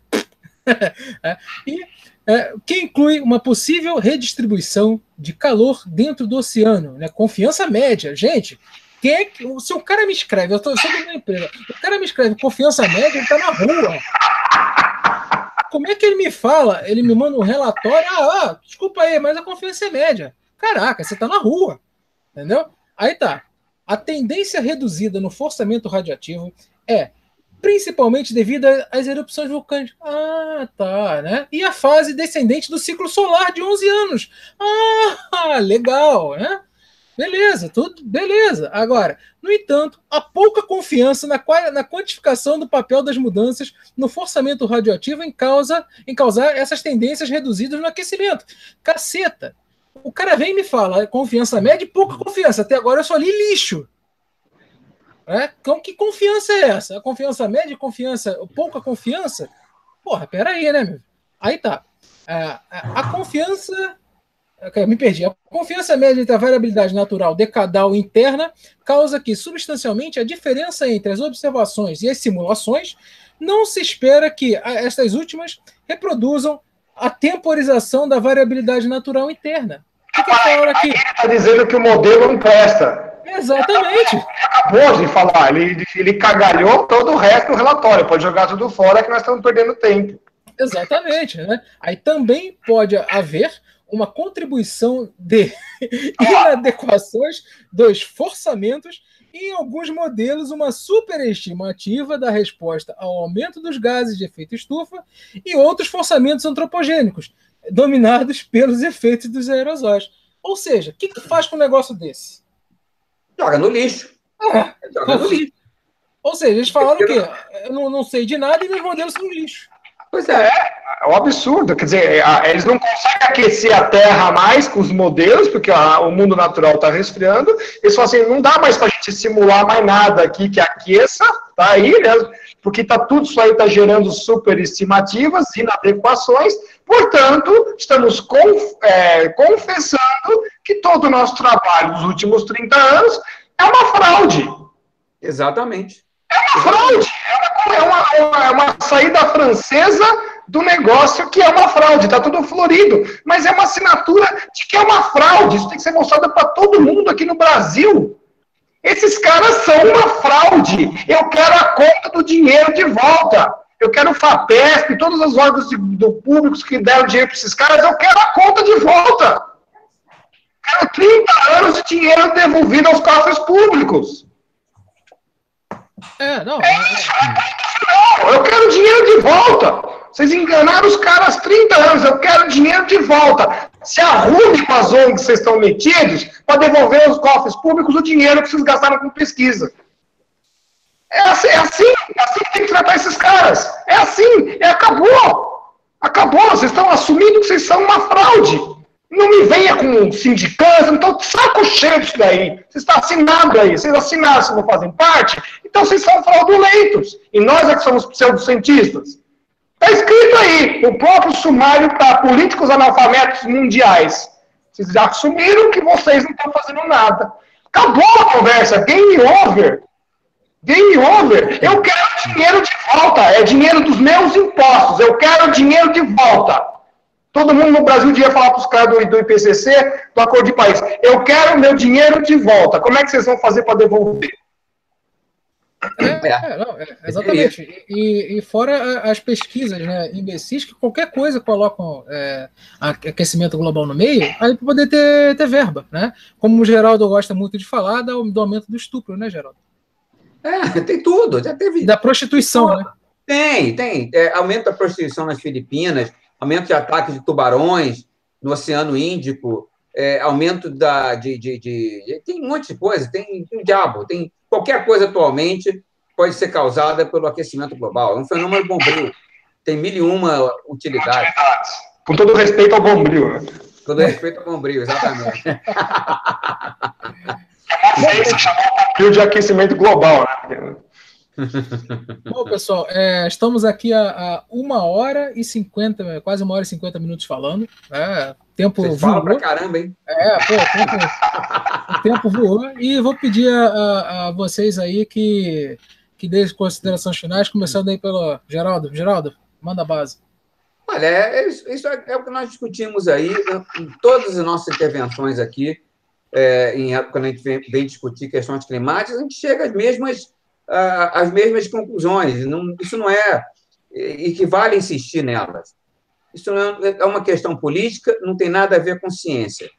(laughs) é, e é, que inclui uma possível redistribuição de calor dentro do oceano, né? Confiança média. Gente, quem é que, se o cara me escreve, eu estou sou de uma empresa, o cara me escreve confiança média, ele está na rua. Como é que ele me fala? Ele me manda um relatório, ah, ah desculpa aí, mas a confiança é média. Caraca, você está na rua. Entendeu? Aí tá. A tendência reduzida no forçamento radioativo é principalmente devido às erupções vulcânicas. Ah, tá, né? E a fase descendente do ciclo solar de 11 anos. Ah, legal, né? Beleza, tudo beleza. Agora, no entanto, há pouca confiança na, na quantificação do papel das mudanças no forçamento radioativo em, causa, em causar essas tendências reduzidas no aquecimento. Caceta! O cara vem e me fala confiança média e pouca confiança. Até agora eu só li lixo. É? Então, que confiança é essa? A confiança média, confiança, pouca confiança? Porra, peraí, né, meu? Aí tá. A, a, a confiança. Okay, me perdi. A confiança média entre a variabilidade natural decadal interna causa que, substancialmente, a diferença entre as observações e as simulações não se espera que estas últimas reproduzam a temporização da variabilidade natural interna. O que, que é aqui? Está dizendo que o modelo não presta. Exatamente. Acabou de falar, ele, ele cagalhou todo o resto do relatório. Pode jogar tudo fora que nós estamos perdendo tempo. Exatamente. Né? Aí também pode haver uma contribuição de (laughs) inadequações dos forçamentos e, em alguns modelos, uma superestimativa da resposta ao aumento dos gases de efeito estufa e outros forçamentos antropogênicos, dominados pelos efeitos dos aerosóis. Ou seja, o que, que faz com um negócio desse? Joga no lixo. É. Joga no lixo. Ou seja, eles falaram o quê? Eu não, não sei de nada e meus modelos são lixo. Pois é. é. É um absurdo. Quer dizer, eles não conseguem aquecer a Terra mais com os modelos, porque o mundo natural está resfriando. Eles falam assim: não dá mais para a gente simular mais nada aqui que aqueça, tá aí, né? Porque tá tudo isso aí está gerando superestimativas, inadequações. Portanto, estamos conf, é, confessando que todo o nosso trabalho dos últimos 30 anos é uma fraude. Exatamente. É uma fraude. É uma, é uma, é uma saída francesa do negócio que é uma fraude, está tudo florido. Mas é uma assinatura de que é uma fraude. Isso tem que ser mostrado para todo mundo aqui no Brasil. Esses caras são uma fraude. Eu quero a conta do dinheiro de volta. Eu quero o FAPESP, todos os órgãos de, do públicos que deram dinheiro para esses caras, eu quero a conta de volta. Quero 30 anos de dinheiro devolvido aos cofres públicos. É, não. É isso, não, eu quero dinheiro de volta. Vocês enganaram os caras 30 anos, eu quero dinheiro de volta. Se arrume com as ONGs que vocês estão metidos para devolver aos cofres públicos o dinheiro que vocês gastaram com pesquisa. É assim, é assim, é assim que tem que tratar esses caras. É assim, é, acabou. Acabou, vocês estão assumindo que vocês são uma fraude. Não me venha com não estou saco cheio disso daí. Vocês estão assinado aí, vocês assinaram, se não fazem parte, então vocês são fraudulentos. E nós é que somos pseudocientistas. Está escrito aí, o próprio sumário para políticos analfabetos mundiais. Vocês já assumiram que vocês não estão fazendo nada. Acabou a conversa, game over. Game over. Eu quero dinheiro de volta. É dinheiro dos meus impostos. Eu quero dinheiro de volta. Todo mundo no Brasil devia falar para os caras do, do IPCC, do Acordo de País. Eu quero meu dinheiro de volta. Como é que vocês vão fazer para devolver? É, é, não, é, exatamente. E, e, fora as pesquisas né, imbecis que qualquer coisa colocam é, aquecimento global no meio, aí para poder ter, ter verba, né? Como o Geraldo gosta muito de falar, do, do aumento do estupro, né, Geraldo? É, tem tudo, já teve. Da prostituição, né? Tem, tem. É, aumento da prostituição nas Filipinas, aumento de ataques de tubarões no Oceano Índico, é, aumento da, de, de, de, Tem um monte de coisa, tem, tem um diabo, tem qualquer coisa atualmente pode ser causada pelo aquecimento global. É um fenômeno bombril. Tem mil e uma utilidades. Com todo respeito ao bombril. Né? Com todo respeito ao bombril, exatamente. (laughs) É isso que chamou de aquecimento global, né? Bom, pessoal, é, estamos aqui a, uma hora e cinquenta, quase uma hora e cinquenta minutos falando. É, tempo voou. pra caramba, hein? É, pô, o tempo, o tempo voou. E vou pedir a, a, a, vocês aí que, que dêem considerações finais, começando aí pelo Geraldo. Geraldo, manda a base. Olha, é, isso é, é, o que nós discutimos aí em todas as nossas intervenções aqui, é, em, quando a gente vem, vem discutir questões climáticas, a gente chega às mesmas as mesmas conclusões. Não, isso não é equivale insistir nelas. Isso é, é uma questão política, não tem nada a ver com ciência.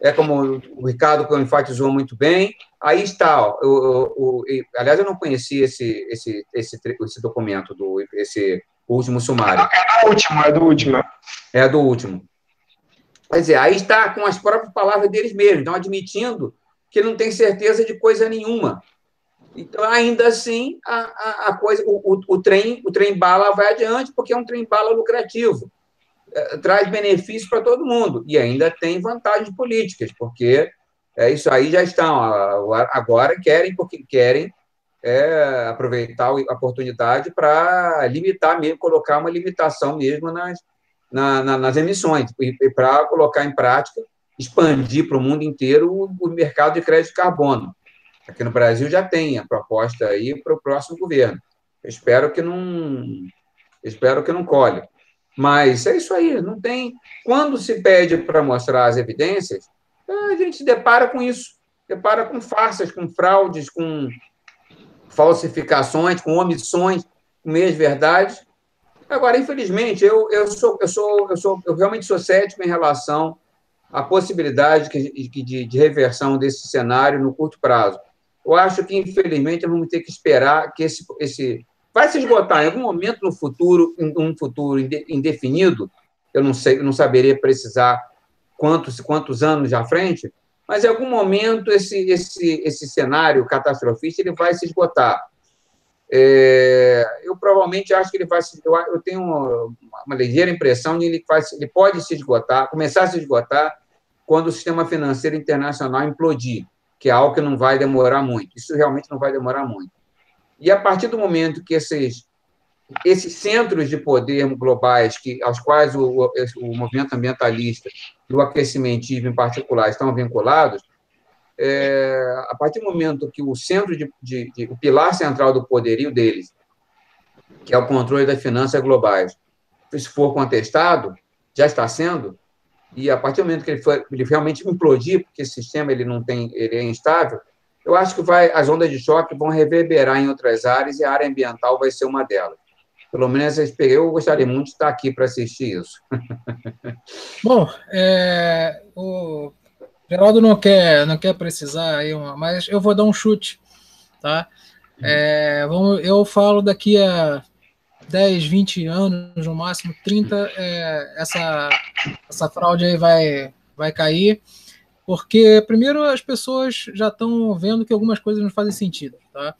É como o Ricardo que enfatizou muito bem. Aí está. Ó, o, o, aliás, eu não conhecia esse, esse, esse, esse documento, do, esse último sumário. É do último, é do último. É do último. Quer dizer, aí está com as próprias palavras deles mesmos, estão admitindo que não tem certeza de coisa nenhuma. Então, ainda assim, a, a, coisa, o, o, o, trem, o trem bala vai adiante, porque é um trem bala lucrativo. É, traz benefício para todo mundo. E ainda tem vantagens políticas, porque é, isso aí já estão. Agora querem, porque querem é, aproveitar a oportunidade para limitar mesmo, colocar uma limitação mesmo nas, na, na, nas emissões, e, e para colocar em prática, expandir para o mundo inteiro o, o mercado de crédito de carbono. Aqui no Brasil já tem a proposta aí para o próximo governo. Eu espero que não, espero que não colhe. Mas é isso aí, não tem. Quando se pede para mostrar as evidências, a gente se depara com isso, depara com farsas, com fraudes, com falsificações, com omissões, com meias verdades. Agora, infelizmente, eu, eu sou eu sou eu sou eu realmente sou cético em relação à possibilidade de, de, de reversão desse cenário no curto prazo eu acho que, infelizmente, vamos ter que esperar que esse, esse vai se esgotar em algum momento no futuro, em um futuro indefinido, eu não sei, não saberia precisar quantos, quantos anos à frente, mas em algum momento esse, esse, esse cenário catastrofista ele vai se esgotar. É, eu provavelmente acho que ele vai se, eu, eu tenho uma, uma, ligeira impressão de ele, vai, ele pode se esgotar, começar a se esgotar quando o sistema financeiro internacional implodir que é algo que não vai demorar muito. Isso realmente não vai demorar muito. E a partir do momento que esses esses centros de poder globais que, aos quais o, o movimento ambientalista e o aquecimentismo em particular estão vinculados, é, a partir do momento que o centro de, de, de, o pilar central do poderio deles, que é o controle das finanças globais, se for contestado, já está sendo, e a partir do momento que ele, for, ele realmente implodir, porque esse sistema ele não tem, ele é instável, eu acho que vai, as ondas de choque vão reverberar em outras áreas e a área ambiental vai ser uma delas. Pelo menos eu gostaria muito de estar aqui para assistir isso. (laughs) Bom, é, o Geraldo não quer, não quer precisar aí, mas eu vou dar um chute, tá? É, vamos, eu falo daqui a 10, 20 anos, no máximo 30, é, essa, essa fraude aí vai, vai cair, porque, primeiro, as pessoas já estão vendo que algumas coisas não fazem sentido, tá?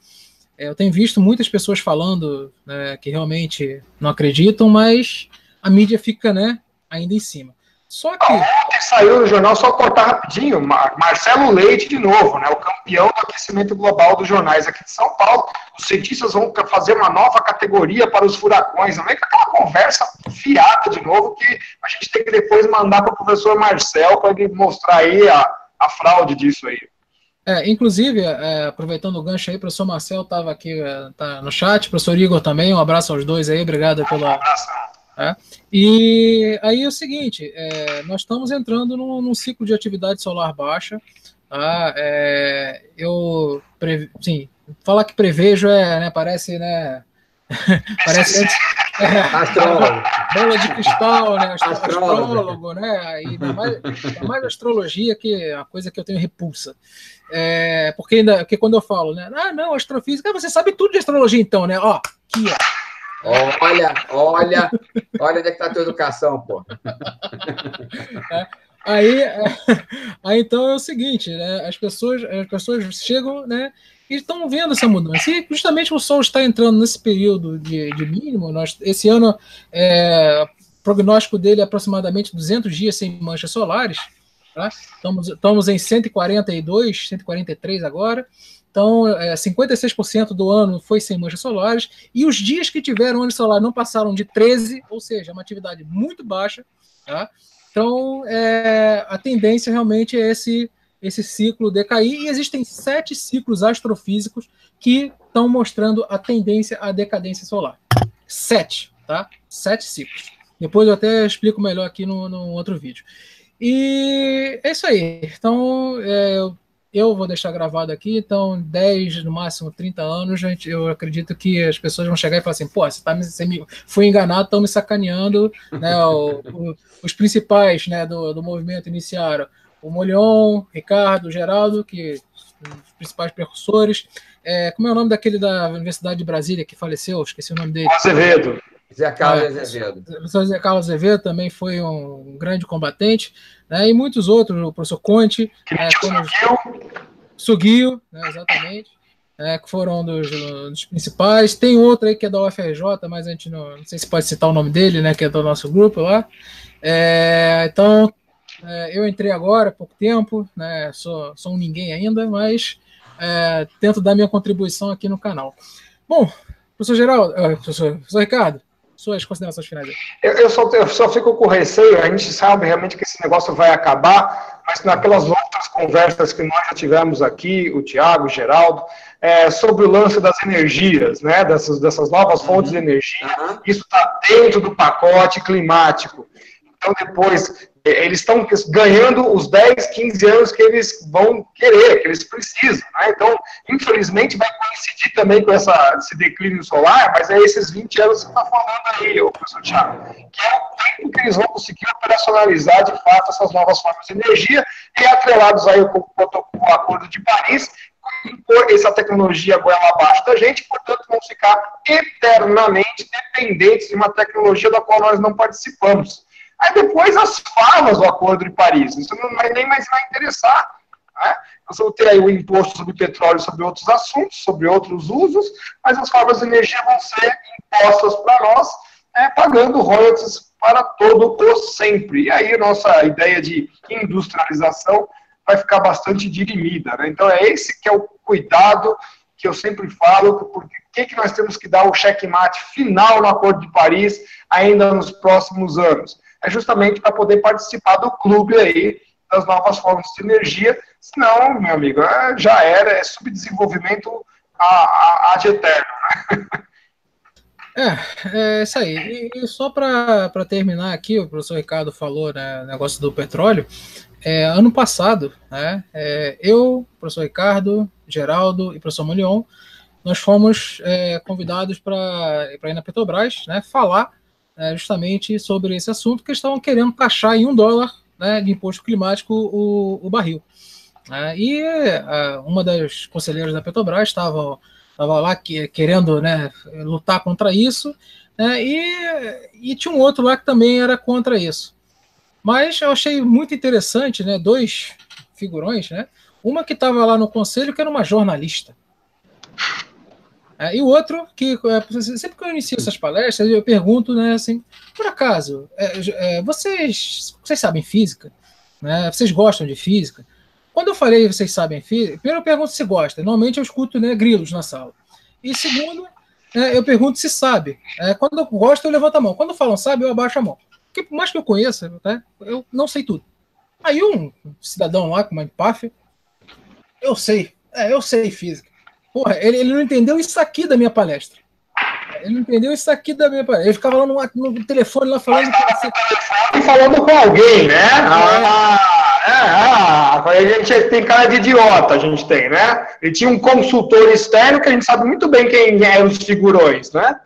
É, eu tenho visto muitas pessoas falando né, que realmente não acreditam, mas a mídia fica né, ainda em cima. Só que. Ontem saiu no jornal, só cortar rapidinho, Marcelo Leite de novo, né, o campeão do aquecimento global dos jornais aqui de São Paulo. Os cientistas vão fazer uma nova categoria para os furacões. Não é aquela conversa fiada de novo que a gente tem que depois mandar para o professor Marcel para ele mostrar aí a, a fraude disso aí. É, inclusive, é, aproveitando o gancho aí, o professor Marcel estava aqui é, tá no chat, professor Igor também, um abraço aos dois aí, obrigado pela. É. E aí é o seguinte, é, nós estamos entrando num, num, ciclo de atividade solar baixa. Tá? É, eu, sim, falar que prevejo é, né, parece, né, (laughs) parece antes, é, (laughs) astrólogo. bola de cristal, né, astrólogo, astrólogo né, e ainda mais, ainda mais astrologia que é uma coisa que eu tenho repulsa. É, porque ainda, porque quando eu falo, né, ah, não, astrofísica, você sabe tudo de astrologia então, né, ó, aqui, ó. Olha, olha, olha onde é que tá a tua educação, pô. Aí, (laughs) aí, então é o seguinte, né? As pessoas, as pessoas chegam, né? E estão vendo essa mudança. E justamente o Sol está entrando nesse período de, de mínimo. Nós, esse ano, é, o prognóstico dele é aproximadamente 200 dias sem manchas solares. Tá? Estamos, estamos em 142, 143 agora. Então, é, 56% do ano foi sem manchas solares, e os dias que tiveram mancha solar não passaram de 13, ou seja, é uma atividade muito baixa. Tá? Então, é, a tendência realmente é esse, esse ciclo decair, e existem sete ciclos astrofísicos que estão mostrando a tendência à decadência solar. Sete, tá? Sete ciclos. Depois eu até explico melhor aqui no, no outro vídeo. E é isso aí. Então, é, eu vou deixar gravado aqui, então 10, no máximo 30 anos, gente, eu acredito que as pessoas vão chegar e falar assim, pô, você, tá, você me, foi enganado, estão me sacaneando, né, o, o, os principais né, do, do movimento iniciaram o Molion, Ricardo, Geraldo, que os principais precursores, é, como é o nome daquele da Universidade de Brasília que faleceu? Esqueci o nome dele. Azevedo. Zé Carlos é, Azevedo. O professor Zé Carlos Azevedo também foi um grande combatente, né, e muitos outros, o professor Conte, é, como Suguio, né, exatamente, é, que foram um dos, dos, principais. Tem outro aí que é da UFRJ, mas a gente não, não sei se pode citar o nome dele, né, que é do nosso grupo lá. É, então, é, eu entrei agora há pouco tempo, né, sou, sou um ninguém ainda, mas é, tento dar minha contribuição aqui no canal. Bom, professor Geraldo, uh, professor, professor Ricardo, suas considerações finais. Eu, eu, só, eu só fico com receio, a gente sabe realmente que esse negócio vai acabar, mas naquelas outras conversas que nós já tivemos aqui, o Tiago, o Geraldo, é, sobre o lance das energias, né, dessas, dessas novas fontes uhum. de energia, uhum. isso está dentro do pacote climático. Então, depois, eles estão ganhando os 10, 15 anos que eles vão querer, que eles precisam. Né? Então, infelizmente, vai coincidir também com essa, esse declínio solar, mas é esses 20 anos que está falando aí, professor Thiago, que é o tempo que eles vão conseguir operacionalizar de fato essas novas formas de energia e atrelados aí com o Acordo de Paris, impor essa tecnologia goela abaixo da gente, portanto, vamos ficar eternamente dependentes de uma tecnologia da qual nós não participamos. Aí depois as falas do Acordo de Paris, isso não nem mais vai interessar. Né? Nós vamos ter aí o imposto sobre petróleo, sobre outros assuntos, sobre outros usos, mas as formas de energia vão ser impostas para nós, né, pagando royalties para todo o sempre. E aí nossa ideia de industrialização vai ficar bastante dirimida. Né? Então é esse que é o cuidado que eu sempre falo, porque que, que nós temos que dar o checkmate final no Acordo de Paris ainda nos próximos anos? É justamente para poder participar do clube aí das novas formas de energia, senão, meu amigo, é, já era, é subdesenvolvimento ad eterno, né? (laughs) É, é isso aí. E, e só para terminar aqui, o professor Ricardo falou, né, negócio do petróleo. É, ano passado, né, é, eu, professor Ricardo, Geraldo e professor Molion, nós fomos é, convidados para ir na Petrobras né, falar é, justamente sobre esse assunto, que estavam querendo taxar em um dólar né, de imposto climático o, o barril. É, e é, uma das conselheiras da Petrobras estava lá que, querendo né, lutar contra isso, né, e, e tinha um outro lá que também era contra isso. Mas eu achei muito interessante, né, dois figurões, né, uma que estava lá no conselho, que era uma jornalista. É, e o outro, que é, sempre que eu inicio essas palestras, eu pergunto, né, assim, por acaso, é, é, vocês, vocês sabem física? Né? Vocês gostam de física? Quando eu falei vocês sabem física, primeiro eu pergunto se gosta. Normalmente eu escuto né, grilos na sala. E segundo, é, eu pergunto se sabe. É, quando eu gosto, eu levanto a mão. Quando falam sabe, eu abaixo a mão. Porque por mais que eu conheça, né, eu não sei tudo. Aí um cidadão lá com uma empáfia, eu sei, eu sei física. Porra, ele, ele não entendeu isso aqui da minha palestra. Ele não entendeu isso aqui da minha palestra. Ele ficava lá no, no telefone lá falando. Que... Falando com alguém, né? Ah, é, ah, a gente tem cara de idiota, a gente tem, né? E tinha um consultor externo que a gente sabe muito bem quem é os figurões, né?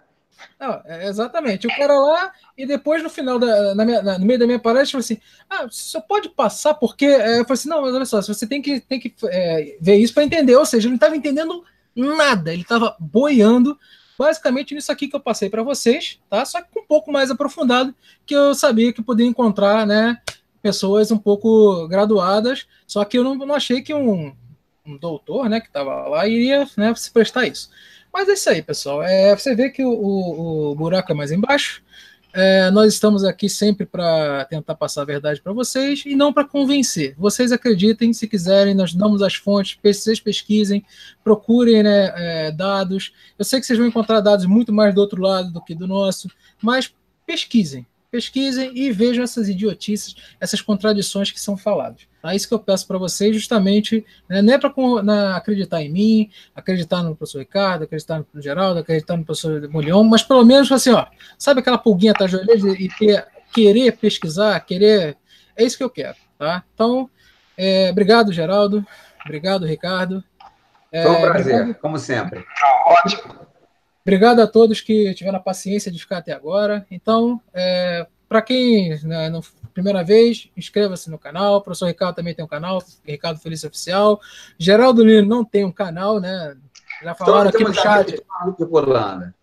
Não, é, exatamente. O cara lá, e depois no final, da, na minha, na, no meio da minha palestra, falou assim: Ah, você pode passar, porque. É, eu falei assim: não, mas olha só, você tem que, tem que é, ver isso para entender. Ou seja, ele não estava entendendo nada, ele estava boiando basicamente nisso aqui que eu passei para vocês, tá? Só que um pouco mais aprofundado, que eu sabia que podia encontrar, né? pessoas um pouco graduadas, só que eu não, não achei que um, um doutor, né, que estava lá, iria né, se prestar isso. Mas é isso aí, pessoal. É, você vê que o, o, o buraco é mais embaixo. É, nós estamos aqui sempre para tentar passar a verdade para vocês e não para convencer. Vocês acreditem, se quiserem, nós damos as fontes, vocês pesquisem, procurem né, é, dados. Eu sei que vocês vão encontrar dados muito mais do outro lado do que do nosso, mas pesquisem pesquisem e vejam essas idiotices, essas contradições que são faladas. É isso que eu peço para vocês, justamente, né, não é para acreditar em mim, acreditar no professor Ricardo, acreditar no Geraldo, acreditar no professor Molion, mas pelo menos assim, ó, sabe aquela pulguinha atrás da orelha e ter, querer pesquisar, querer. É isso que eu quero, tá? Então, é, obrigado, Geraldo. Obrigado, Ricardo. É, Foi um prazer, obrigado. como sempre. Ótimo. Obrigado a todos que tiveram a paciência de ficar até agora. Então, é, para quem né, não, primeira vez, inscreva-se no canal. O professor Ricardo também tem um canal, Ricardo Felício Oficial. Geraldo Lino não tem um canal, né? Já falaram então, aqui no chat.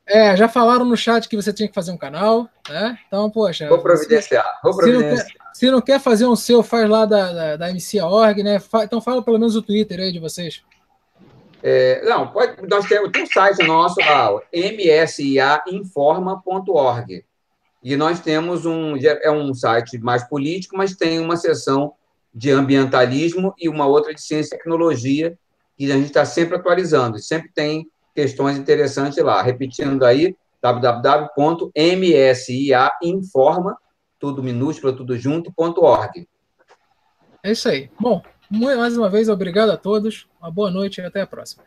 É, já falaram no chat que você tinha que fazer um canal, né? Então, poxa. Vou providenciar. Vou providenciar. Se, não quer, se não quer fazer um seu, faz lá da, da, da MC.org, né? Então fala pelo menos o Twitter aí de vocês. É, não, pode, nós temos tem um site nosso lá, msiainforma.org. E nós temos um, é um site mais político, mas tem uma seção de ambientalismo e uma outra de ciência e tecnologia, que a gente está sempre atualizando. Sempre tem questões interessantes lá. Repetindo aí, www.msiainforma, tudo minúsculo, tudo junto, .org. É isso aí. Bom, mais uma vez, obrigado a todos. Uma boa noite e até a próxima.